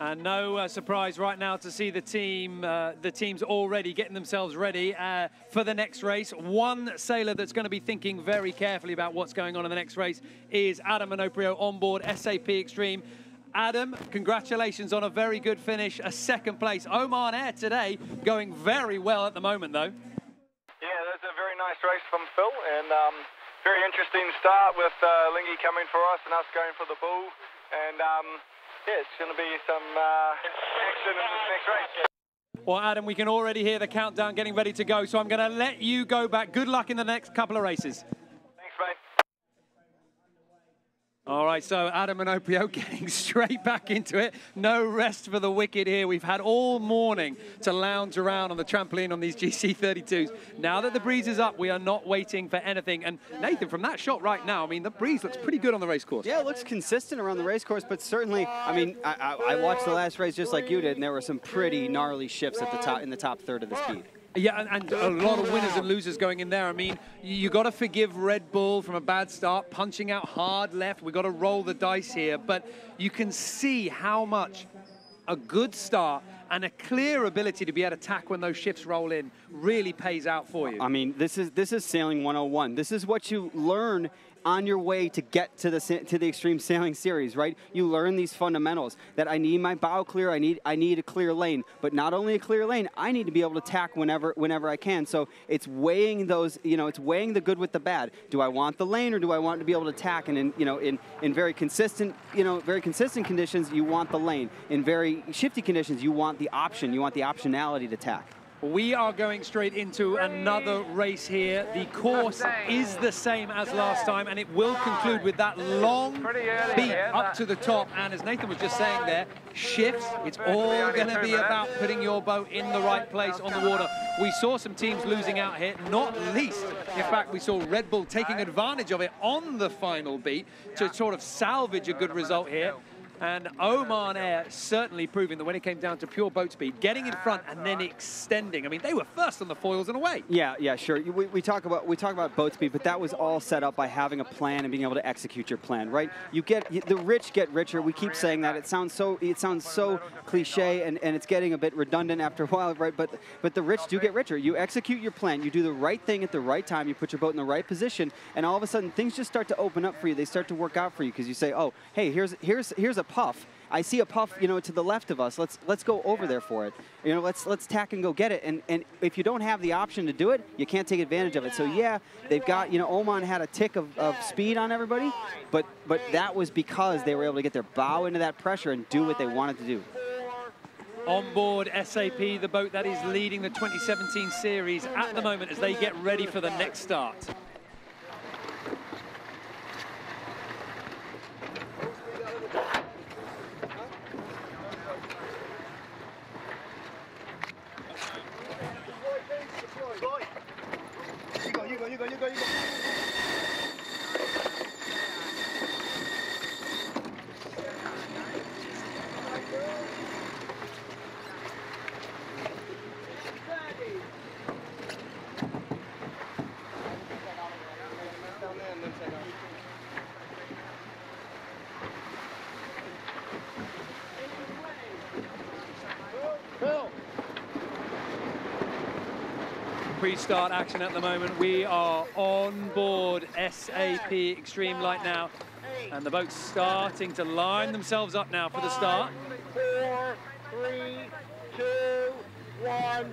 Speaker 1: And no uh, surprise right now to see the team, uh, the teams already getting themselves ready uh, for the next race. One sailor that's going to be thinking very carefully about what's going on in the next race is Adam Minoprio on board SAP Extreme. Adam, congratulations on a very good finish, a second place. Oman Air today going very well at the moment, though.
Speaker 19: Yeah, that's a very nice race from Phil, and um, very interesting start with uh, Lingy coming for us and us going for the bull. And um, yeah, it's going to be some uh, action in this next race.
Speaker 1: Well, Adam, we can already hear the countdown getting ready to go, so I'm going to let you go back. Good luck in the next couple of races.
Speaker 19: Thanks, mate.
Speaker 1: All right, so Adam Minoprio *laughs* getting straight back into it. No rest for the wicked here. We've had all morning to lounge around on the trampoline on these GC32s. Now that the breeze is up, we are not waiting for anything. And Nathan, from that shot right now, I mean, the breeze looks pretty good on the race course.
Speaker 2: Yeah, it looks consistent around the race course, but certainly, I mean, I, I, I watched the last race just like you did, and there were some pretty gnarly shifts at the top in the top third of the speed.
Speaker 1: Yeah, and, and, a lot of winners and losers going in there. I mean, you got to forgive Red Bull from a bad start, punching out hard left. We've got to roll the dice here, but you can see how much a good start and a clear ability to be able to attack when those shifts roll in really pays out for you.
Speaker 2: I mean, this is this is sailing 101. This is what you learn on your way to get to the to the extreme sailing series, right? You learn these fundamentals that I need my bow clear, I need I need a clear lane, but not only a clear lane, I need to be able to tack whenever whenever I can. So it's weighing those, you know, it's weighing the good with the bad. Do I want the lane or do I want to be able to tack? And in you know in in very consistent you know very consistent conditions, you want the lane. In very shifty conditions, you want the option, you want the optionality to tack.
Speaker 1: We are going straight into another race here. The course is the same as last time, and it will conclude with that long beat up to the top. And as Nathan was just saying there, shifts. It's all going to be about putting your boat in the right place on the water. We saw some teams losing out here, not least. In fact, we saw Red Bull taking advantage of it on the final beat to sort of salvage a good result here. And Oman Air certainly proving that when it came down to pure boat speed, getting in front and then extending. I mean, they were first on the foils and away.
Speaker 2: Yeah, yeah, sure. We, we talk about we talk about boat speed, but that was all set up by having a plan and being able to execute your plan, right? You get the rich get richer. We keep saying that. It sounds so it sounds so cliche and, and it's getting a bit redundant after a while, right? But but the rich do get richer. You execute your plan. You do the right thing at the right time. You put your boat in the right position, and all of a sudden things just start to open up for you. They start to work out for you because you say, oh, hey, here's here's here's a puff. I see a puff, you know, to the left of us. Let's let's go over there for it. You know, let's let's tack and go get it. And and if you don't have the option to do it, you can't take advantage of it. So yeah, they've got you know Oman had a tick of, of speed on everybody, but but that was because they were able to get their bow into that pressure and do what they wanted to do.
Speaker 1: On board SAP, the boat that is leading the 2017 series at the moment as they get ready for the next start.
Speaker 8: You go, you go, you go.
Speaker 1: Pre-start action at the moment. We are on board SAP Extreme Light now. And the boat's starting to line themselves up now for the start.
Speaker 8: Four, three, two, one.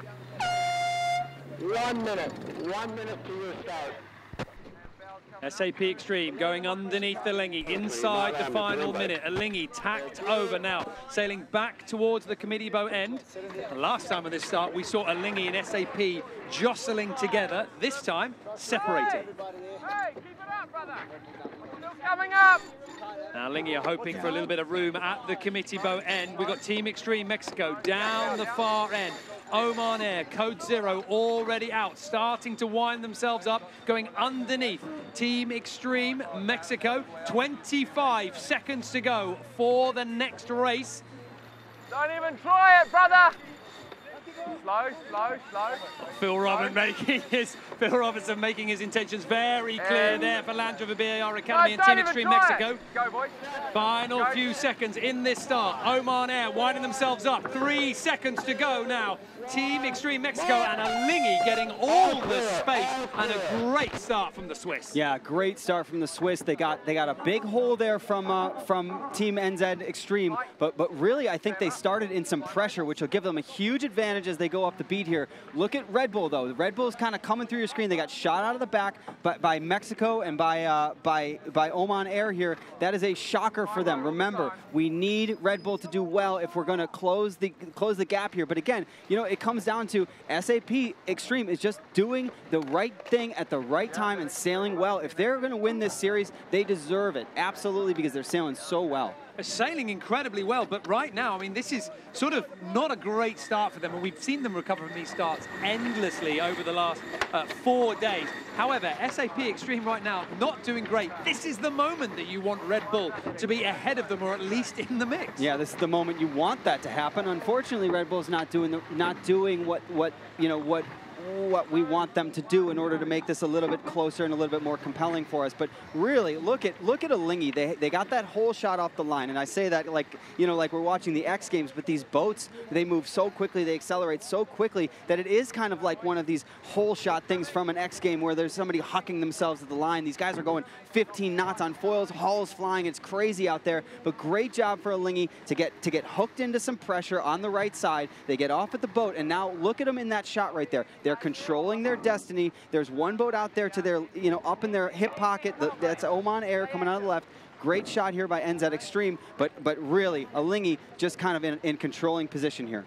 Speaker 8: One minute. One minute to your start.
Speaker 1: SAP Extreme going underneath the Lingy inside the final minute. Alinghi tacked over now, sailing back towards the committee boat end. last time on this start, we saw Alinghi and SAP jostling together. This time, separating.
Speaker 7: Hey.
Speaker 1: Now Lingy are hoping for a little bit of room at the committee boat end. We've got Team Extreme Mexico down the far end. Oman Air, Code Zero already out, starting to wind themselves up, going underneath Team Extreme Mexico. 25 seconds to go for the next race.
Speaker 7: Don't even try it, brother. Slow, slow, slow.
Speaker 1: Phil Robin making his Phil Robertson making his intentions very clear there for Land Rover BAR Academy
Speaker 7: no,
Speaker 1: and Team Extreme Mexico.
Speaker 7: Go, boys.
Speaker 1: Final
Speaker 7: go.
Speaker 1: few seconds in this start. Oman Air winding themselves up. Three seconds to go now. Team Extreme Mexico and Alinghi getting all the space and a great start from the Swiss.
Speaker 2: Yeah, great start from the Swiss. They got they got a big hole there from uh, from Team NZ Extreme, but but really I think they started in some pressure, which will give them a huge advantage as they go up the beat here. Look at Red Bull though. Red Bull is kind of coming through your screen. They got shot out of the back by, by Mexico and by uh, by by Oman Air here. That is a shocker for them. Remember, we need Red Bull to do well if we're going to close the close the gap here. But again, you know, it comes down to SAP Extreme is just doing the right thing at the right time and sailing well. If they're going to win this series, they deserve it absolutely because they're sailing so well
Speaker 1: sailing incredibly well, but right now, I mean, this is sort of not a great start for them, and we've seen them recover from these starts endlessly over the last uh, four days. However, SAP Extreme right now, not doing great. This is the moment that you want Red Bull to be ahead of them, or at least in the mix.
Speaker 2: Yeah, this is the moment you want that to happen. Unfortunately, Red Bull's not doing the, not doing what what you know what what we want them to do in order to make this a little bit closer and a little bit more compelling for us. But really, look at look at Alinghi. They, they got that hole shot off the line, and I say that like you know like we're watching the X Games, but these boats they move so quickly, they accelerate so quickly that it is kind of like one of these hole shot things from an X game where there's somebody hucking themselves at the line. These guys are going 15 knots on foils, hulls flying. It's crazy out there. But great job for Alinghi to get to get hooked into some pressure on the right side. They get off at the boat, and now look at them in that shot right there. They're controlling their destiny. There's one boat out there to their, you know, up in their hip pocket. That's Oman Air coming out of the left. Great shot here by NZ Extreme, but but really, Alinghi just kind of in, in controlling position here.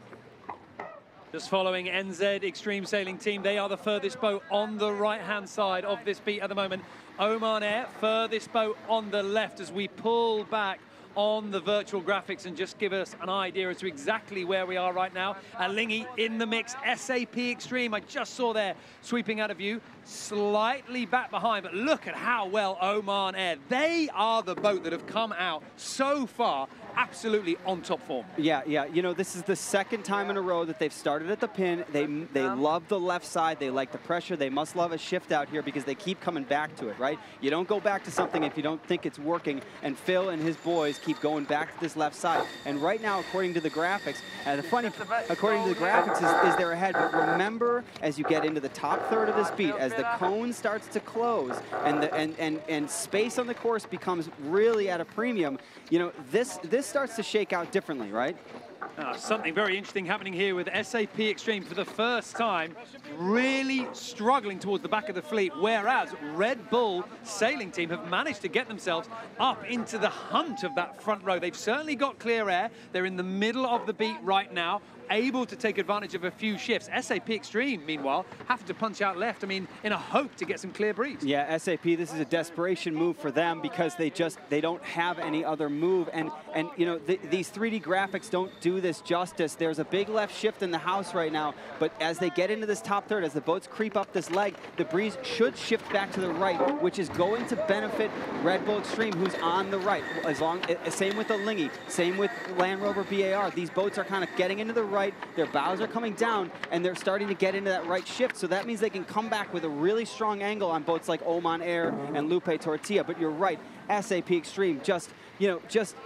Speaker 1: Just following NZ Extreme Sailing Team, they are the furthest boat on the right-hand side of this beat at the moment. Oman Air, furthest boat on the left as we pull back on the virtual graphics and just give us an idea as to exactly where we are right now. Uh, Alinghi in the mix, SAP Extreme, I just saw there sweeping out of view, slightly back behind, but look at how well Oman Air, they are the boat that have come out so far absolutely on top form.
Speaker 2: Yeah, yeah. You know, this is the second time in a row that they've started at the pin. They they love the left side. They like the pressure. They must love a shift out here because they keep coming back to it, right? You don't go back to something if you don't think it's working. And Phil and his boys keep going back to this left side. And right now, according to the graphics, and the funny, according to the graphics, is, is they're ahead. But remember, as you get into the top third of this beat, as the cone starts to close and the and and and space on the course becomes really at a premium. You know, this this starts to shake out differently, right?
Speaker 1: Uh, something very interesting happening here with SAP Extreme for the first time, really struggling towards the back of the fleet, whereas Red Bull sailing team have managed to get themselves up into the hunt of that front row. They've certainly got clear air. They're in the middle of the beat right now able to take advantage of a few shifts. SAP Extreme, meanwhile, have to punch out left, I mean, in a hope to get some clear breeze.
Speaker 2: Yeah, SAP, this is a desperation move for them because they just, they don't have any other move. And, and you know, th these 3D graphics don't do this justice. There's a big left shift in the house right now, but as they get into this top third, as the boats creep up this leg, the breeze should shift back to the right, which is going to benefit Red Bull Extreme, who's on the right. As long, eh, eh, same with the Lingy, same with Land Rover BAR. These boats are kind of getting into the right, their bows are coming down, and they're starting to get into that right shift. So that means they can come back with a really strong angle on boats like Oman Air and Lupe Tortilla. But you're right, SAP Extreme just, you know, just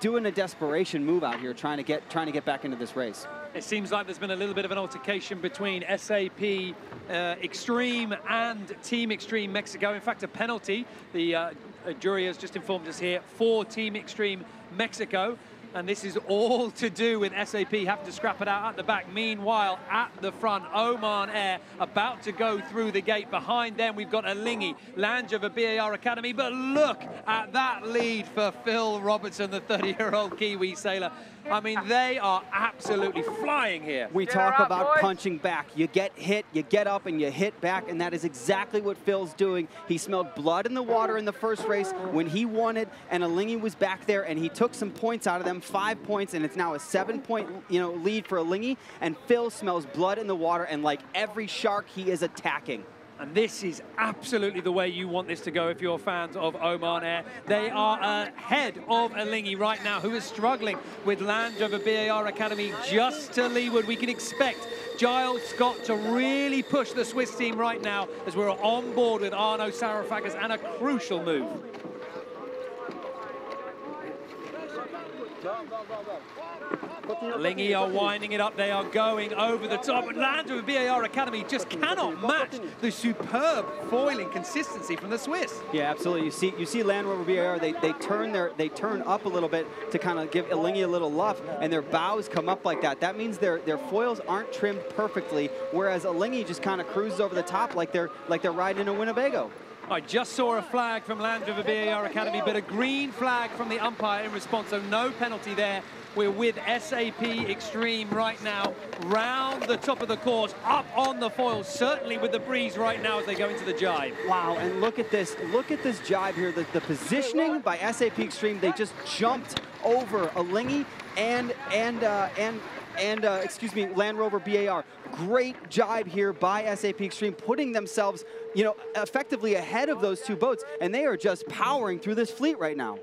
Speaker 2: doing a desperation move out here, trying to get trying to get back into this race.
Speaker 1: It seems like there's been a little bit of an altercation between SAP uh, Extreme and Team Extreme Mexico. In fact, a penalty. The uh, jury has just informed us here for Team Extreme Mexico and this is all to do with SAP having to scrap it out at the back. Meanwhile, at the front, Oman Air about to go through the gate. Behind them, we've got Alinghi, Land Rover BAR Academy. But look at that lead for Phil Robertson, the 30-year-old Kiwi sailor. I mean, they are absolutely flying here.
Speaker 2: We talk about punching back. You get hit, you get up, and you hit back, and that is exactly what Phil's doing. He smelled blood in the water in the first race when he won it, and Alinghi was back there, and he took some points out of them, five points, and it's now a seven-point you know lead for Alinghi, and Phil smells blood in the water, and like every shark, he is attacking.
Speaker 1: And this is absolutely the way you want this to go if you're fans of Oman Air. They are ahead of Alinghi right now, who is struggling with Land Rover BAR Academy just to leeward. We can expect Giles Scott to really push the Swiss team right now as we're on board with Arnaud Psarofaghis and a crucial move. Lingy are winding it up. They are going over the top. Land Rover BAR Academy just cannot match the superb foiling consistency from the Swiss.
Speaker 2: Yeah, absolutely. You see, you see Land Rover BAR. They they turn their they turn up a little bit to kind of give Lingy a little luff, and their bows come up like that. That means their their foils aren't trimmed perfectly, whereas Alinghi just kind of cruises over the top like they're like they're riding a Winnebago.
Speaker 1: I just saw a flag from Land Rover BAR Academy, but a green flag from the umpire in response, so no penalty there. We're with SAP Extreme right now, round the top of the course, up on the foils, certainly with the breeze right now as they go into the jibe.
Speaker 2: Wow, and look at this, look at this jibe here. The, the positioning by SAP Extreme, they just jumped over Alinghi and, and, uh, and and, uh, excuse me, Land Rover BAR. Great jibe here by SAP Extreme, putting themselves, you know, effectively ahead of those two boats, and they are just powering through this fleet right now.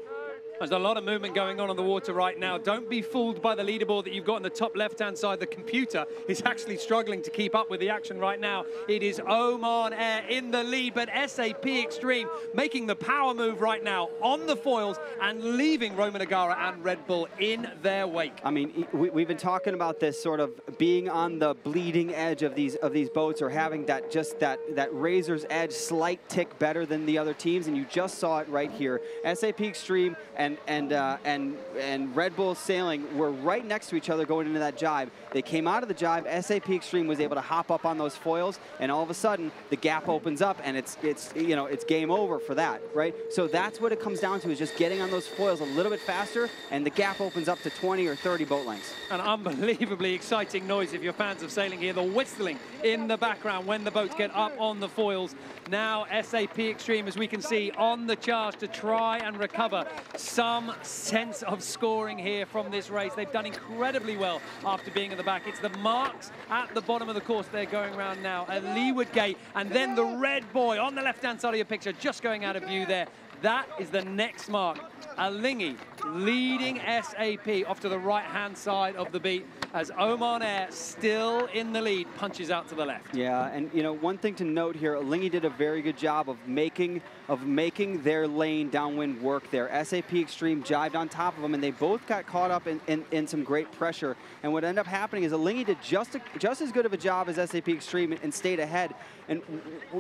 Speaker 1: There's a lot of movement going on on the water right now. Don't be fooled by the leaderboard that you've got on the top left-hand side. The computer is actually struggling to keep up with the action right now. It is Oman Air in the lead, but SAP Extreme making the power move right now on the foils and leaving Roman Hagara and Red Bull in their wake.
Speaker 2: I mean, we've been talking about this sort of being on the bleeding edge of these of these boats or having that just that that razor's edge slight tick better than the other teams, and you just saw it right here. SAP Extreme and and and uh, and and Red Bull Sailing were right next to each other going into that jibe. They came out of the jibe. SAP Extreme was able to hop up on those foils, and all of a sudden the gap opens up, and it's it's you know it's game over for that, right? So that's what it comes down to is just getting on those foils a little bit faster, and the gap opens up to 20 or 30 boat lengths.
Speaker 1: An unbelievably exciting noise if you're fans of sailing here. The whistling in the background when the boats get up on the foils. Now SAP Extreme, as we can see, on the charge to try and recover some sense of scoring here from this race. They've done incredibly well after being in the back. It's the marks at the bottom of the course they're going around now. A leeward gate and then the red buoy on the left-hand side of your picture, just going out of view there. That is the next mark. Alinghi leading SAP off to the right-hand side of the beat as Oman Air still in the lead, punches out to the left.
Speaker 2: Yeah, and you know, one thing to note here, Alinghi did a very good job of making of making their lane downwind work there. SAP Extreme jibed on top of them, and they both got caught up in, in, in some great pressure. And what ended up happening is Alinghi did just, a, just as good of a job as SAP Extreme and stayed ahead. And,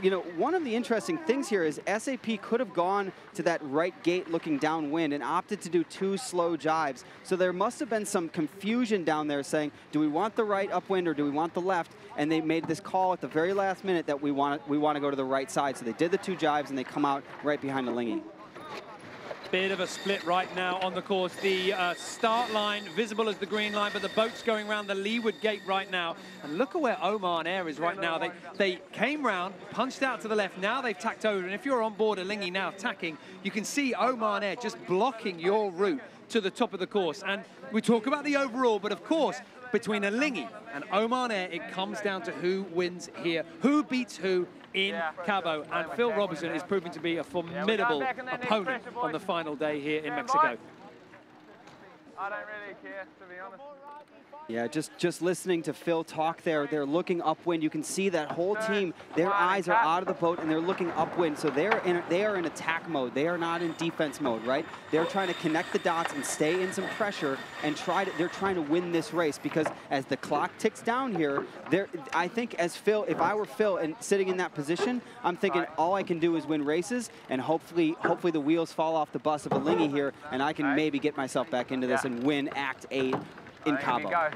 Speaker 2: you know, one of the interesting things here is SAP could have gone to that right gate looking downwind and opted to do two slow jibes. So there must have been some confusion down there saying, do we want the right upwind or do we want the left? And they made this call at the very last minute that we want we want to go to the right side. So they did the two jibes and they come out right behind Alinghi.
Speaker 1: Bit of a split right now on the course. The uh, start line visible as the green line, but the boat's going around the leeward gate right now. And look at where Oman Air is right now. They they came round, punched out to the left. Now they've tacked over. And if you're on board Alinghi now tacking, you can see Oman Air just blocking your route to the top of the course. And we talk about the overall, but of course, between Alinghi and Oman Air, it comes down to who wins here, who beats who in Cabo. And Phil Robertson is proving to be a formidable opponent on the final day here in Mexico.
Speaker 7: I don't really care, to be honest.
Speaker 2: Yeah, just just listening to Phil talk there, they're looking upwind. You can see that whole team, their eyes are out of the boat and they're looking upwind. So they're in they are in attack mode. They are not in defense mode, right? They're trying to connect the dots and stay in some pressure and try to they're trying to win this race because as the clock ticks down here, there I think as Phil, if I were Phil and sitting in that position, I'm thinking all I can do is win races and hopefully hopefully the wheels fall off the bus of Alinghi here and I can maybe get myself back into this and win Act 8 in Cabo.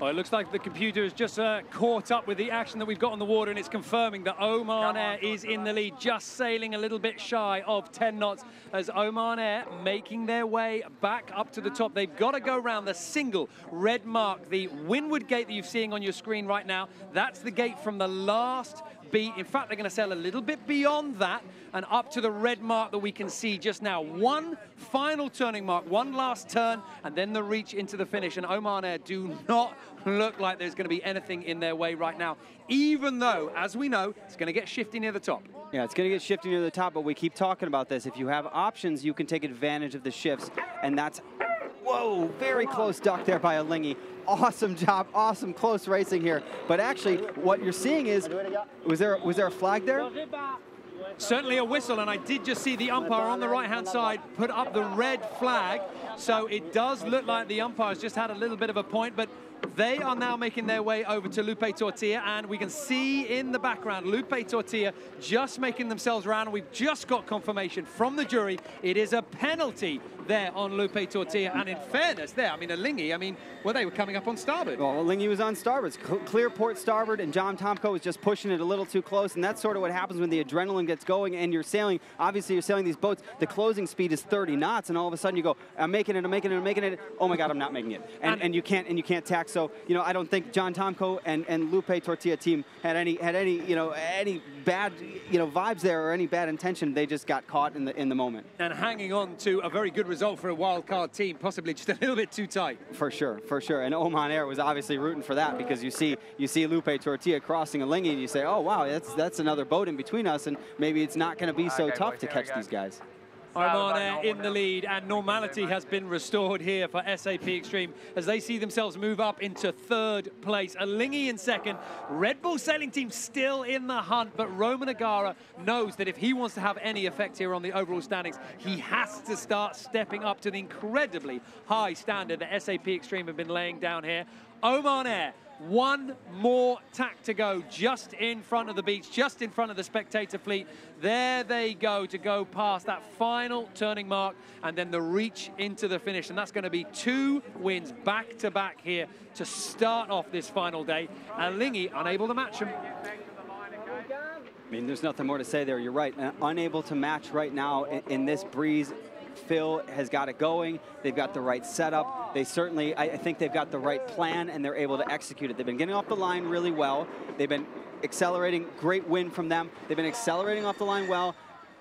Speaker 1: Well, it looks like the computer has just uh, caught up with the action that we've got on the water, and it's confirming that Oman Air is in the lead, just sailing a little bit shy of 10 knots as Oman Air making their way back up to the top. They've got to go around the single red mark, the windward gate that you're seeing on your screen right now. That's the gate from the last beat. In fact, they're going to sail a little bit beyond that and up to the red mark that we can see just now. One final turning mark, one last turn, and then the reach into the finish. And Oman Air do not look like there's going to be anything in their way right now, even though, as we know, it's going to get shifty near the top.
Speaker 2: Yeah, it's going to get shifty near the top, but we keep talking about this. If you have options, you can take advantage of the shifts, and that's Whoa, very close duck there by Alinghi. Awesome job, awesome close racing here. But actually, what you're seeing is, was there was there a flag there?
Speaker 1: Certainly a whistle, and I did just see the umpire on the right-hand side put up the red flag. So it does look like the umpire's just had a little bit of a point, but they are now making their way over to Lupe Tortilla, and we can see in the background Lupe Tortilla just making themselves round. We've just got confirmation from the jury. It is a penalty there on Lupe Tortilla, and in fairness there, I mean, Alinghi, I mean, well, they were coming up on starboard.
Speaker 2: Well, Alinghi was on starboard, Cl- clear port starboard, and John Tomko was just pushing it a little too close, and that's sort of what happens when the adrenaline gets going and you're sailing. Obviously, you're sailing these boats. The closing speed is 30 knots, and all of a sudden you go, I'm making it, I'm making it, I'm making it. Oh my God, I'm not making it, and, and, and you can't and you can't tack. So you know, I don't think John Tomko and, and Lupe Tortilla team had any had any you know any bad you know vibes there or any bad intention. They just got caught in the in the moment.
Speaker 1: And hanging on to a very good result for a wild card team, possibly just a *laughs* little bit too tight.
Speaker 2: For sure, for sure. And Oman Air was obviously rooting for that because you see you see Lupe Tortilla crossing Alinghi and you say, oh wow, that's that's another boat in between us, and maybe it's not going to be so tough to catch these guys.
Speaker 1: Oman Air in the lead, and normality has been restored here for SAP Extreme as they see themselves move up into third place. Alinghi in second. Red Bull Sailing Team still in the hunt, but Roman Hagara knows that if he wants to have any effect here on the overall standings, he has to start stepping up to the incredibly high standard that SAP Extreme have been laying down here. Oman Air One more tack to go, just in front of the beach, just in front of the spectator fleet. There they go to go past that final turning mark and then the reach into the finish. And that's going to be two wins back to back here to start off this final day. Alinghi unable to match them.
Speaker 2: I mean, there's nothing more to say there. You're right. Uh, unable to match right now in, in, this breeze. Phil has got it going. They've got the right setup. They certainly, I, I think they've got the right plan and they're able to execute it. They've been getting off the line really well. They've been accelerating. Great win from them. They've been accelerating off the line well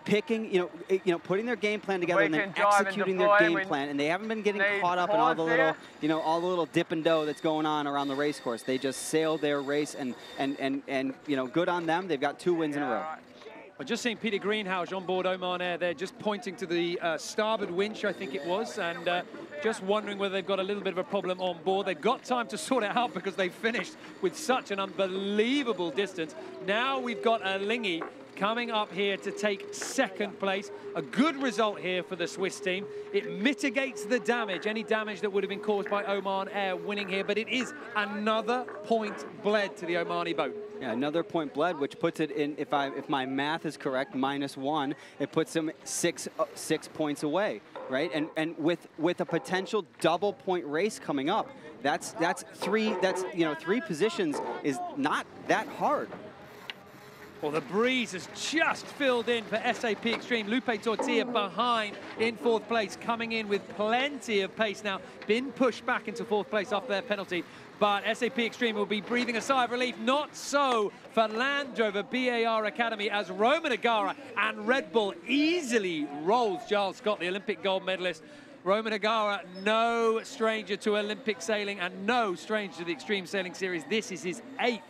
Speaker 2: picking, you know, eh, you know, putting their game plan together and then executing their game plan. And they haven't been getting caught up in all the little, you know, all the little dip and dough that's going on around the race course. They just sailed their race, and and and and you know, good on them. They've got two wins in a row.
Speaker 1: I've just seen Peter Greenhalgh on board Oman Air there, just pointing to the uh, starboard winch, I think it was, and uh, just wondering whether they've got a little bit of a problem on board. They've got time to *laughs* sort it out because they finished with such an unbelievable distance. Now we've got Alinghi coming up here to take second place. A good result here for the Swiss team. It mitigates the damage, any damage that would have been caused by Oman Air winning here, but it is another point bled to the Omani boat.
Speaker 2: Yeah, another point bled, which puts it in, if I if my math is correct, minus one. It puts them six six points away, right? And and with with a potential double point race coming up, that's that's three that's you know three positions is not that hard.
Speaker 1: Well, the breeze has just filled in for SAP Extreme. Lupe Tortilla behind in fourth place, coming in with plenty of pace now. Been pushed back into fourth place after their penalty. But SAP Extreme will be breathing a sigh of relief. Not so for Land Rover BAR Academy as Roman Hagara and Red Bull easily rolls Giles Scott, the Olympic gold medalist. Roman Hagara, no stranger to Olympic sailing and no stranger to the Extreme Sailing Series. This is his eighth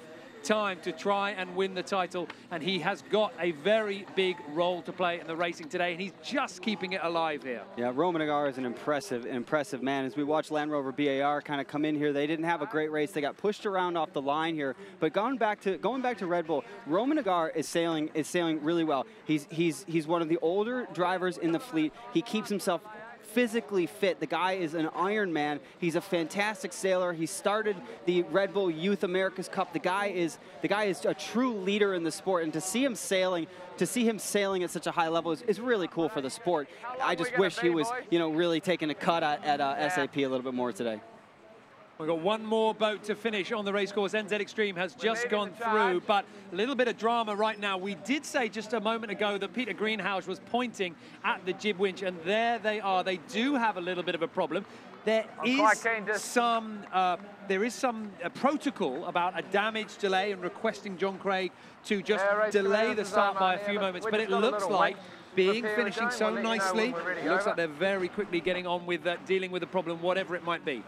Speaker 1: time to try and win the title, and he has got a very big role to play in the racing today, and he's just keeping it alive here.
Speaker 2: Yeah, Roman Agar is an impressive, impressive man. As we watch Land Rover BAR kind of come in here, they didn't have a great race. They got pushed around off the line here, but going back to going back to Red Bull, Roman Agar is sailing is sailing really well. He's he's he's one of the older drivers in the fleet. He keeps himself physically fit. The guy is an Iron Man. He's a fantastic sailor. He started the Red Bull Youth America's Cup. The guy is the guy is a true leader in the sport, and to see him sailing, to see him sailing at such a high level is, is really cool for the sport. I just wish he was, you know, really taking a cut at, at uh, SAP a little bit more today.
Speaker 1: We've got one more boat to finish on the racecourse. NZ Extreme has just gone through, but a little bit of drama right now. We did say just a moment ago that Peter Greenhalgh was pointing at the jib winch, and there they are. They do have a little bit of a problem. There is some uh, there is some uh, protocol about a damage delay and requesting John Craig to just yeah, delay the start by a few moments, but it looks like being finishing so nicely, it looks like they're very quickly getting on with uh, dealing with the problem, whatever it might be.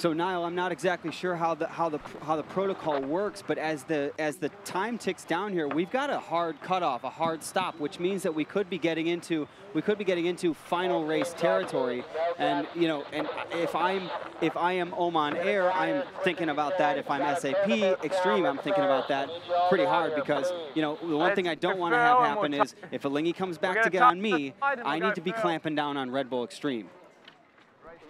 Speaker 2: So Niall, I'm not exactly sure how the how the how the protocol works, but as the as the time ticks down here, we've got a hard cutoff, a hard stop, which means that we could be getting into we could be getting into final race territory. And you know, and if I'm if I am Oman Air, I'm thinking about that. If I'm SAP Extreme, I'm thinking about that pretty hard because you know the one thing I don't want to have happen is if Alinghi comes back to get on me, I need to be clamping down on Red Bull Extreme.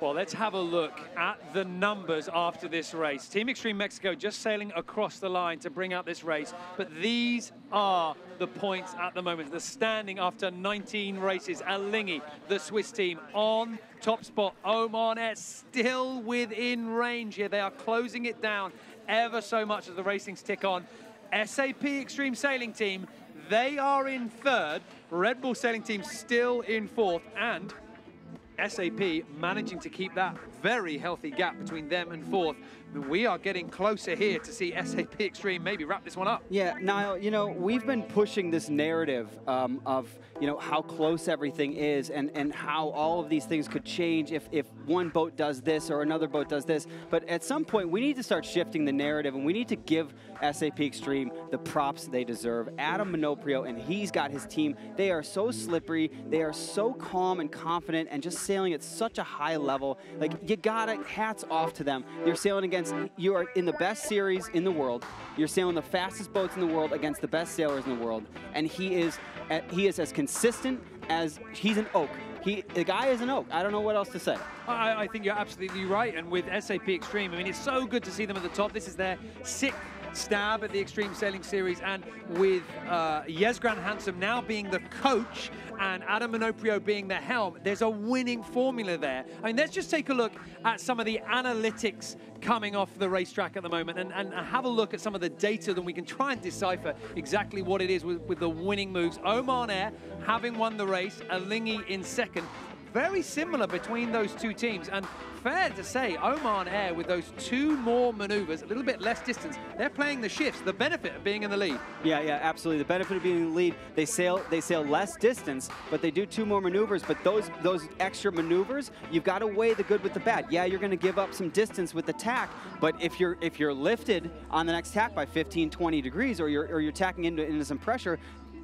Speaker 1: Well, let's have a look at the numbers after this race. Team Extreme Mexico just sailing across the line to bring out this race, but these are the points at the moment. The standing after 19 races. Alinghi, the Swiss team, on top spot. Oman Air still within range here. They are closing it down ever so much as the racings tick on. SAP Extreme Sailing Team, they are in third. Red Bull Sailing Team still in fourth. And SAP managing to keep that very healthy gap between them and fourth. We are getting closer here to see SAP Extreme maybe wrap this one up.
Speaker 2: Yeah, Niall, you know, we've been pushing this narrative um, of, you know, how close everything is and, and how all of these things could change if, if one boat does this or another boat does this. But at some point, we need to start shifting the narrative and we need to give SAP Extreme the props they deserve. Adam Minoprio and he's got his team. They are so slippery. They are so calm and confident and just sailing at such a high level. Like, you gotta, hats off to them. They're sailing against against, you are in the best series in the world. You're sailing the fastest boats in the world against the best sailors in the world. And he is, he is as consistent as, he's an oak. he the guy is an oak. I don't know what else to say.
Speaker 1: I, I think you're absolutely right. And with SAP Extreme, I mean, it's so good to see them at the top. This is their sixth stab at the Extreme Sailing Series, and with uh, Jes Gram-Hansen now being the coach and Adam Minoprio being the helm, there's a winning formula there. I mean, let's just take a look at some of the analytics coming off the racetrack at the moment and, and have a look at some of the data that we can try and decipher exactly what it is with, with the winning moves. Oman Air having won the race, Alinghi in second, very similar between those two teams. And fair to say, Oman Air, with those two more maneuvers, a little bit less distance, they're playing the shifts, the benefit of being in the lead.
Speaker 2: Yeah, yeah, absolutely. The benefit of being in the lead, they sail they sail less distance, but they do two more maneuvers. But those those extra maneuvers, you've got to weigh the good with the bad. Yeah, you're going to give up some distance with the tack, but if you're if you're lifted on the next tack by 15, 20 degrees, or you're or you're tacking into, into some pressure,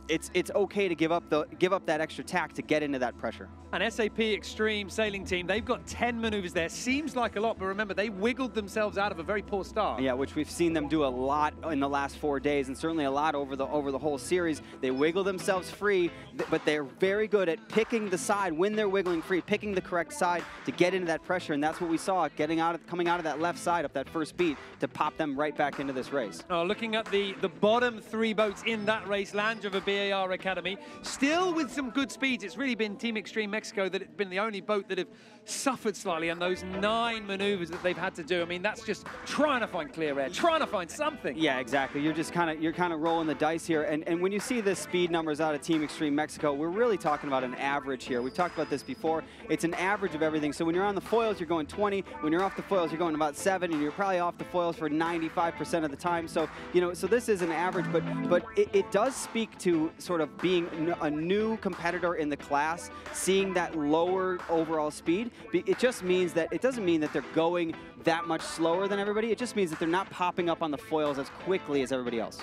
Speaker 2: it's it's okay to give up the give up that extra tack to get into that pressure.
Speaker 1: An SAP Extreme sailing team, they've got 10 maneuvers there. Seems like a lot, but remember, they wiggled themselves out of a very poor start.
Speaker 2: Yeah, which we've seen them do a lot in the last four days, and certainly a lot over the over the whole series. They wiggle themselves free, but they're very good at picking the side when they're wiggling free, picking the correct side to get into that pressure, and that's what we saw, getting out of coming out of that left side up that first beat to pop them right back into this race.
Speaker 1: Oh, looking at the the bottom three boats in that race, Land Rover BAR Academy, still with some good speeds. It's really been Team Extreme Mexico that has been the only boat that have suffered slightly on those nine maneuvers that they've had to do. I mean, that's just trying to find clear air, trying to find something.
Speaker 2: Yeah, exactly. You're just kind of you're kind of rolling the dice here, and and when you see the speed numbers out of Team Extreme Mexico, we're really talking about an average here. We've talked about this before. It's an average of everything. So when you're on the foils, you're going 20. When you're off the foils, you're going about seven, and you're probably off the foils for 95% of the time. So you know, so this is an average, but but it, it does speak to sort of being a new competitor in the class, seeing that lower overall speed. It just means that it doesn't mean that they're going that much slower than everybody. It just means that they're not popping up on the foils as quickly as everybody else.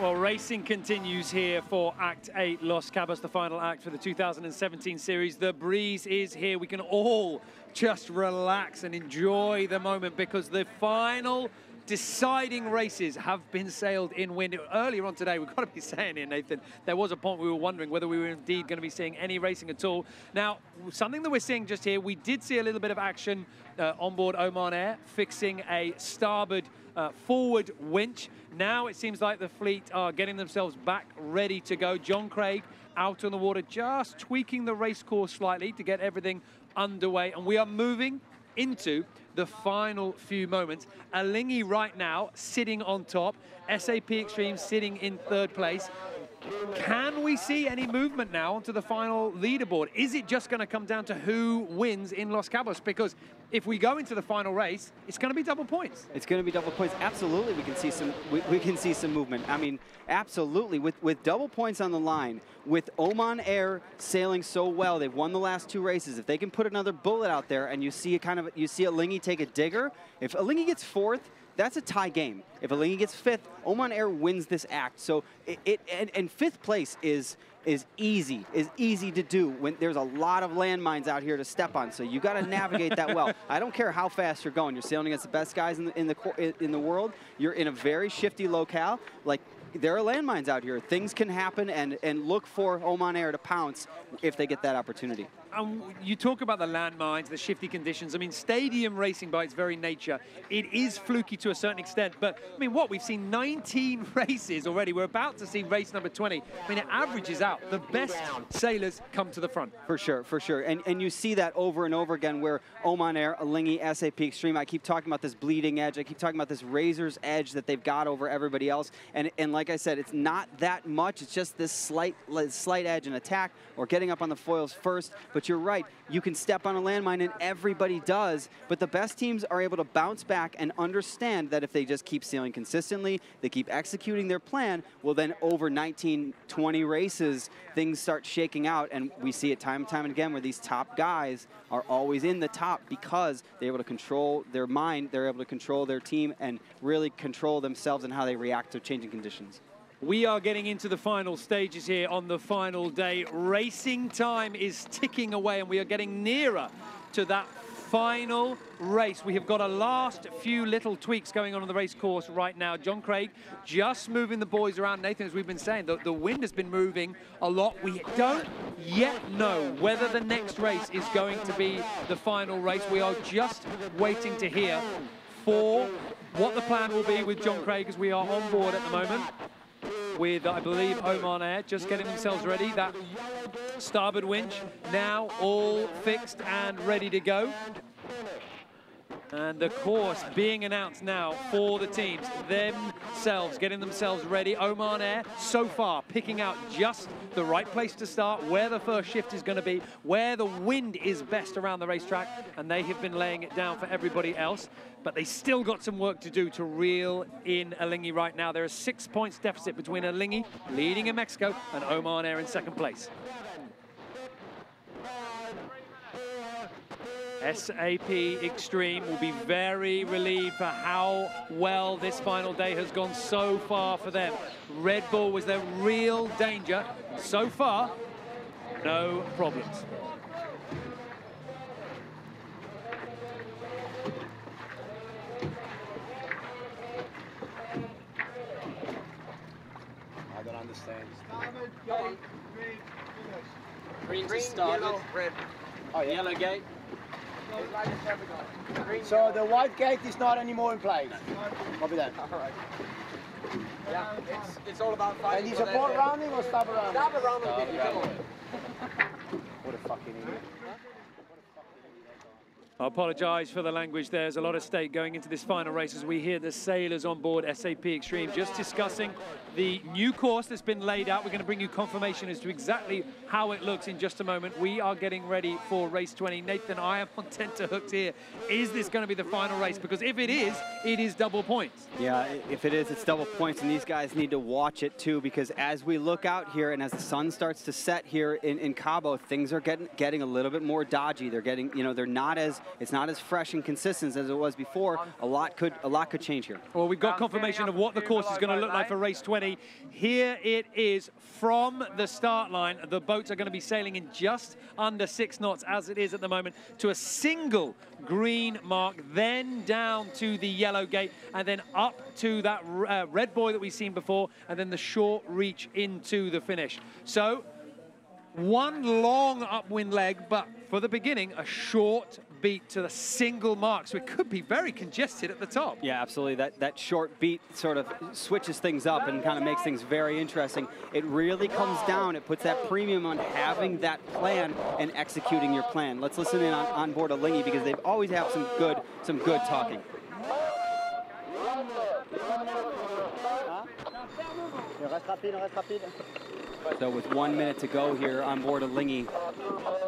Speaker 1: Well, racing continues here for Act 8 Los Cabos, the final act for the 2017 series. The breeze is here. We can all just relax and enjoy the moment because the final deciding races have been sailed in wind. Earlier on today, we've got to be *laughs* saying here, Nathan, there was a point we were wondering whether we were indeed going to be seeing any racing at all. Now, something that we're seeing just here, we did see a little bit of action uh, on board Oman Air, fixing a starboard uh, forward winch. Now it seems like the fleet are getting themselves back ready to go. John Craig out on the water, just tweaking the race course slightly to get everything underway. And we are moving into the final few moments. Alinghi right now sitting on top, SAP Extreme sitting in third place. Can we see any movement now onto the final leaderboard? Is it just going to come down to who wins in Los Cabos? Because if we go into the final race, it's going to be double points.
Speaker 2: It's going to be double points. Absolutely, we can see some. We, we, can see some movement. I mean, absolutely. With with double points on the line, with Oman Air sailing so well, they've won the last two races. If they can put another bullet out there, and you see a kind of you see Alinghi take a digger. If Alinghi gets fourth, that's a tie game. If Alinghi gets fifth, Oman Air wins this act. So it, it and, and, fifth place is is easy, is easy to do when there's a lot of landmines out here to step on. So you got to navigate that well. *laughs* I don't care how fast you're going. You're sailing against the best guys in the, in the in the world. You're in a very shifty locale. Like there are landmines out here. Things can happen, and, and look for Oman Air to pounce if they get that opportunity.
Speaker 1: Um, you talk about the landmines, the shifty conditions. I mean, stadium racing by its very nature, it is fluky to a certain extent. But, I mean, what? We've seen 19 *laughs* races already. We're about to see race number 20. I mean, it averages out. The best sailors come to the front.
Speaker 2: For sure, for sure. And, and you see that over and over again where Oman Air, Alinghi, SAP Extreme, I keep talking about this bleeding edge. I keep talking about this razor's edge that they've got over everybody else. And, and like I said, it's not that much. It's just this slight, slight edge and attack or getting up on the foils first. But you're right. You can step on a landmine, and everybody does. But the best teams are able to bounce back and understand that if they just keep sailing consistently, they keep executing their plan, well, then over 19, 20 races, things start shaking out. And we see it time and time and again where these top guys are always in the top because they're able to control their mind, they're able to control their team, and really control themselves and how they react to changing conditions.
Speaker 1: We are getting into the final stages here on the final day. Racing time is ticking away and we are getting nearer to that final race. We have got a last few little tweaks going on on the race course right now. John Craig just moving the buoys around. Nathan, as we've been saying, the, the wind has been moving a lot. We don't yet know whether the next race is going to be the final race. We are just waiting to hear for what the plan will be with John Craig as we are on board at the moment with, I believe, Oman Air just getting themselves ready. That starboard winch now all fixed and ready to go. And the course being announced now for the teams themselves, getting themselves ready. Oman Air, so far, picking out just the right place to start, where the first shift is going to be, where the wind is best around the racetrack, and they have been laying it down for everybody else. But they still got some work to do to reel in Alinghi right now. There are six points deficit between Alinghi, leading in Mexico, and Oman Air in second place. SAP Extreme will be very relieved for how well this final day has gone so far for them. Red Bull was their real danger. So far, no problems.
Speaker 20: I don't understand.
Speaker 17: Green,
Speaker 20: Green,
Speaker 17: started.
Speaker 20: yellow, red. Oh, yeah.
Speaker 17: Yellow gate.
Speaker 20: So the white gate is not anymore in place. Copy that. All right.
Speaker 17: Yeah, it's, it's all about
Speaker 20: And
Speaker 17: fighting.
Speaker 20: you
Speaker 17: for
Speaker 20: support
Speaker 17: that.
Speaker 20: rounding or stop around?
Speaker 17: Stop around and
Speaker 20: Stop
Speaker 17: it, come on.
Speaker 20: What a fucking idiot.
Speaker 1: I apologise for the language. There's a lot of stake going into this final race as we hear the sailors on board SAP Extreme just discussing the new course that's been laid out. We're going to bring you confirmation as to exactly how it looks in just a moment. We are getting ready for race 20. Nathan, I am on tenterhooks here. Is this going to be the final race? Because if it is, it is double points.
Speaker 2: Yeah, if it is, it's double points, and these guys need to watch it too, because as we look out here and as the sun starts to set here in, in Cabo, things are getting getting a little bit more dodgy. They're getting, you know, they're not as it's not as fresh and consistent as it was before. A lot could a lot could change here.
Speaker 1: Well, we've got confirmation of what the course is going to look like for race 20. Here it is from the start line. The boats are going to be sailing in just under six knots, as it is at the moment, to a single green mark, then down to the yellow gate, and then up to that uh, red buoy that we've seen before, and then the short reach into the finish. So one long upwind leg, but for the beginning, a short beat to the single mark. So it could be very congested at the top.
Speaker 2: Yeah, absolutely. That that short beat sort of switches things up and kind of makes things very interesting. It really comes down. It puts that premium on having that plan and executing your plan. Let's listen in on, on board Alinghi because they've always have some good some good talking.
Speaker 8: Reste rapide, reste rapide.
Speaker 2: So with one minute to go here on board Alinghi,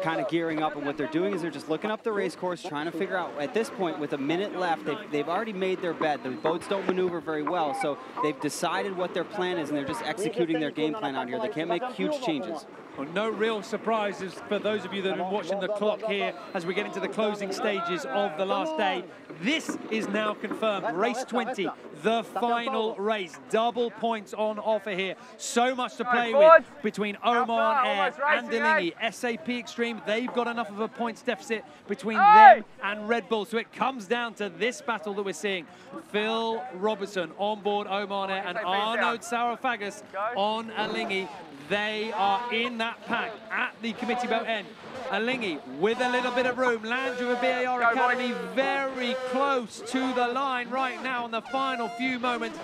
Speaker 2: kind of gearing up, and what they're doing is they're just looking up the race course, trying to figure out. At this point, with a minute left, they've, they've already made their bed. The boats don't maneuver very well, so they've decided what their plan is, and they're just executing their game plan out here. They can't make huge changes.
Speaker 1: Well, no real surprises for those of you that have been watching the clock here as we get into the closing stages of the last day. This is now confirmed. Race 20, the final race. Double points on offer here. So much to play with between Oman Air and Alinghi. SAP Extreme, they've got enough of a points deficit between
Speaker 7: Hey!
Speaker 1: them and Red Bull. So it comes down to this battle that we're seeing. Phil Robertson on board Oman Air and
Speaker 7: SAP
Speaker 1: Arnaud Psarofaghis on Alinghi. They are in that pack at the committee boat end. Alinghi with a little bit of room. with a BAR Academy very close to the line right now in the final few moments.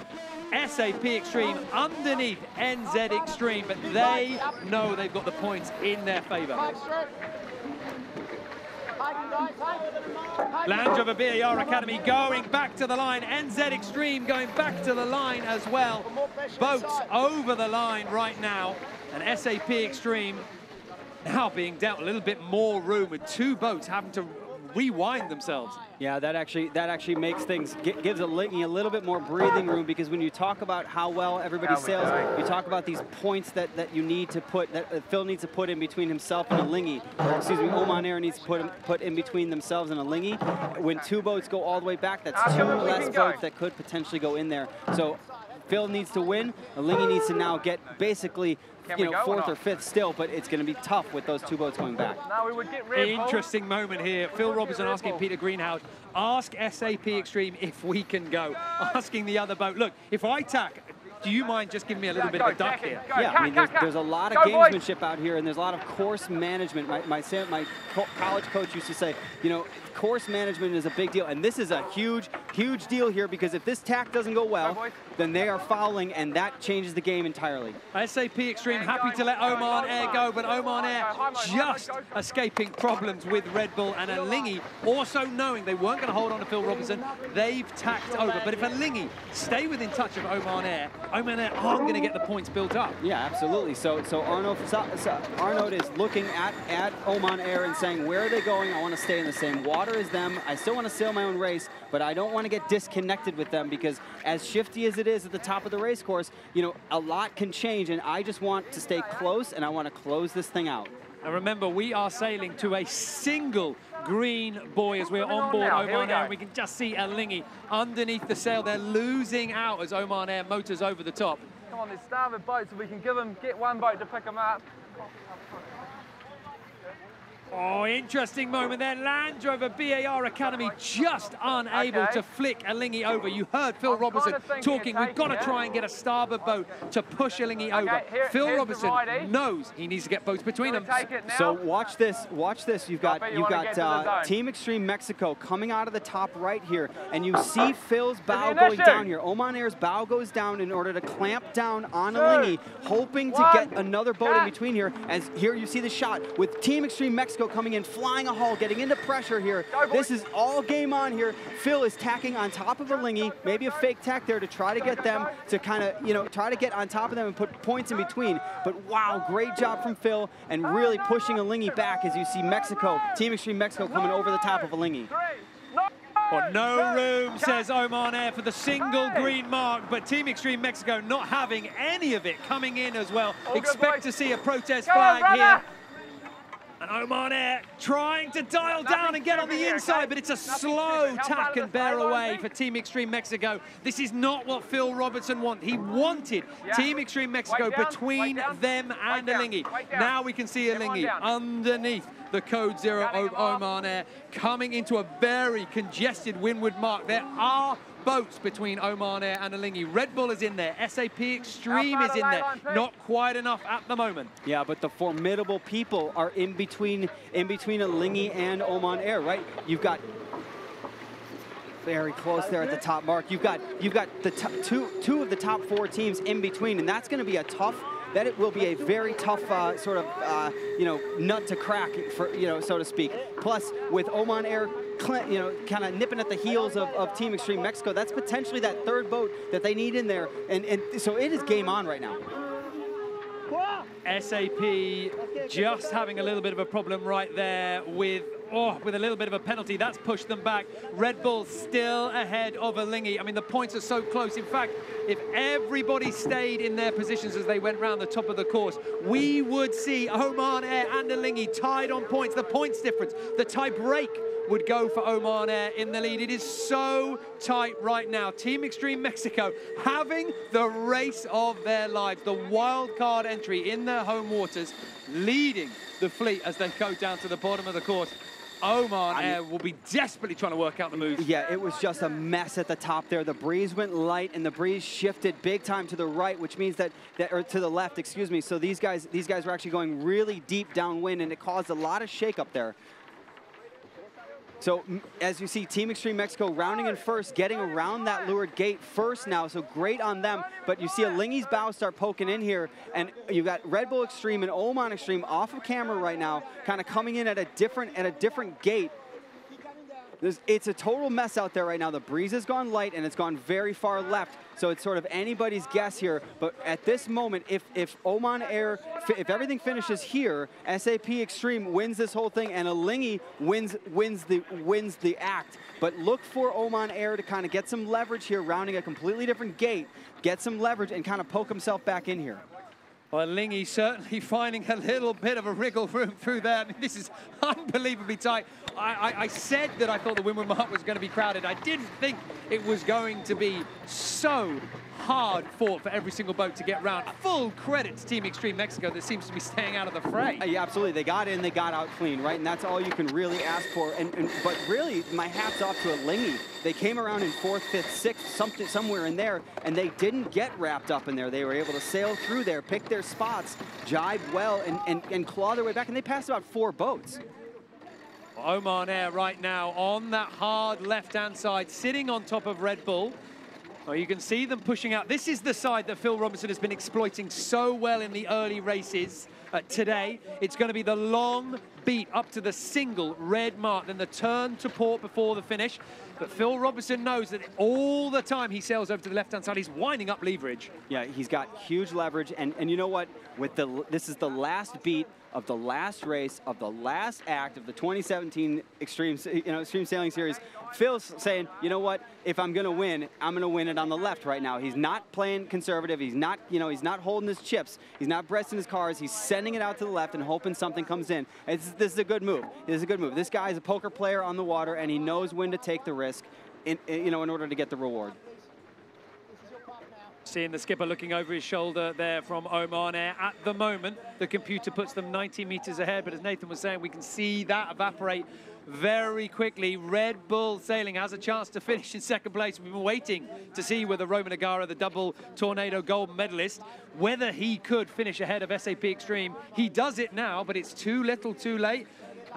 Speaker 1: SAP Extreme underneath NZ Extreme, but they know they've got the points in their favour. Land Rover BAR Academy going back to the line. NZ Extreme going back to the line as well. Boats over the line right now. And SAP Extreme now being dealt a little bit more room with two boats having to rewind themselves.
Speaker 2: Yeah, that actually that actually makes things gives a Alinghi a little bit more breathing room because when you talk about how well everybody
Speaker 7: How
Speaker 2: sails,
Speaker 7: doing?
Speaker 2: you talk about these points that, that you need to put that Phil needs to put in between himself and a or excuse me, Oman Air needs to put in- put in between themselves and Alinghi. When two boats go all the way back, that's two less boats that could potentially go in there. So Phil needs to win. Alinghi needs to now get basically
Speaker 7: Can
Speaker 2: you
Speaker 7: we
Speaker 2: know
Speaker 7: go or
Speaker 2: fourth
Speaker 7: not?
Speaker 2: or fifth still, but it's going to be tough with those two boats going back.
Speaker 7: No, we would get Red Bull.
Speaker 1: Interesting moment here. Phil Robertson
Speaker 7: Red
Speaker 1: asking
Speaker 7: Bull.
Speaker 1: Peter Greenhalgh, ask SAP Extreme if we can go. Asking the other boat, look, if I tack, do you mind just giving me a little bit of a duck here?
Speaker 2: Yeah, I mean, there's, there's a lot of gamesmanship out here, and there's a lot of course management. My, my, my college coach used to say, you know, course management is a big deal, and this is a huge, huge deal here because if this tack doesn't go well, then they are fouling, and that changes the game entirely.
Speaker 1: SAP Extreme happy to let Oman Air go, but Oman Air just escaping problems with Red Bull and Alinghi, also knowing they weren't going to hold on to Phil Robertson, they've tacked over. But if Alinghi stay within touch of Oman Air, Oman Air aren't going to get the points built up.
Speaker 2: Yeah, absolutely. So, so Arnaud, so, so Arnaud is looking at, at Oman Air and saying, where are they going? I want to stay in the same water as them. I still want to sail my own race, but I don't want to get disconnected with them because as shifty as it is at the top of the race course, you know, a lot can change, and I just want to stay close, and I want to close this thing out.
Speaker 1: And remember, we are sailing to a single green buoy as we're on
Speaker 7: on
Speaker 1: board
Speaker 7: now, here we
Speaker 1: Oman Air.
Speaker 7: go.
Speaker 1: We can just see Alinghi underneath the sail. They're losing out as Oman Air motors over the top.
Speaker 7: Come on, there's starboard boats, so we can give them, get one boat to pick them up.
Speaker 1: Oh, interesting moment there. Land Rover BAR Academy just unable
Speaker 7: Okay.
Speaker 1: to flick Alinghi over. You heard Phil Robertson
Speaker 7: kinda thinking
Speaker 1: talking. We've got to try and get a starboard boat to push Alinghi over.
Speaker 7: here-
Speaker 1: Phil Robertson knows he needs to get boats between them.
Speaker 7: Take it now.
Speaker 2: So watch this, watch this. You've got
Speaker 7: you
Speaker 2: you've got
Speaker 7: get to the
Speaker 2: uh. Team Extreme Mexico coming out of the top right here, and you see Phil's bow going
Speaker 7: issue.
Speaker 2: down here. Oman Air's bow goes down in order to clamp down on
Speaker 7: Two,
Speaker 2: Alinghi, hoping to
Speaker 7: one,
Speaker 2: get another boat in between here. As here you see the shot with Team Extreme Mexico coming in, flying a hull, getting into pressure here. This is all game on here. Phil is tacking on top of Alinghi, maybe a fake tack there to try to get them to kind of you know try to get on top of them and put points in between. But wow, great job from Phil and really pushing Alinghi back as you see Mexico, Team Extreme Mexico coming over the top of Alinghi.
Speaker 1: Well, no room, says Oman Air, for the single green mark, but Team Extreme Mexico not having any of it coming in as well. Expect to see a protest flag here. And Oman Air trying to dial down and get on the inside, but it's a slow. Tack and bear away for Team Extreme Mexico. This is not what Phil Robertson wanted. He wanted Team Extreme Mexico between them and
Speaker 7: Alinghi.
Speaker 1: Now we can see
Speaker 7: Alinghi
Speaker 1: underneath the code zero of. Oman Air, coming into a very congested windward mark. There are boats between Oman Air and Alinghi. Red Bull is in there. SAP Extreme is in there. Not quite enough at the moment.
Speaker 2: Yeah, but the formidable people are in between in between Alinghi and Oman Air, right? You've got very close there at the top mark. You've got you've got the two two of the top four teams in between, and that's going to be a tough. That it will be a very tough uh, sort of uh, you know nut to crack for you know so to speak. Plus with Oman Air. You know, kind of nipping at the heels of, of Team Extreme Mexico. That's potentially that third boat that they need in there, and, and so it is game on right now.
Speaker 1: SAP just having a little bit of a problem right there with oh, with a little bit of a penalty. That's pushed them back. Red Bull still ahead of Alinghi. I mean, the points are so close. In fact, if everybody stayed in their positions as they went round the top of the course, we would see Oman Air and Alinghi tied on points. The points difference, the tie break would go for Oman Air in the lead. It is so tight right now. Team Extreme Mexico having the race of their lives, the wild card entry in their home waters, leading the fleet as they go down to the bottom of the course. Oman Air will be desperately trying to work out the moves.
Speaker 2: Yeah, it was just a mess at the top there. The breeze went light and the breeze shifted big time to the right, which means that, that or to the left, excuse me. So these guys, these guys were actually going really deep downwind, and it caused a lot of shake up there. So as you see, Team Extreme Mexico rounding in first, getting around that leeward gate first now. So great on them. But you see Alinghi's bow start poking in here, and you've got Red Bull Extreme and Oman Extreme off of camera right now, kind of coming in at a different at a different gate. It's a total mess out there right now. The breeze has gone light and it's gone very far left. So it's sort of anybody's guess here. But at this moment, if, if Oman Air, if everything finishes here, SAP Extreme wins this whole thing and Alinghi wins, wins, the, wins the act. But look for Oman Air to kind of get some leverage here, rounding a completely different gate, get some leverage and kind of poke himself back in here.
Speaker 1: Well, Alinghi certainly finding a little bit of a wriggle room through there. I mean, this is *laughs* unbelievably tight. I, I, I said that I thought the Windward Mark was going to be crowded. I didn't think it was going to be so hard fought for every single boat to get round. Full credit to Team Extreme Mexico that seems to be staying out of the fray.
Speaker 2: Uh, Yeah, absolutely. They got in, they got out clean, right? And that's all you can really ask for. And, and but really, my hat's off to Alinghi. They came around in fourth, fifth, sixth, something somewhere in there, and they didn't get wrapped up in there. They were able to sail through there, pick their spots, jibe well, and, and, and claw their way back. And they passed about four boats.
Speaker 1: Oman Air right now on that hard left-hand side, sitting on top of Red Bull. Well, you can see them pushing out. This is the side that Phil Robertson has been exploiting so well in the early races uh, today. It's going to be the long beat up to the single red mark, then the turn to port before the finish. But Phil Robertson knows that all the time he sails over to the left-hand side, he's winding up leverage.
Speaker 2: Yeah, he's got huge leverage, and, and you know what? With the this is the last beat of the last race of the last act of the 2017 Extreme you know Extreme Sailing Series. Phil's saying, you know what? If I'm gonna win, I'm gonna win it on the left right now. He's not playing conservative. He's not you know he's not holding his chips. He's not breasting his cars. He's sending it out to the left and hoping something comes in. This is a good move. This is a good move. This guy is a poker player on the water, and he knows when to take the risk. In, in, you know, in order to get the reward.
Speaker 1: Seeing the skipper looking over his shoulder there from Oman Air. At the moment, the computer puts them 90 meters ahead, but as Nathan was saying, we can see that evaporate very quickly. Red Bull Sailing has a chance to finish in second place. We've been waiting to see whether Roman Hagara, the double tornado gold medalist, whether he could finish ahead of SAP Extreme. He does it now, but it's too little too late.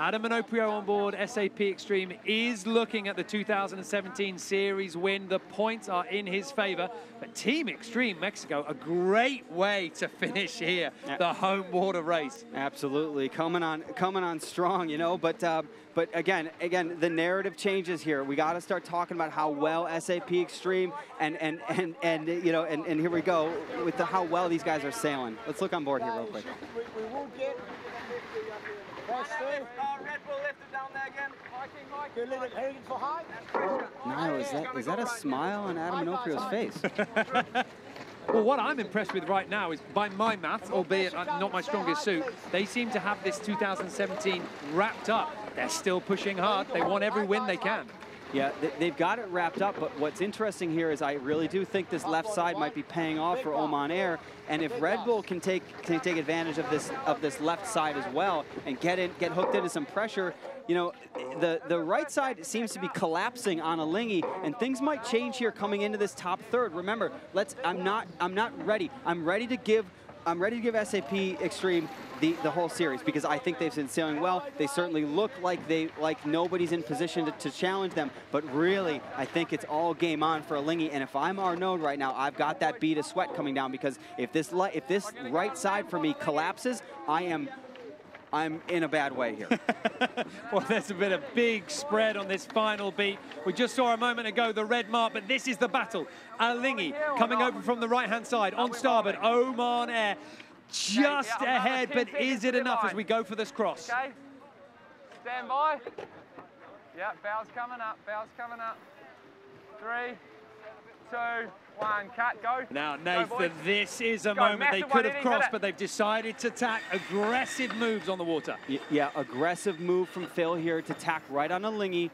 Speaker 1: Adam Minoprio on board SAP Extreme is looking at the 2017 series win. The points are in his favor. But Team Extreme Mexico, a great way to finish here, the home water race.
Speaker 2: Absolutely, coming on, coming on strong, you know. But, uh, but again, again, the narrative changes here. We got to start talking about how well SAP Extreme and and and and you know, and, and here we go with the, how well these guys are sailing. Let's look on board here real quick.
Speaker 20: We, we will get press through.
Speaker 7: Red Bull lifted down there again.
Speaker 20: Good limit, heading for high.
Speaker 2: Niall, is that is that a smile on Adam Minoprio's face? *laughs*
Speaker 1: Well, what I'm impressed with right now is, by my maths, albeit uh, not my strongest suit, they seem to have this 2017 wrapped up. They're still pushing hard. They want every win they can.
Speaker 2: Yeah, they've got it wrapped up, but what's interesting here is I really do think this left side might be paying off for Oman Air, and if Red Bull can take can take advantage of this of this left side as well and get in get hooked into some pressure, you know, the the right side seems to be collapsing on Alinghi, and things might change here coming into this top third. Remember, let's I'm not I'm not ready. I'm ready to give I'm ready to give SAP Extreme the, the whole series because I think they've been sailing well. They certainly look like they like nobody's in position to, to challenge them. But really, I think it's all game on for Alinghi. And if I'm Arnaud right now, I've got that bead of sweat coming down because if this if this right side for me collapses, I am I'm in a bad way here. *laughs*
Speaker 1: Well, there's been a big spread on this final beat. We just saw a moment ago the red mark, but this is the battle. Alinghi coming over from the right-hand side on starboard. Oman Air just ahead, but is it enough as we go for this cross?
Speaker 7: Okay. Stand by. Yeah, bow's coming up. Bow's coming up. Three, two, one. Cut. Go.
Speaker 1: Now, Nathan,
Speaker 7: boys.
Speaker 1: this is a
Speaker 7: Go,
Speaker 1: moment they could have
Speaker 7: Eddie,
Speaker 1: crossed, but they've decided to tack aggressive moves on the water.
Speaker 2: Y- Yeah, aggressive move from Phil here to tack right on Alinghi.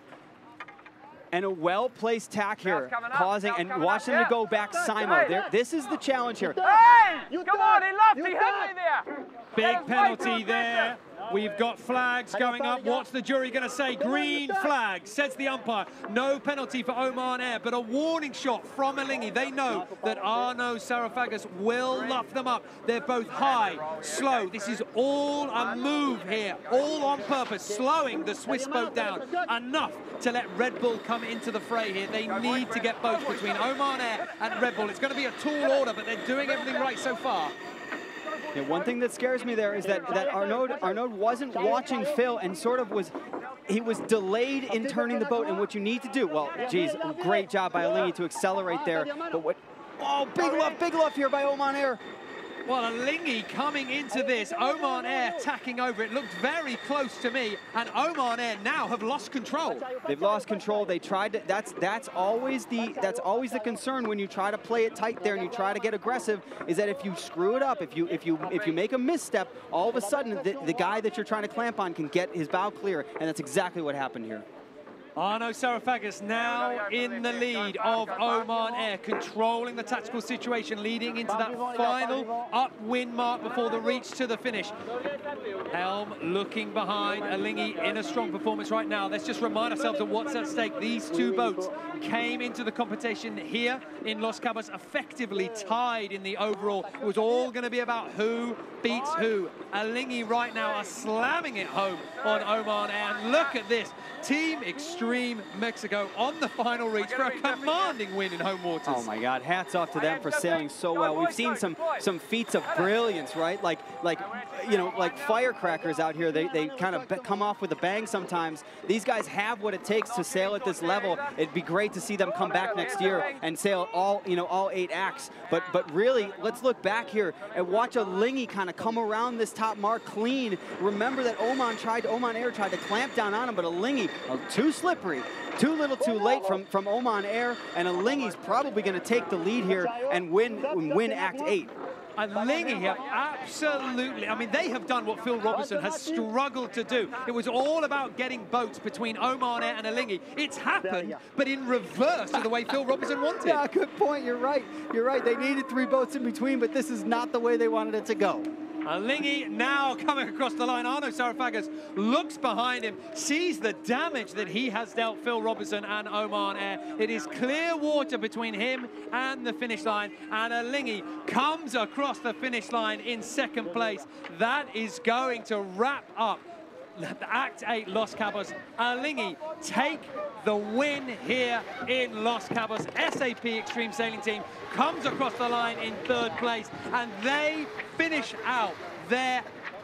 Speaker 2: And a well-placed tack here,
Speaker 7: coming up,
Speaker 2: causing and
Speaker 7: coming
Speaker 2: watch
Speaker 7: up,
Speaker 2: them to go back Simo.
Speaker 7: Hey.
Speaker 2: This is the challenge here.
Speaker 7: Hey! You Come on, he left. He hit me there.
Speaker 1: Big
Speaker 7: That is way
Speaker 1: penalty
Speaker 7: too
Speaker 1: there. We've got flags going up. What's the jury going to say? Green flag, says the umpire. No penalty for Oman Air, but a warning shot from Alinghi. They know that Arno Psarofaghis will luff them up. They're both high, slow. This is all a move here, all on purpose, slowing the Swiss boat down enough to let Red Bull come into the fray here. They need to get both between Oman Air and Red Bull. It's going to be a tall order, but they're doing everything right so far.
Speaker 2: Yeah, one thing that scares me there is that, that Arnaud, Arnaud wasn't watching Phil and sort of was, he was delayed in turning the boat. And what you need to do, well, geez, great job by Alinghi to accelerate there. But what, oh, big luff, big luff here by Oman Air.
Speaker 1: Well, Alinghi coming into oh, this, oh, oh, Oman Air tacking over. It looked very close to me, and Oman Air now have lost control.
Speaker 2: They've lost control. They tried to. That's that's always the that's always the concern when you try to play it tight there and you try to get aggressive. Is that if you screw it up, if you if you if you make a misstep, all of a sudden the, the guy that you're trying to clamp on can get his bow clear, and that's exactly what happened here.
Speaker 1: Arno Psarofaghis now in the lead of Oman Air, controlling the tactical situation, leading into that final upwind mark before the reach to the finish. Helm looking behind, Alinghi in a strong performance right now. Let's just remind ourselves of what's at stake. These two boats came into the competition here in Los Cabos effectively tied in the overall. It was all going to be about who beats who. Alinghi right now are slamming it home on Oman Air. And look at this. Team Extreme Mexico on the final reach for a commanding win in home waters.
Speaker 2: Oh my God! Hats off to them for sailing so well. We've seen some some feats of brilliance, right? Like like you know like firecrackers out here. They they kind of come off with a bang sometimes. These guys have what it takes to sail at this level. It'd be great to see them come back next year and sail all you know all eight acts. But but really, let's look back here and watch Alinghi kind of come around this top mark clean. Remember that Oman tried Oman Air tried to clamp down on him, but Alinghi uh, too slippery. Too little too late from, from Oman Air, and Alinghi's probably going to take the lead here and win, win Act 8.
Speaker 1: And Alinghi have absolutely, I mean, they have done what Phil Robertson has struggled to do. It was all about getting boats between Oman Air and Alinghi. It's happened, but in reverse to the way Phil Robertson wanted. *laughs*
Speaker 2: Yeah, good point. You're right. You're right. They needed three boats in between, but this is not the way they wanted it to go.
Speaker 1: Alinghi now coming across the line. Arno Psarofaghis looks behind him, sees the damage that he has dealt Phil Robertson and Oman Air. It is clear water between him and the finish line, and Alinghi comes across the finish line in second place. That is going to wrap up Act 8 Los Cabos. Alinghi take the win here in Los Cabos. SAP Extreme Sailing Team comes across the line in third place, and they finish out their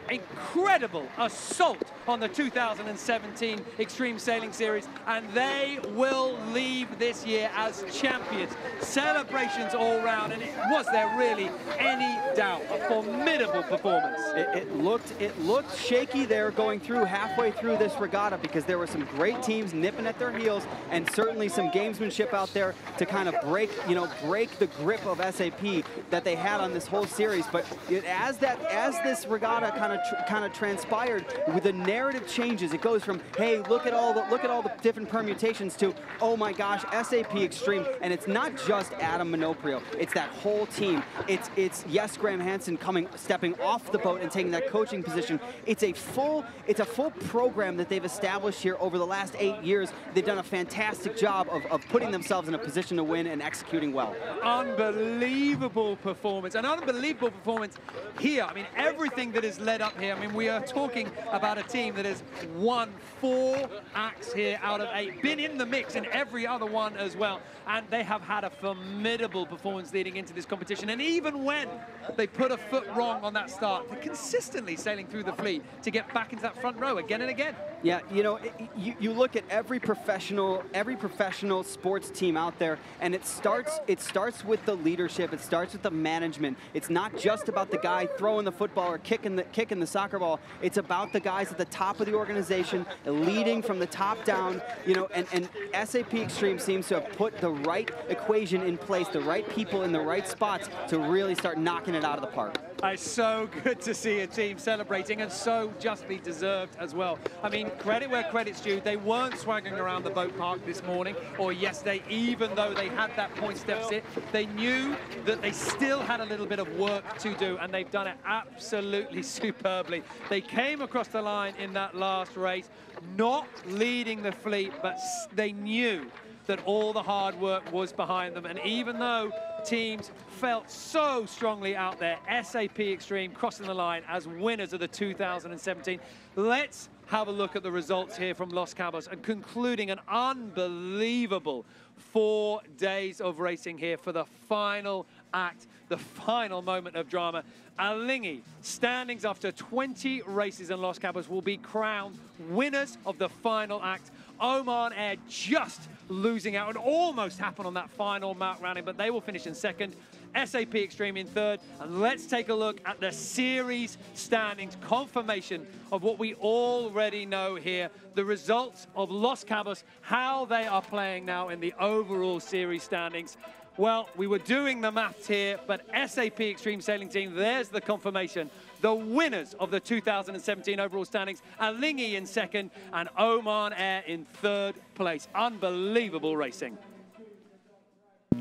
Speaker 1: incredible assault on the 2017 Extreme Sailing Series, and they will leave this year as champions. Celebrations all round, and it, was there really any doubt? A formidable performance.
Speaker 2: It, it, looked it looked shaky there going through halfway through this regatta because there were some great teams nipping at their heels, and certainly some gamesmanship out there to kind of break you know break the grip of SAP that they had on this whole series. But it, as that as this regatta kind of kind of transpired with the narrative changes. It goes from, hey, look at all the look at all the different permutations to, oh my gosh, SAP Extreme. And it's not just Adam Minoprio. It's that whole team. It's it's Jes Gram-Hansen coming stepping off the boat and taking that coaching position. It's a full it's a full program that they've established here over the last eight years. They've done a fantastic job of, of putting themselves in a position to win and executing well.
Speaker 1: Unbelievable performance. An unbelievable performance here. I mean, everything that has led up here. I mean, we are talking about a team that has won four acts here out of eight, been in the mix in every other one as well, and they have had a formidable performance leading into this competition. And even when they put a foot wrong on that start, they're consistently sailing through the fleet to get back into that front row again and again.
Speaker 2: Yeah, you know, it, you, you look at every professional, every professional sports team out there, and it starts, it starts with the leadership. It starts with the management. It's not just about the guy throwing the football or kicking the kicking the soccer ball. It's about the guys at the top of the organization, leading from the top down. You know, and, and SAP Extreme seems to have put the right equation in place, the right people in the right spots to really start knocking it out of the park.
Speaker 1: It's so *laughs* good to see a team celebrating and so justly deserved as well. I mean, credit where credit's due. They weren't swaggering around the boat park this morning or yesterday, even though they had that points deficit. They knew that they still had a little bit of work to do, and they've done it absolutely *laughs* superbly. They came across the line in that last race, not leading the fleet, but they knew that all the hard work was behind them. And even though teams felt so strongly out there, SAP Extreme crossing the line as winners of the 2017. Let's have a look at the results here from Los Cabos and concluding an unbelievable four days of racing here for the final act, the final moment of drama. Alinghi, standings after 20 races in Los Cabos, will be crowned winners of the final act. Oman Air just losing out. It almost happened on that final mount rounding, but they will finish in second. SAP Extreme in third. And let's take a look at the series standings, confirmation of what we already know here, the results of Los Cabos, how they are playing now in the overall series standings. Well, we were doing the maths here, but SAP Extreme Sailing Team, there's the confirmation. The winners of the 2017 overall standings, Alinghi in second and Oman Air in third place. Unbelievable racing.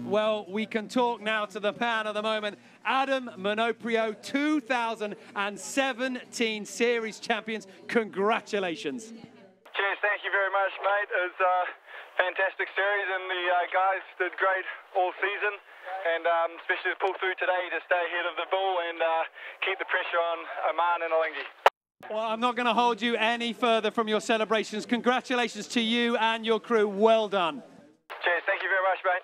Speaker 1: Well, we can talk now to the man of the moment, Adam Minoprio, 2017 Series champions. Congratulations.
Speaker 19: Cheers, thank you very much, mate. It was a fantastic series, and the uh, guys did great all season, and um, especially to pull through today to stay ahead of the bull and uh, keep the pressure on Oman and Alinghi.
Speaker 1: Well, I'm not going to hold you any further from your celebrations. Congratulations to you and your crew. Well done.
Speaker 19: Cheers, thank you very much, mate.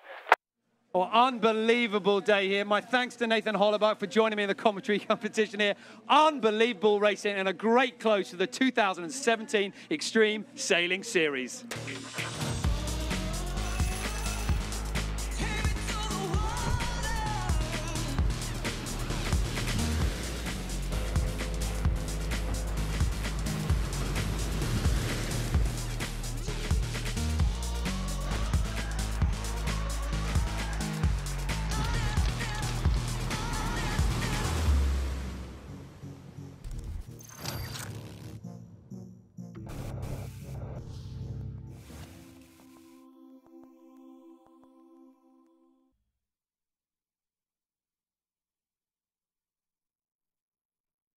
Speaker 1: Well, unbelievable day here. My thanks to Nathan Hollerbach for joining me in the commentary *laughs* competition here. Unbelievable racing and a great close to the 2017 Extreme Sailing Series.